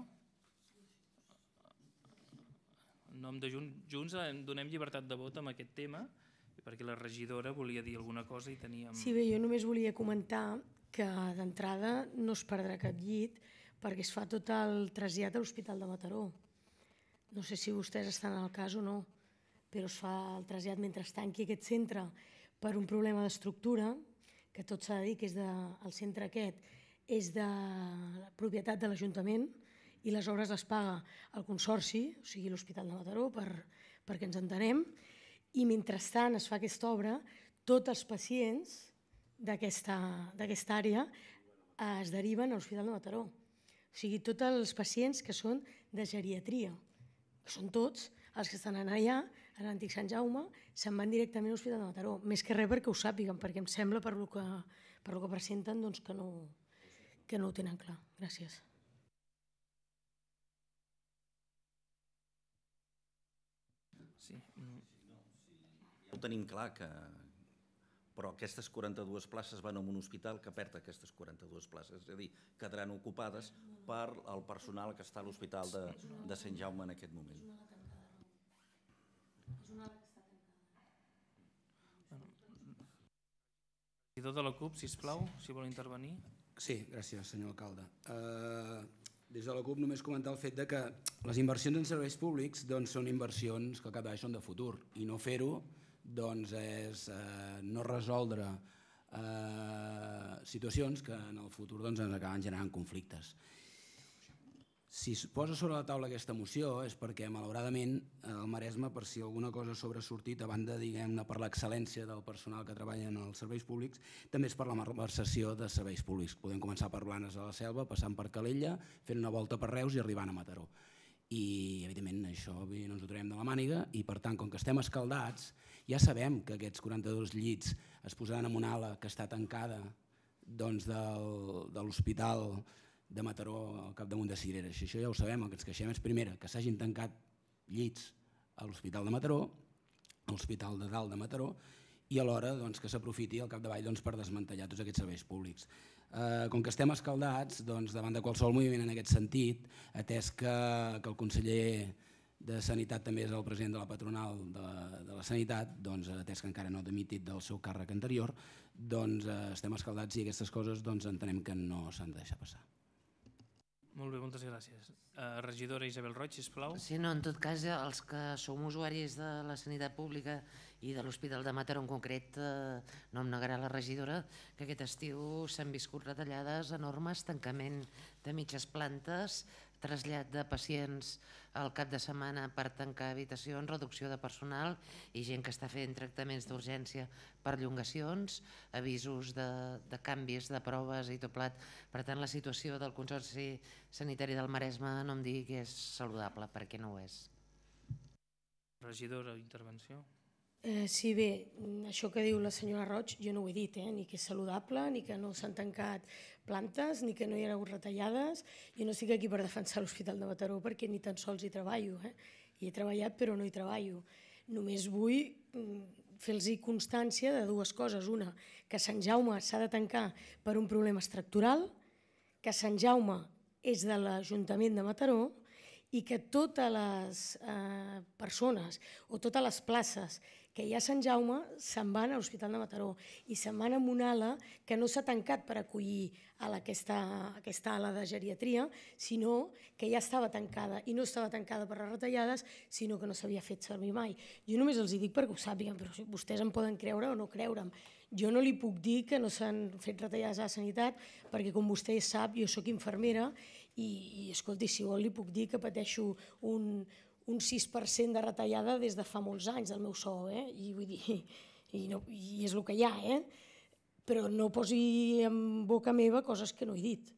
En nom de Junts donem llibertat de vot amb aquest tema, perquè la regidora volia dir alguna cosa i teníem... Sí, bé, jo només volia comentar que d'entrada no es perdrà cap llit perquè es fa tot el trasllat a l'Hospital de Mataró. No sé si vostès estan al cas o no, però es fa el trasllat mentre es tanqui aquest centre per un problema d'estructura, que tot s'ha de dir que és de, el centre aquest és de propietat de l'Ajuntament i les obres les paga el Consorci, o sigui l'Hospital de Mataró, per, perquè ens entenem, i mentrestant es fa aquesta obra, tots els pacients d'aquesta àrea es deriven a l'Hospital de Mataró. O sigui, tots els pacients que són de geriatria, que són tots els que estan allà, a l'antic Sant Jaume, se'n van directament a l'Hospital de Mataró. Més que res perquè ho sàpiguen, perquè em sembla, per lo que, per lo que presenten, doncs, que, no, que no ho tenen clar. Gràcies. Sí. Ho tenim clar, que, però aquestes 42 places van a un hospital que perd aquestes 42 places, és a dir, quedaran ocupades per el personal que està a l'Hospital de, de Sant Jaume en aquest moment. Regidor de la CUP, sisplau, si vol intervenir. Sí, gràcies, senyor alcalde. Uh, des de la CUP només comentar el fet de que les inversions en serveis públics doncs, són inversions que al capdavall són de futur i no fer-ho doncs, és eh, no resoldre eh, situacions que en el futur doncs, ens acaben generant conflictes. Si es posa sobre la taula aquesta moció és perquè, malauradament, el Maresme, per si alguna cosa ha sobresortit, a banda diguem-ne per l'excel·lència del personal que treballa en els serveis públics, també és per la malversació de serveis públics. Podem començar per Blanes a la Selva, passant per Calella, fent una volta per Reus i arribant a Mataró. I, evidentment, això no ens ho traiem de la màniga i, per tant, com que estem escaldats, ja sabem que aquests 42 llits es posaran en una ala que està tancada doncs, del, de l'hospital de Mataró al capdamunt de Cireres. I això ja ho sabem, el que ens queixem és primera, que s'hagin tancat llits a l'Hospital de Mataró, a l'Hospital de Dalt de Mataró, i alhora doncs, que s'aprofiti al capdavall doncs, per desmantellar tots aquests serveis públics. Eh, com que estem escaldats doncs, davant de qualsevol moviment en aquest sentit, atès que, que el conseller de Sanitat també és el president de la patronal de, de la Sanitat, doncs, atès que encara no ha demitit del seu càrrec anterior, doncs, eh, estem escaldats i aquestes coses doncs, entenem que no s'han de deixar passar. Molt bé, moltes gràcies. Uh, regidora Isabel Roig, sisplau. Sí, no, en tot cas, els que som usuaris de la sanitat pública i de l'Hospital de Mataró en concret, eh, no em negarà la regidora que aquest estiu s'han viscut retallades enormes, tancament de mitges plantes, trasllat de pacients al cap de setmana per tancar habitacions, reducció de personal i gent que està fent tractaments d'urgència per llongacions, avisos de, de canvis de proves i tot plat. Per tant, la situació del Consorci Sanitari del Maresme no em digui que és saludable, perquè no ho és. Regidora, intervenció. Eh, sí, bé, això que diu la senyora Roig jo no ho he dit, eh? ni que és saludable, ni que no s'han tancat plantes, ni que no hi ha hagut retallades. Jo no estic aquí per defensar l'Hospital de Mataró perquè ni tan sols hi treballo. Eh? Hi he treballat però no hi treballo. Només vull mm, fer-los constància de dues coses. Una, que Sant Jaume s'ha de tancar per un problema estructural, que Sant Jaume és de l'Ajuntament de Mataró i que totes les eh, persones o totes les places que hi ha a Sant Jaume se'n van a l'Hospital de Mataró i se'n van a una ala que no s'ha tancat per acollir a aquesta, aquesta ala de geriatria, sinó que ja estava tancada i no estava tancada per les retallades, sinó que no s'havia fet servir mai. Jo només els hi dic perquè ho sàpiguen, però vostès em poden creure o no creure'm. Jo no li puc dir que no s'han fet retallades a la sanitat perquè, com vostè sap, jo sóc infermera i, i escolti, si vol li puc dir que pateixo un, un 6% de retallada des de fa molts anys del meu sou, eh? I vull dir, i, no, i és el que hi ha, eh? Però no posi en boca meva coses que no he dit.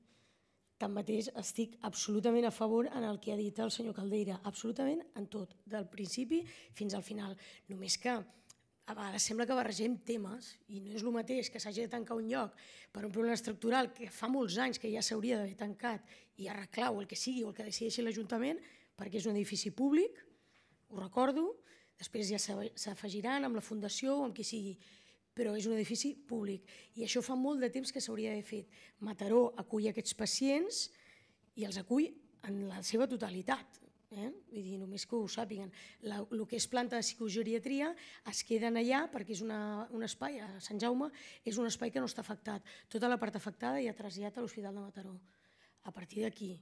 Tanmateix, estic absolutament a favor en el que ha dit el senyor Caldeira, absolutament en tot, del principi fins al final. Només que a vegades sembla que barregem temes i no és el mateix que s'hagi de tancar un lloc per un problema estructural que fa molts anys que ja s'hauria d'haver tancat i arreglar o el que sigui o el que decideixi l'Ajuntament perquè és un edifici públic, ho recordo, després ja s'afegiran amb la Fundació o amb qui sigui, però és un edifici públic i això fa molt de temps que s'hauria d'haver fet. Mataró acull aquests pacients i els acull en la seva totalitat, Eh? Vull dir, només que ho sàpiguen. La, el que és planta de psicogeriatria es queden allà perquè és una, un espai, a Sant Jaume, és un espai que no està afectat. Tota la part afectada ja traslladat a l'Hospital de Mataró. A partir d'aquí,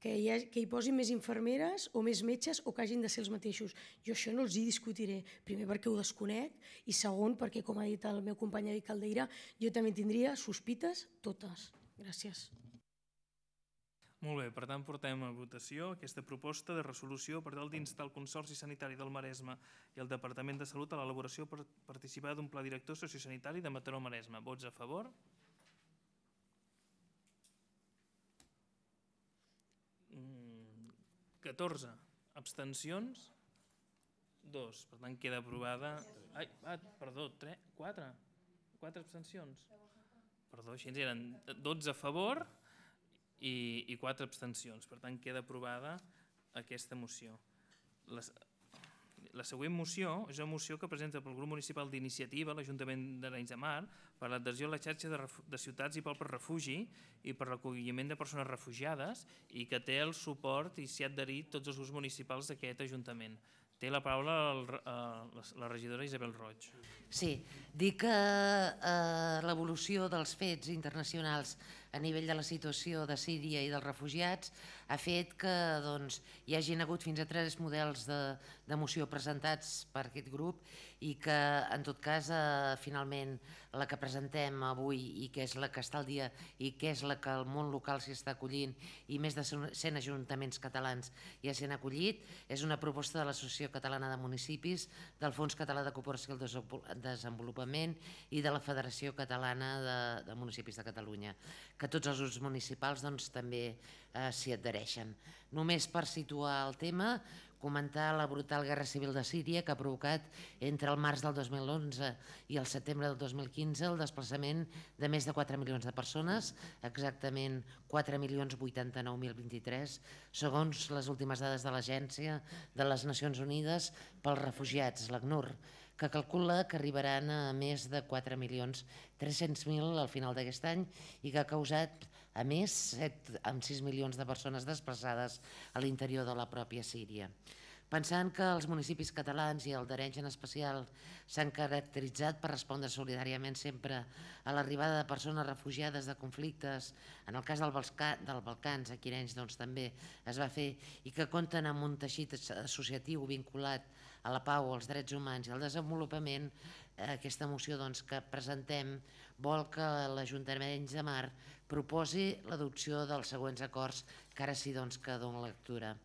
que, hi ha, que hi posin més infermeres o més metges o que hagin de ser els mateixos. Jo això no els hi discutiré, primer perquè ho desconec i segon perquè, com ha dit el meu company David Caldeira, jo també tindria sospites totes. Gràcies. Molt bé, per tant portem a votació aquesta proposta de resolució per tal d'instar el Consorci Sanitari del Maresme i el Departament de Salut a l'elaboració per participar d'un pla director sociosanitari de Mataró-Maresme. Vots a favor? Mm, 14. Abstencions? 2. Per tant, queda aprovada... Ai, ah, perdó, 3, 4. 4 abstencions. Perdó, així eren 12 a favor i, i quatre abstencions. Per tant, queda aprovada aquesta moció. La, la següent moció és una moció que presenta pel grup municipal d'iniciativa l'Ajuntament d'Arenys de Mar per l'adhesió a la xarxa de, de ciutats i per refugi i per l'acolliment de persones refugiades i que té el suport i s'hi ha adherit tots els grups municipals d'aquest Ajuntament. Té la paraula eh, la regidora Isabel Roig. Sí, dic que eh, l'evolució dels fets internacionals a nivell de la situació de Síria i dels refugiats ha fet que doncs, hi hagin hagut fins a tres models de, de moció presentats per aquest grup i que en tot cas eh, finalment la que presentem avui i que és la que està al dia i que és la que el món local s'hi està acollint i més de 100 ajuntaments catalans ja s'hi han acollit, és una proposta de l'Associació Catalana de Municipis, del Fons Català de Cooperació al Desenvolupament i de la Federació Catalana de, de Municipis de Catalunya, que tots els grups municipals doncs, també eh, s'hi adhereixen. Només per situar el tema, comentar la brutal guerra civil de Síria que ha provocat entre el març del 2011 i el setembre del 2015 el desplaçament de més de 4 milions de persones, exactament 4.089.023, segons les últimes dades de l'Agència de les Nacions Unides pels refugiats, l'ACNUR, que calcula que arribaran a més de 4.300.000 al final d'aquest any i que ha causat a més 7, amb 6 milions de persones desplaçades a l'interior de la pròpia Síria. Pensant que els municipis catalans i el d'Arenys en especial s'han caracteritzat per respondre solidàriament sempre a l'arribada de persones refugiades de conflictes, en el cas del, Balcà, del Balcans, aquí Arenys doncs, també es va fer, i que compten amb un teixit associatiu vinculat a la pau, als drets humans i al desenvolupament, eh, aquesta moció doncs, que presentem vol que l'Ajuntament de Mar proposi l'adopció dels següents acords que ara sí doncs, que dono lectura.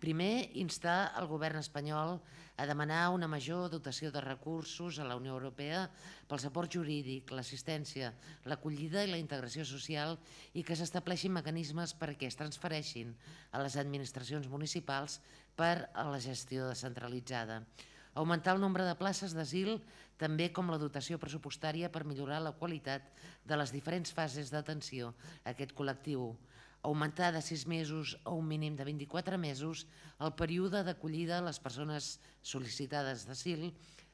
Primer, instar el govern espanyol a demanar una major dotació de recursos a la Unió Europea pel suport jurídic, l'assistència, l'acollida i la integració social i que s'estableixin mecanismes perquè es transfereixin a les administracions municipals per a la gestió descentralitzada. Augmentar el nombre de places d'asil també com la dotació pressupostària per millorar la qualitat de les diferents fases d'atenció a aquest col·lectiu augmentar de 6 mesos a un mínim de 24 mesos el període d'acollida a les persones sol·licitades d'asil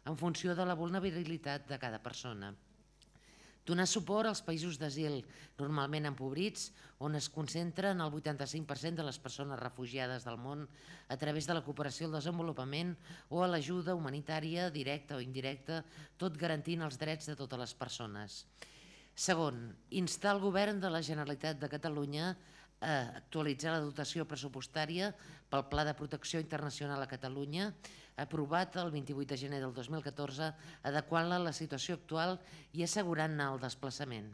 en funció de la vulnerabilitat de cada persona. Donar suport als països d'asil normalment empobrits, on es concentren el 85% de les persones refugiades del món a través de la cooperació al desenvolupament o a l'ajuda humanitària directa o indirecta, tot garantint els drets de totes les persones. Segon, instar el govern de la Generalitat de Catalunya actualitzar la dotació pressupostària pel Pla de Protecció Internacional a Catalunya aprovat el 28 de gener del 2014, adequant-la a la situació actual i assegurant-ne el desplaçament.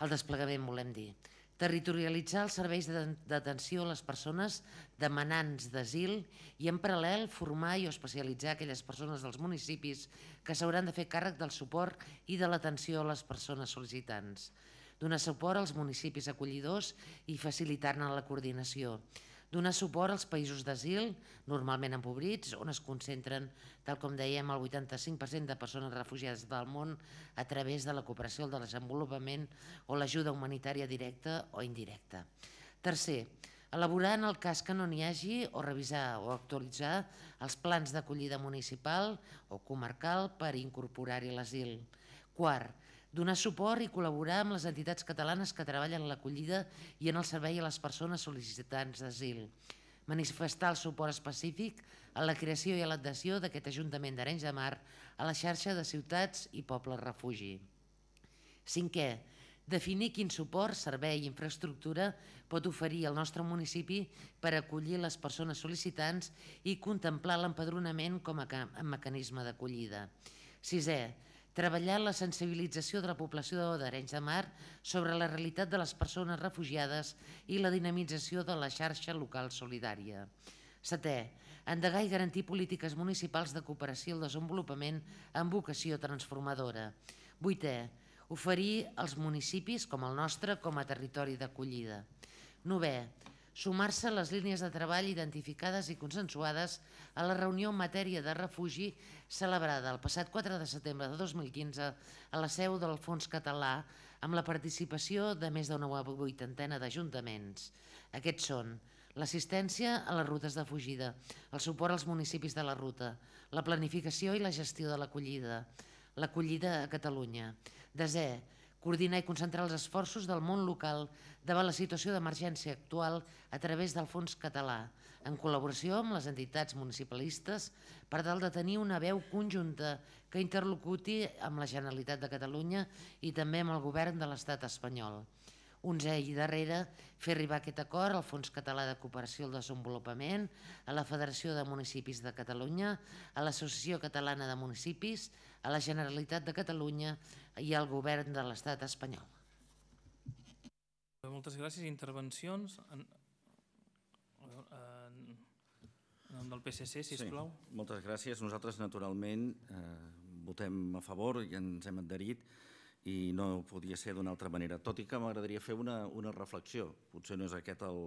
El desplegament, volem dir. Territorialitzar els serveis d'atenció a les persones demanants d'asil i, en paral·lel, formar i especialitzar aquelles persones dels municipis que s'hauran de fer càrrec del suport i de l'atenció a les persones sol·licitants. Donar suport als municipis acollidors i facilitar-ne la coordinació donar suport als països d'asil, normalment empobrits, on es concentren, tal com dèiem, el 85% de persones refugiades del món a través de la cooperació al desenvolupament o l'ajuda humanitària directa o indirecta. Tercer, elaborar en el cas que no n'hi hagi o revisar o actualitzar els plans d'acollida municipal o comarcal per incorporar-hi l'asil. Quart, donar suport i col·laborar amb les entitats catalanes que treballen en l'acollida i en el servei a les persones sol·licitants d'asil. Manifestar el suport específic a la creació i a l'adhesió d'aquest Ajuntament d'Arenys de Mar a la xarxa de ciutats i pobles refugi. Cinquè, definir quin suport, servei i infraestructura pot oferir el nostre municipi per acollir les persones sol·licitants i contemplar l'empadronament com a mecanisme d'acollida. Sisè, treballar la sensibilització de la població d'Arenys de Mar sobre la realitat de les persones refugiades i la dinamització de la xarxa local solidària. Setè, endegar i garantir polítiques municipals de cooperació al desenvolupament amb vocació transformadora. Vuitè, oferir als municipis com el nostre com a territori d'acollida. Novè, sumar-se a les línies de treball identificades i consensuades a la reunió en matèria de refugi celebrada el passat 4 de setembre de 2015 a la seu del Fons Català amb la participació de més d'una vuitantena d'ajuntaments. Aquests són l'assistència a les rutes de fugida, el suport als municipis de la ruta, la planificació i la gestió de l'acollida, l'acollida a Catalunya. Desè, coordinar i concentrar els esforços del món local davant la situació d'emergència actual a través del Fons Català, en col·laboració amb les entitats municipalistes per tal de tenir una veu conjunta que interlocuti amb la Generalitat de Catalunya i també amb el govern de l'estat espanyol. Onzè i darrere, fer arribar aquest acord al Fons Català de Cooperació al Desenvolupament, a la Federació de Municipis de Catalunya, a l'Associació Catalana de Municipis, a la Generalitat de Catalunya i al govern de l'estat espanyol. Moltes gràcies. Intervencions en, en, en del PSC, si sí, plau. moltes gràcies. Nosaltres, naturalment, eh, votem a favor i ens hem adherit i no podia ser d'una altra manera. Tot i que m'agradaria fer una, una reflexió. Potser no és aquest el,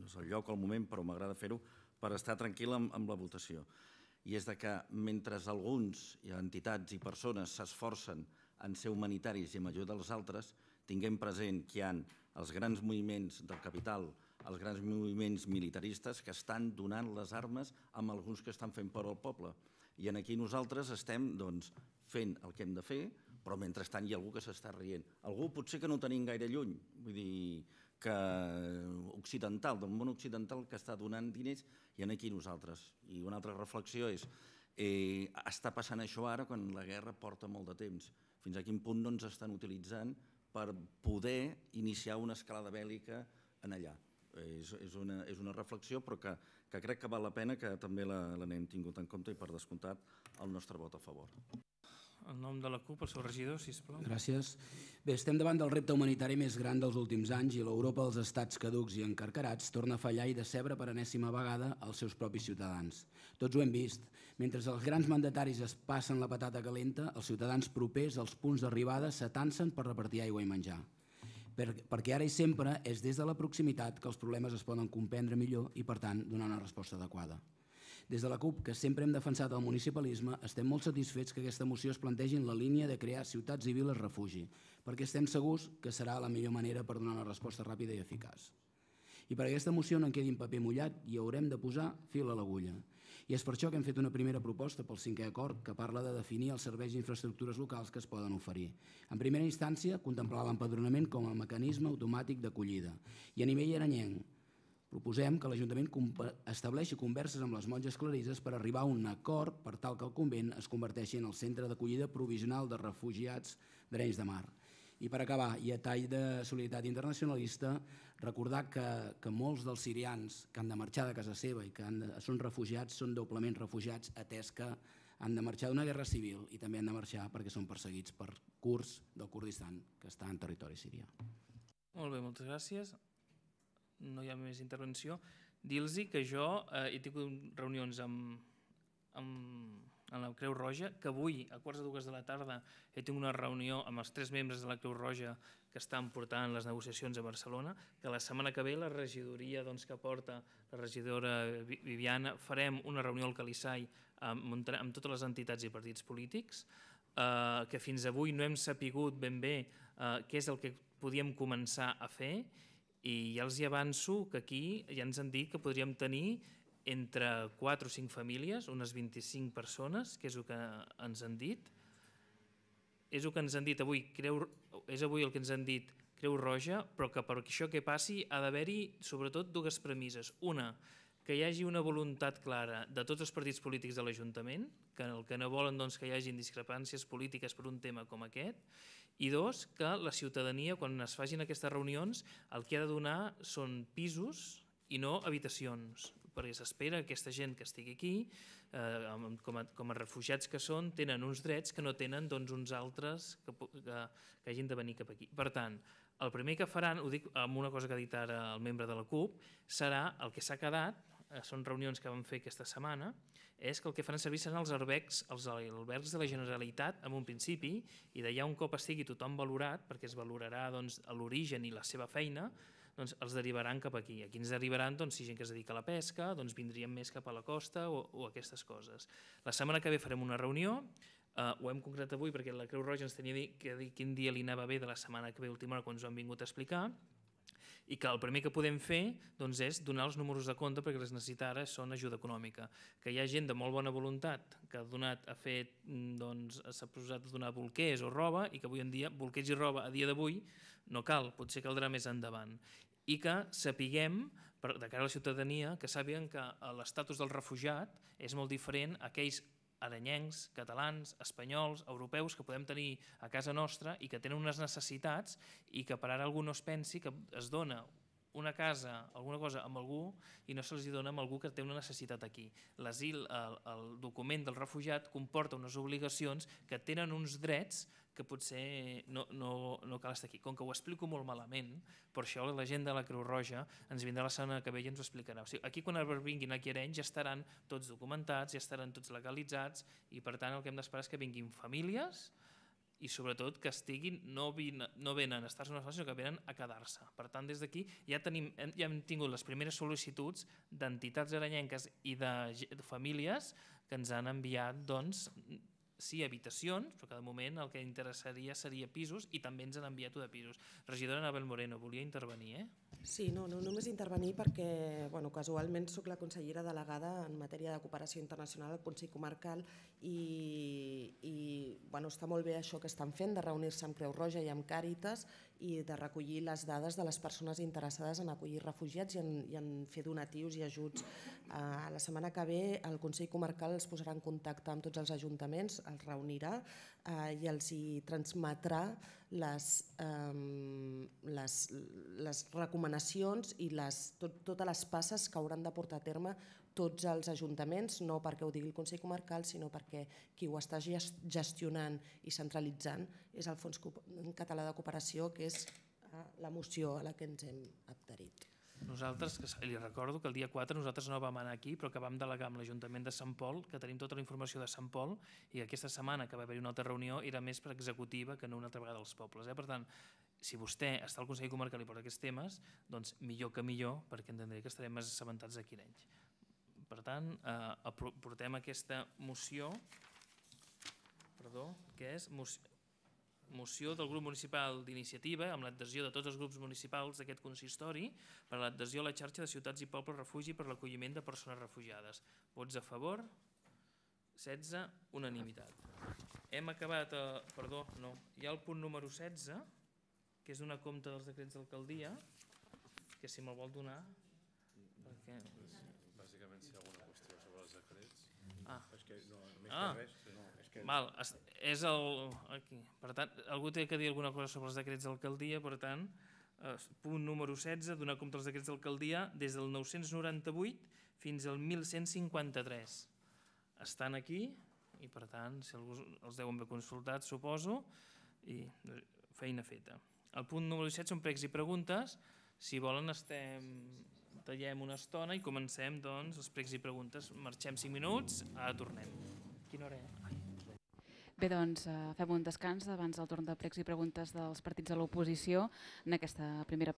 no és el lloc o el moment, però m'agrada fer-ho per estar tranquil amb, amb la votació. I és de que mentre alguns, entitats i persones s'esforcen en ser humanitaris i en ajudar els altres, tinguem present que hi ha els grans moviments del capital, els grans moviments militaristes que estan donant les armes amb alguns que estan fent por al poble. I en aquí nosaltres estem doncs, fent el que hem de fer, però mentrestant hi ha algú que s'està rient. Algú potser que no tenim gaire lluny, vull dir, que occidental, del món occidental que està donant diners, i en aquí nosaltres. I una altra reflexió és, eh, està passant això ara quan la guerra porta molt de temps. Fins a quin punt no ens estan utilitzant per poder iniciar una escalada bèl·lica en allà. És, és, una, és una reflexió, però que, que crec que val la pena que també l'anem tingut en compte i per descomptat el nostre vot a favor. En nom de la CUP, el seu regidor, sisplau. Gràcies. Bé, estem davant del repte humanitari més gran dels últims anys i l'Europa dels estats caducs i encarcarats torna a fallar i decebre per enèsima vegada als seus propis ciutadans. Tots ho hem vist. Mentre els grans mandataris es passen la patata calenta, els ciutadans propers als punts d'arribada s'atansen per repartir aigua i menjar. Per, perquè ara i sempre és des de la proximitat que els problemes es poden comprendre millor i, per tant, donar una resposta adequada. Des de la CUP, que sempre hem defensat el municipalisme, estem molt satisfets que aquesta moció es plantegi en la línia de crear ciutats i viles refugi, perquè estem segurs que serà la millor manera per donar una resposta ràpida i eficaç. I per aquesta moció no en quedi en paper mullat i haurem de posar fil a l'agulla. I és per això que hem fet una primera proposta pel cinquè acord que parla de definir els serveis i infraestructures locals que es poden oferir. En primera instància, contemplar l'empadronament com a mecanisme automàtic d'acollida. I a nivell aranyenc, proposem que l'Ajuntament estableixi converses amb les monges clarisses per arribar a un acord per tal que el convent es converteixi en el centre d'acollida provisional de refugiats d'Arenys de Mar. I per acabar, i a tall de solidaritat internacionalista, recordar que, que molts dels sirians que han de marxar de casa seva i que de, són refugiats són doblement refugiats atès que han de marxar d'una guerra civil i també han de marxar perquè són perseguits per curs del Kurdistan que està en territori sirià. Molt bé, moltes gràcies. No hi ha més intervenció. Dir-los que jo eh, he tingut reunions amb, amb en la Creu Roja, que avui, a quarts de dues de la tarda, he tingut una reunió amb els tres membres de la Creu Roja que estan portant les negociacions a Barcelona, que la setmana que ve la regidoria doncs, que porta la regidora Viviana farem una reunió al Calissai amb, amb totes les entitats i partits polítics, eh, que fins avui no hem sapigut ben bé eh, què és el que podíem començar a fer i ja els hi avanço que aquí ja ens han dit que podríem tenir entre 4 o 5 famílies, unes 25 persones, que és el que ens han dit. És el que ens han dit avui, Creu, és avui el que ens han dit Creu Roja, però que per això que passi ha d'haver-hi sobretot dues premisses. Una, que hi hagi una voluntat clara de tots els partits polítics de l'Ajuntament, que el que no volen doncs, que hi hagi discrepàncies polítiques per un tema com aquest, i dos, que la ciutadania, quan es facin aquestes reunions, el que ha de donar són pisos i no habitacions perquè s'espera que aquesta gent que estigui aquí, eh, com, a, com a refugiats que són, tenen uns drets que no tenen doncs, uns altres que, que, que hagin de venir cap aquí. Per tant, el primer que faran, ho dic amb una cosa que ha dit ara el membre de la CUP, serà el que s'ha quedat, són reunions que vam fer aquesta setmana, és que el que faran servir seran els albergs, els albergs de la Generalitat en un principi i d'allà un cop estigui tothom valorat, perquè es valorarà doncs, l'origen i la seva feina, doncs els derivaran cap aquí. Aquí ens derivaran doncs, si gent que es dedica a la pesca, doncs vindrien més cap a la costa o, o aquestes coses. La setmana que ve farem una reunió, eh, ho hem concret avui perquè la Creu Roja ens tenia que dir quin dia li anava bé de la setmana que ve última hora quan ens ho han vingut a explicar, i que el primer que podem fer doncs, és donar els números de compte perquè les necessita ara són ajuda econòmica. Que hi ha gent de molt bona voluntat que ha donat a fer, mm, doncs, s'ha posat a donar bolquers o roba i que avui en dia, bolquers i roba a dia d'avui no cal, potser caldrà més endavant. I que sapiguem, de cara a la ciutadania, que sàpiguen que l'estatus del refugiat és molt diferent a aquells aranyencs, catalans, espanyols, europeus que podem tenir a casa nostra i que tenen unes necessitats i que per ara algú no es pensi que es dona una casa, alguna cosa amb algú i no se'ls dona amb algú que té una necessitat aquí. L'asil, el, el document del refugiat comporta unes obligacions que tenen uns drets que potser no, no, no cal estar aquí. Com que ho explico molt malament, per això la gent de la Creu Roja ens vindrà la setmana que ve i ens ho explicarà. O sigui, aquí quan vinguin aquí a Arenys ja estaran tots documentats, ja estaran tots legalitzats i per tant el que hem d'esperar és que vinguin famílies i sobretot que estiguin, no, vin, no venen a estar en una sinó que venen a quedar-se. Per tant, des d'aquí ja, tenim, ja hem tingut les primeres sol·licituds d'entitats aranyenques i de, de famílies que ens han enviat doncs, sí habitacions, però que de moment el que interessaria seria pisos i també ens han enviat de pisos. Regidora Anabel Moreno, volia intervenir, eh? Sí, no, no només intervenir perquè bueno, casualment sóc la consellera delegada en matèria de cooperació internacional al Consell Comarcal i, i bueno, està molt bé això que estan fent de reunir-se amb Creu Roja i amb Càritas i de recollir les dades de les persones interessades en acollir refugiats i en, i en fer donatius i ajuts. Uh, la setmana que ve el Consell Comarcal es posarà en contacte amb tots els ajuntaments, els reunirà uh, i els hi transmetrà les, um, les, les recomanacions i les, tot, totes les passes que hauran de portar a terme tots els ajuntaments, no perquè ho digui el Consell Comarcal, sinó perquè qui ho està gestionant i centralitzant és el Fons Català de Cooperació, que és eh, la moció a la que ens hem adherit. Nosaltres, que li recordo que el dia 4 nosaltres no vam anar aquí, però que vam delegar amb l'Ajuntament de Sant Pol, que tenim tota la informació de Sant Pol, i aquesta setmana que va haver-hi una altra reunió era més per executiva que no una altra vegada als pobles. Eh? Per tant, si vostè està al Consell Comarcal i porta aquests temes, doncs millor que millor, perquè entendré que estarem més assabentats d'aquí d'anys. Per tant, eh, portem aquesta moció, perdó, que és moció, moció del grup municipal d'iniciativa amb l'adhesió de tots els grups municipals d'aquest consistori per a l'adhesió a la xarxa de ciutats i pobles refugi per l'acolliment de persones refugiades. Vots a favor? 16, unanimitat. Hem acabat, eh, perdó, no, hi ha el punt número 16, que és una compte dels decrets d'alcaldia, que si me'l vol donar, perquè... Bàsicament, si hi ha alguna qüestió sobre els decrets... Ah, És que no, més Ah. que res, no, és que... Val, es- és el... Aquí. Per tant, algú té que dir alguna cosa sobre els decrets d'alcaldia, per tant, eh, punt número 16, donar compte dels decrets d'alcaldia des del 998 fins al 1153. Estan aquí i, per tant, si algú els deuen haver consultat, suposo, i eh, feina feta. El punt número 17 són pregs i preguntes. Si volen, estem tallem una estona i comencem, doncs, els pregs i preguntes. Marxem 5 minuts, ara tornem. Quina hora és? Bé, doncs eh, fem un descans abans del torn de pregs i preguntes dels partits de l'oposició en aquesta primera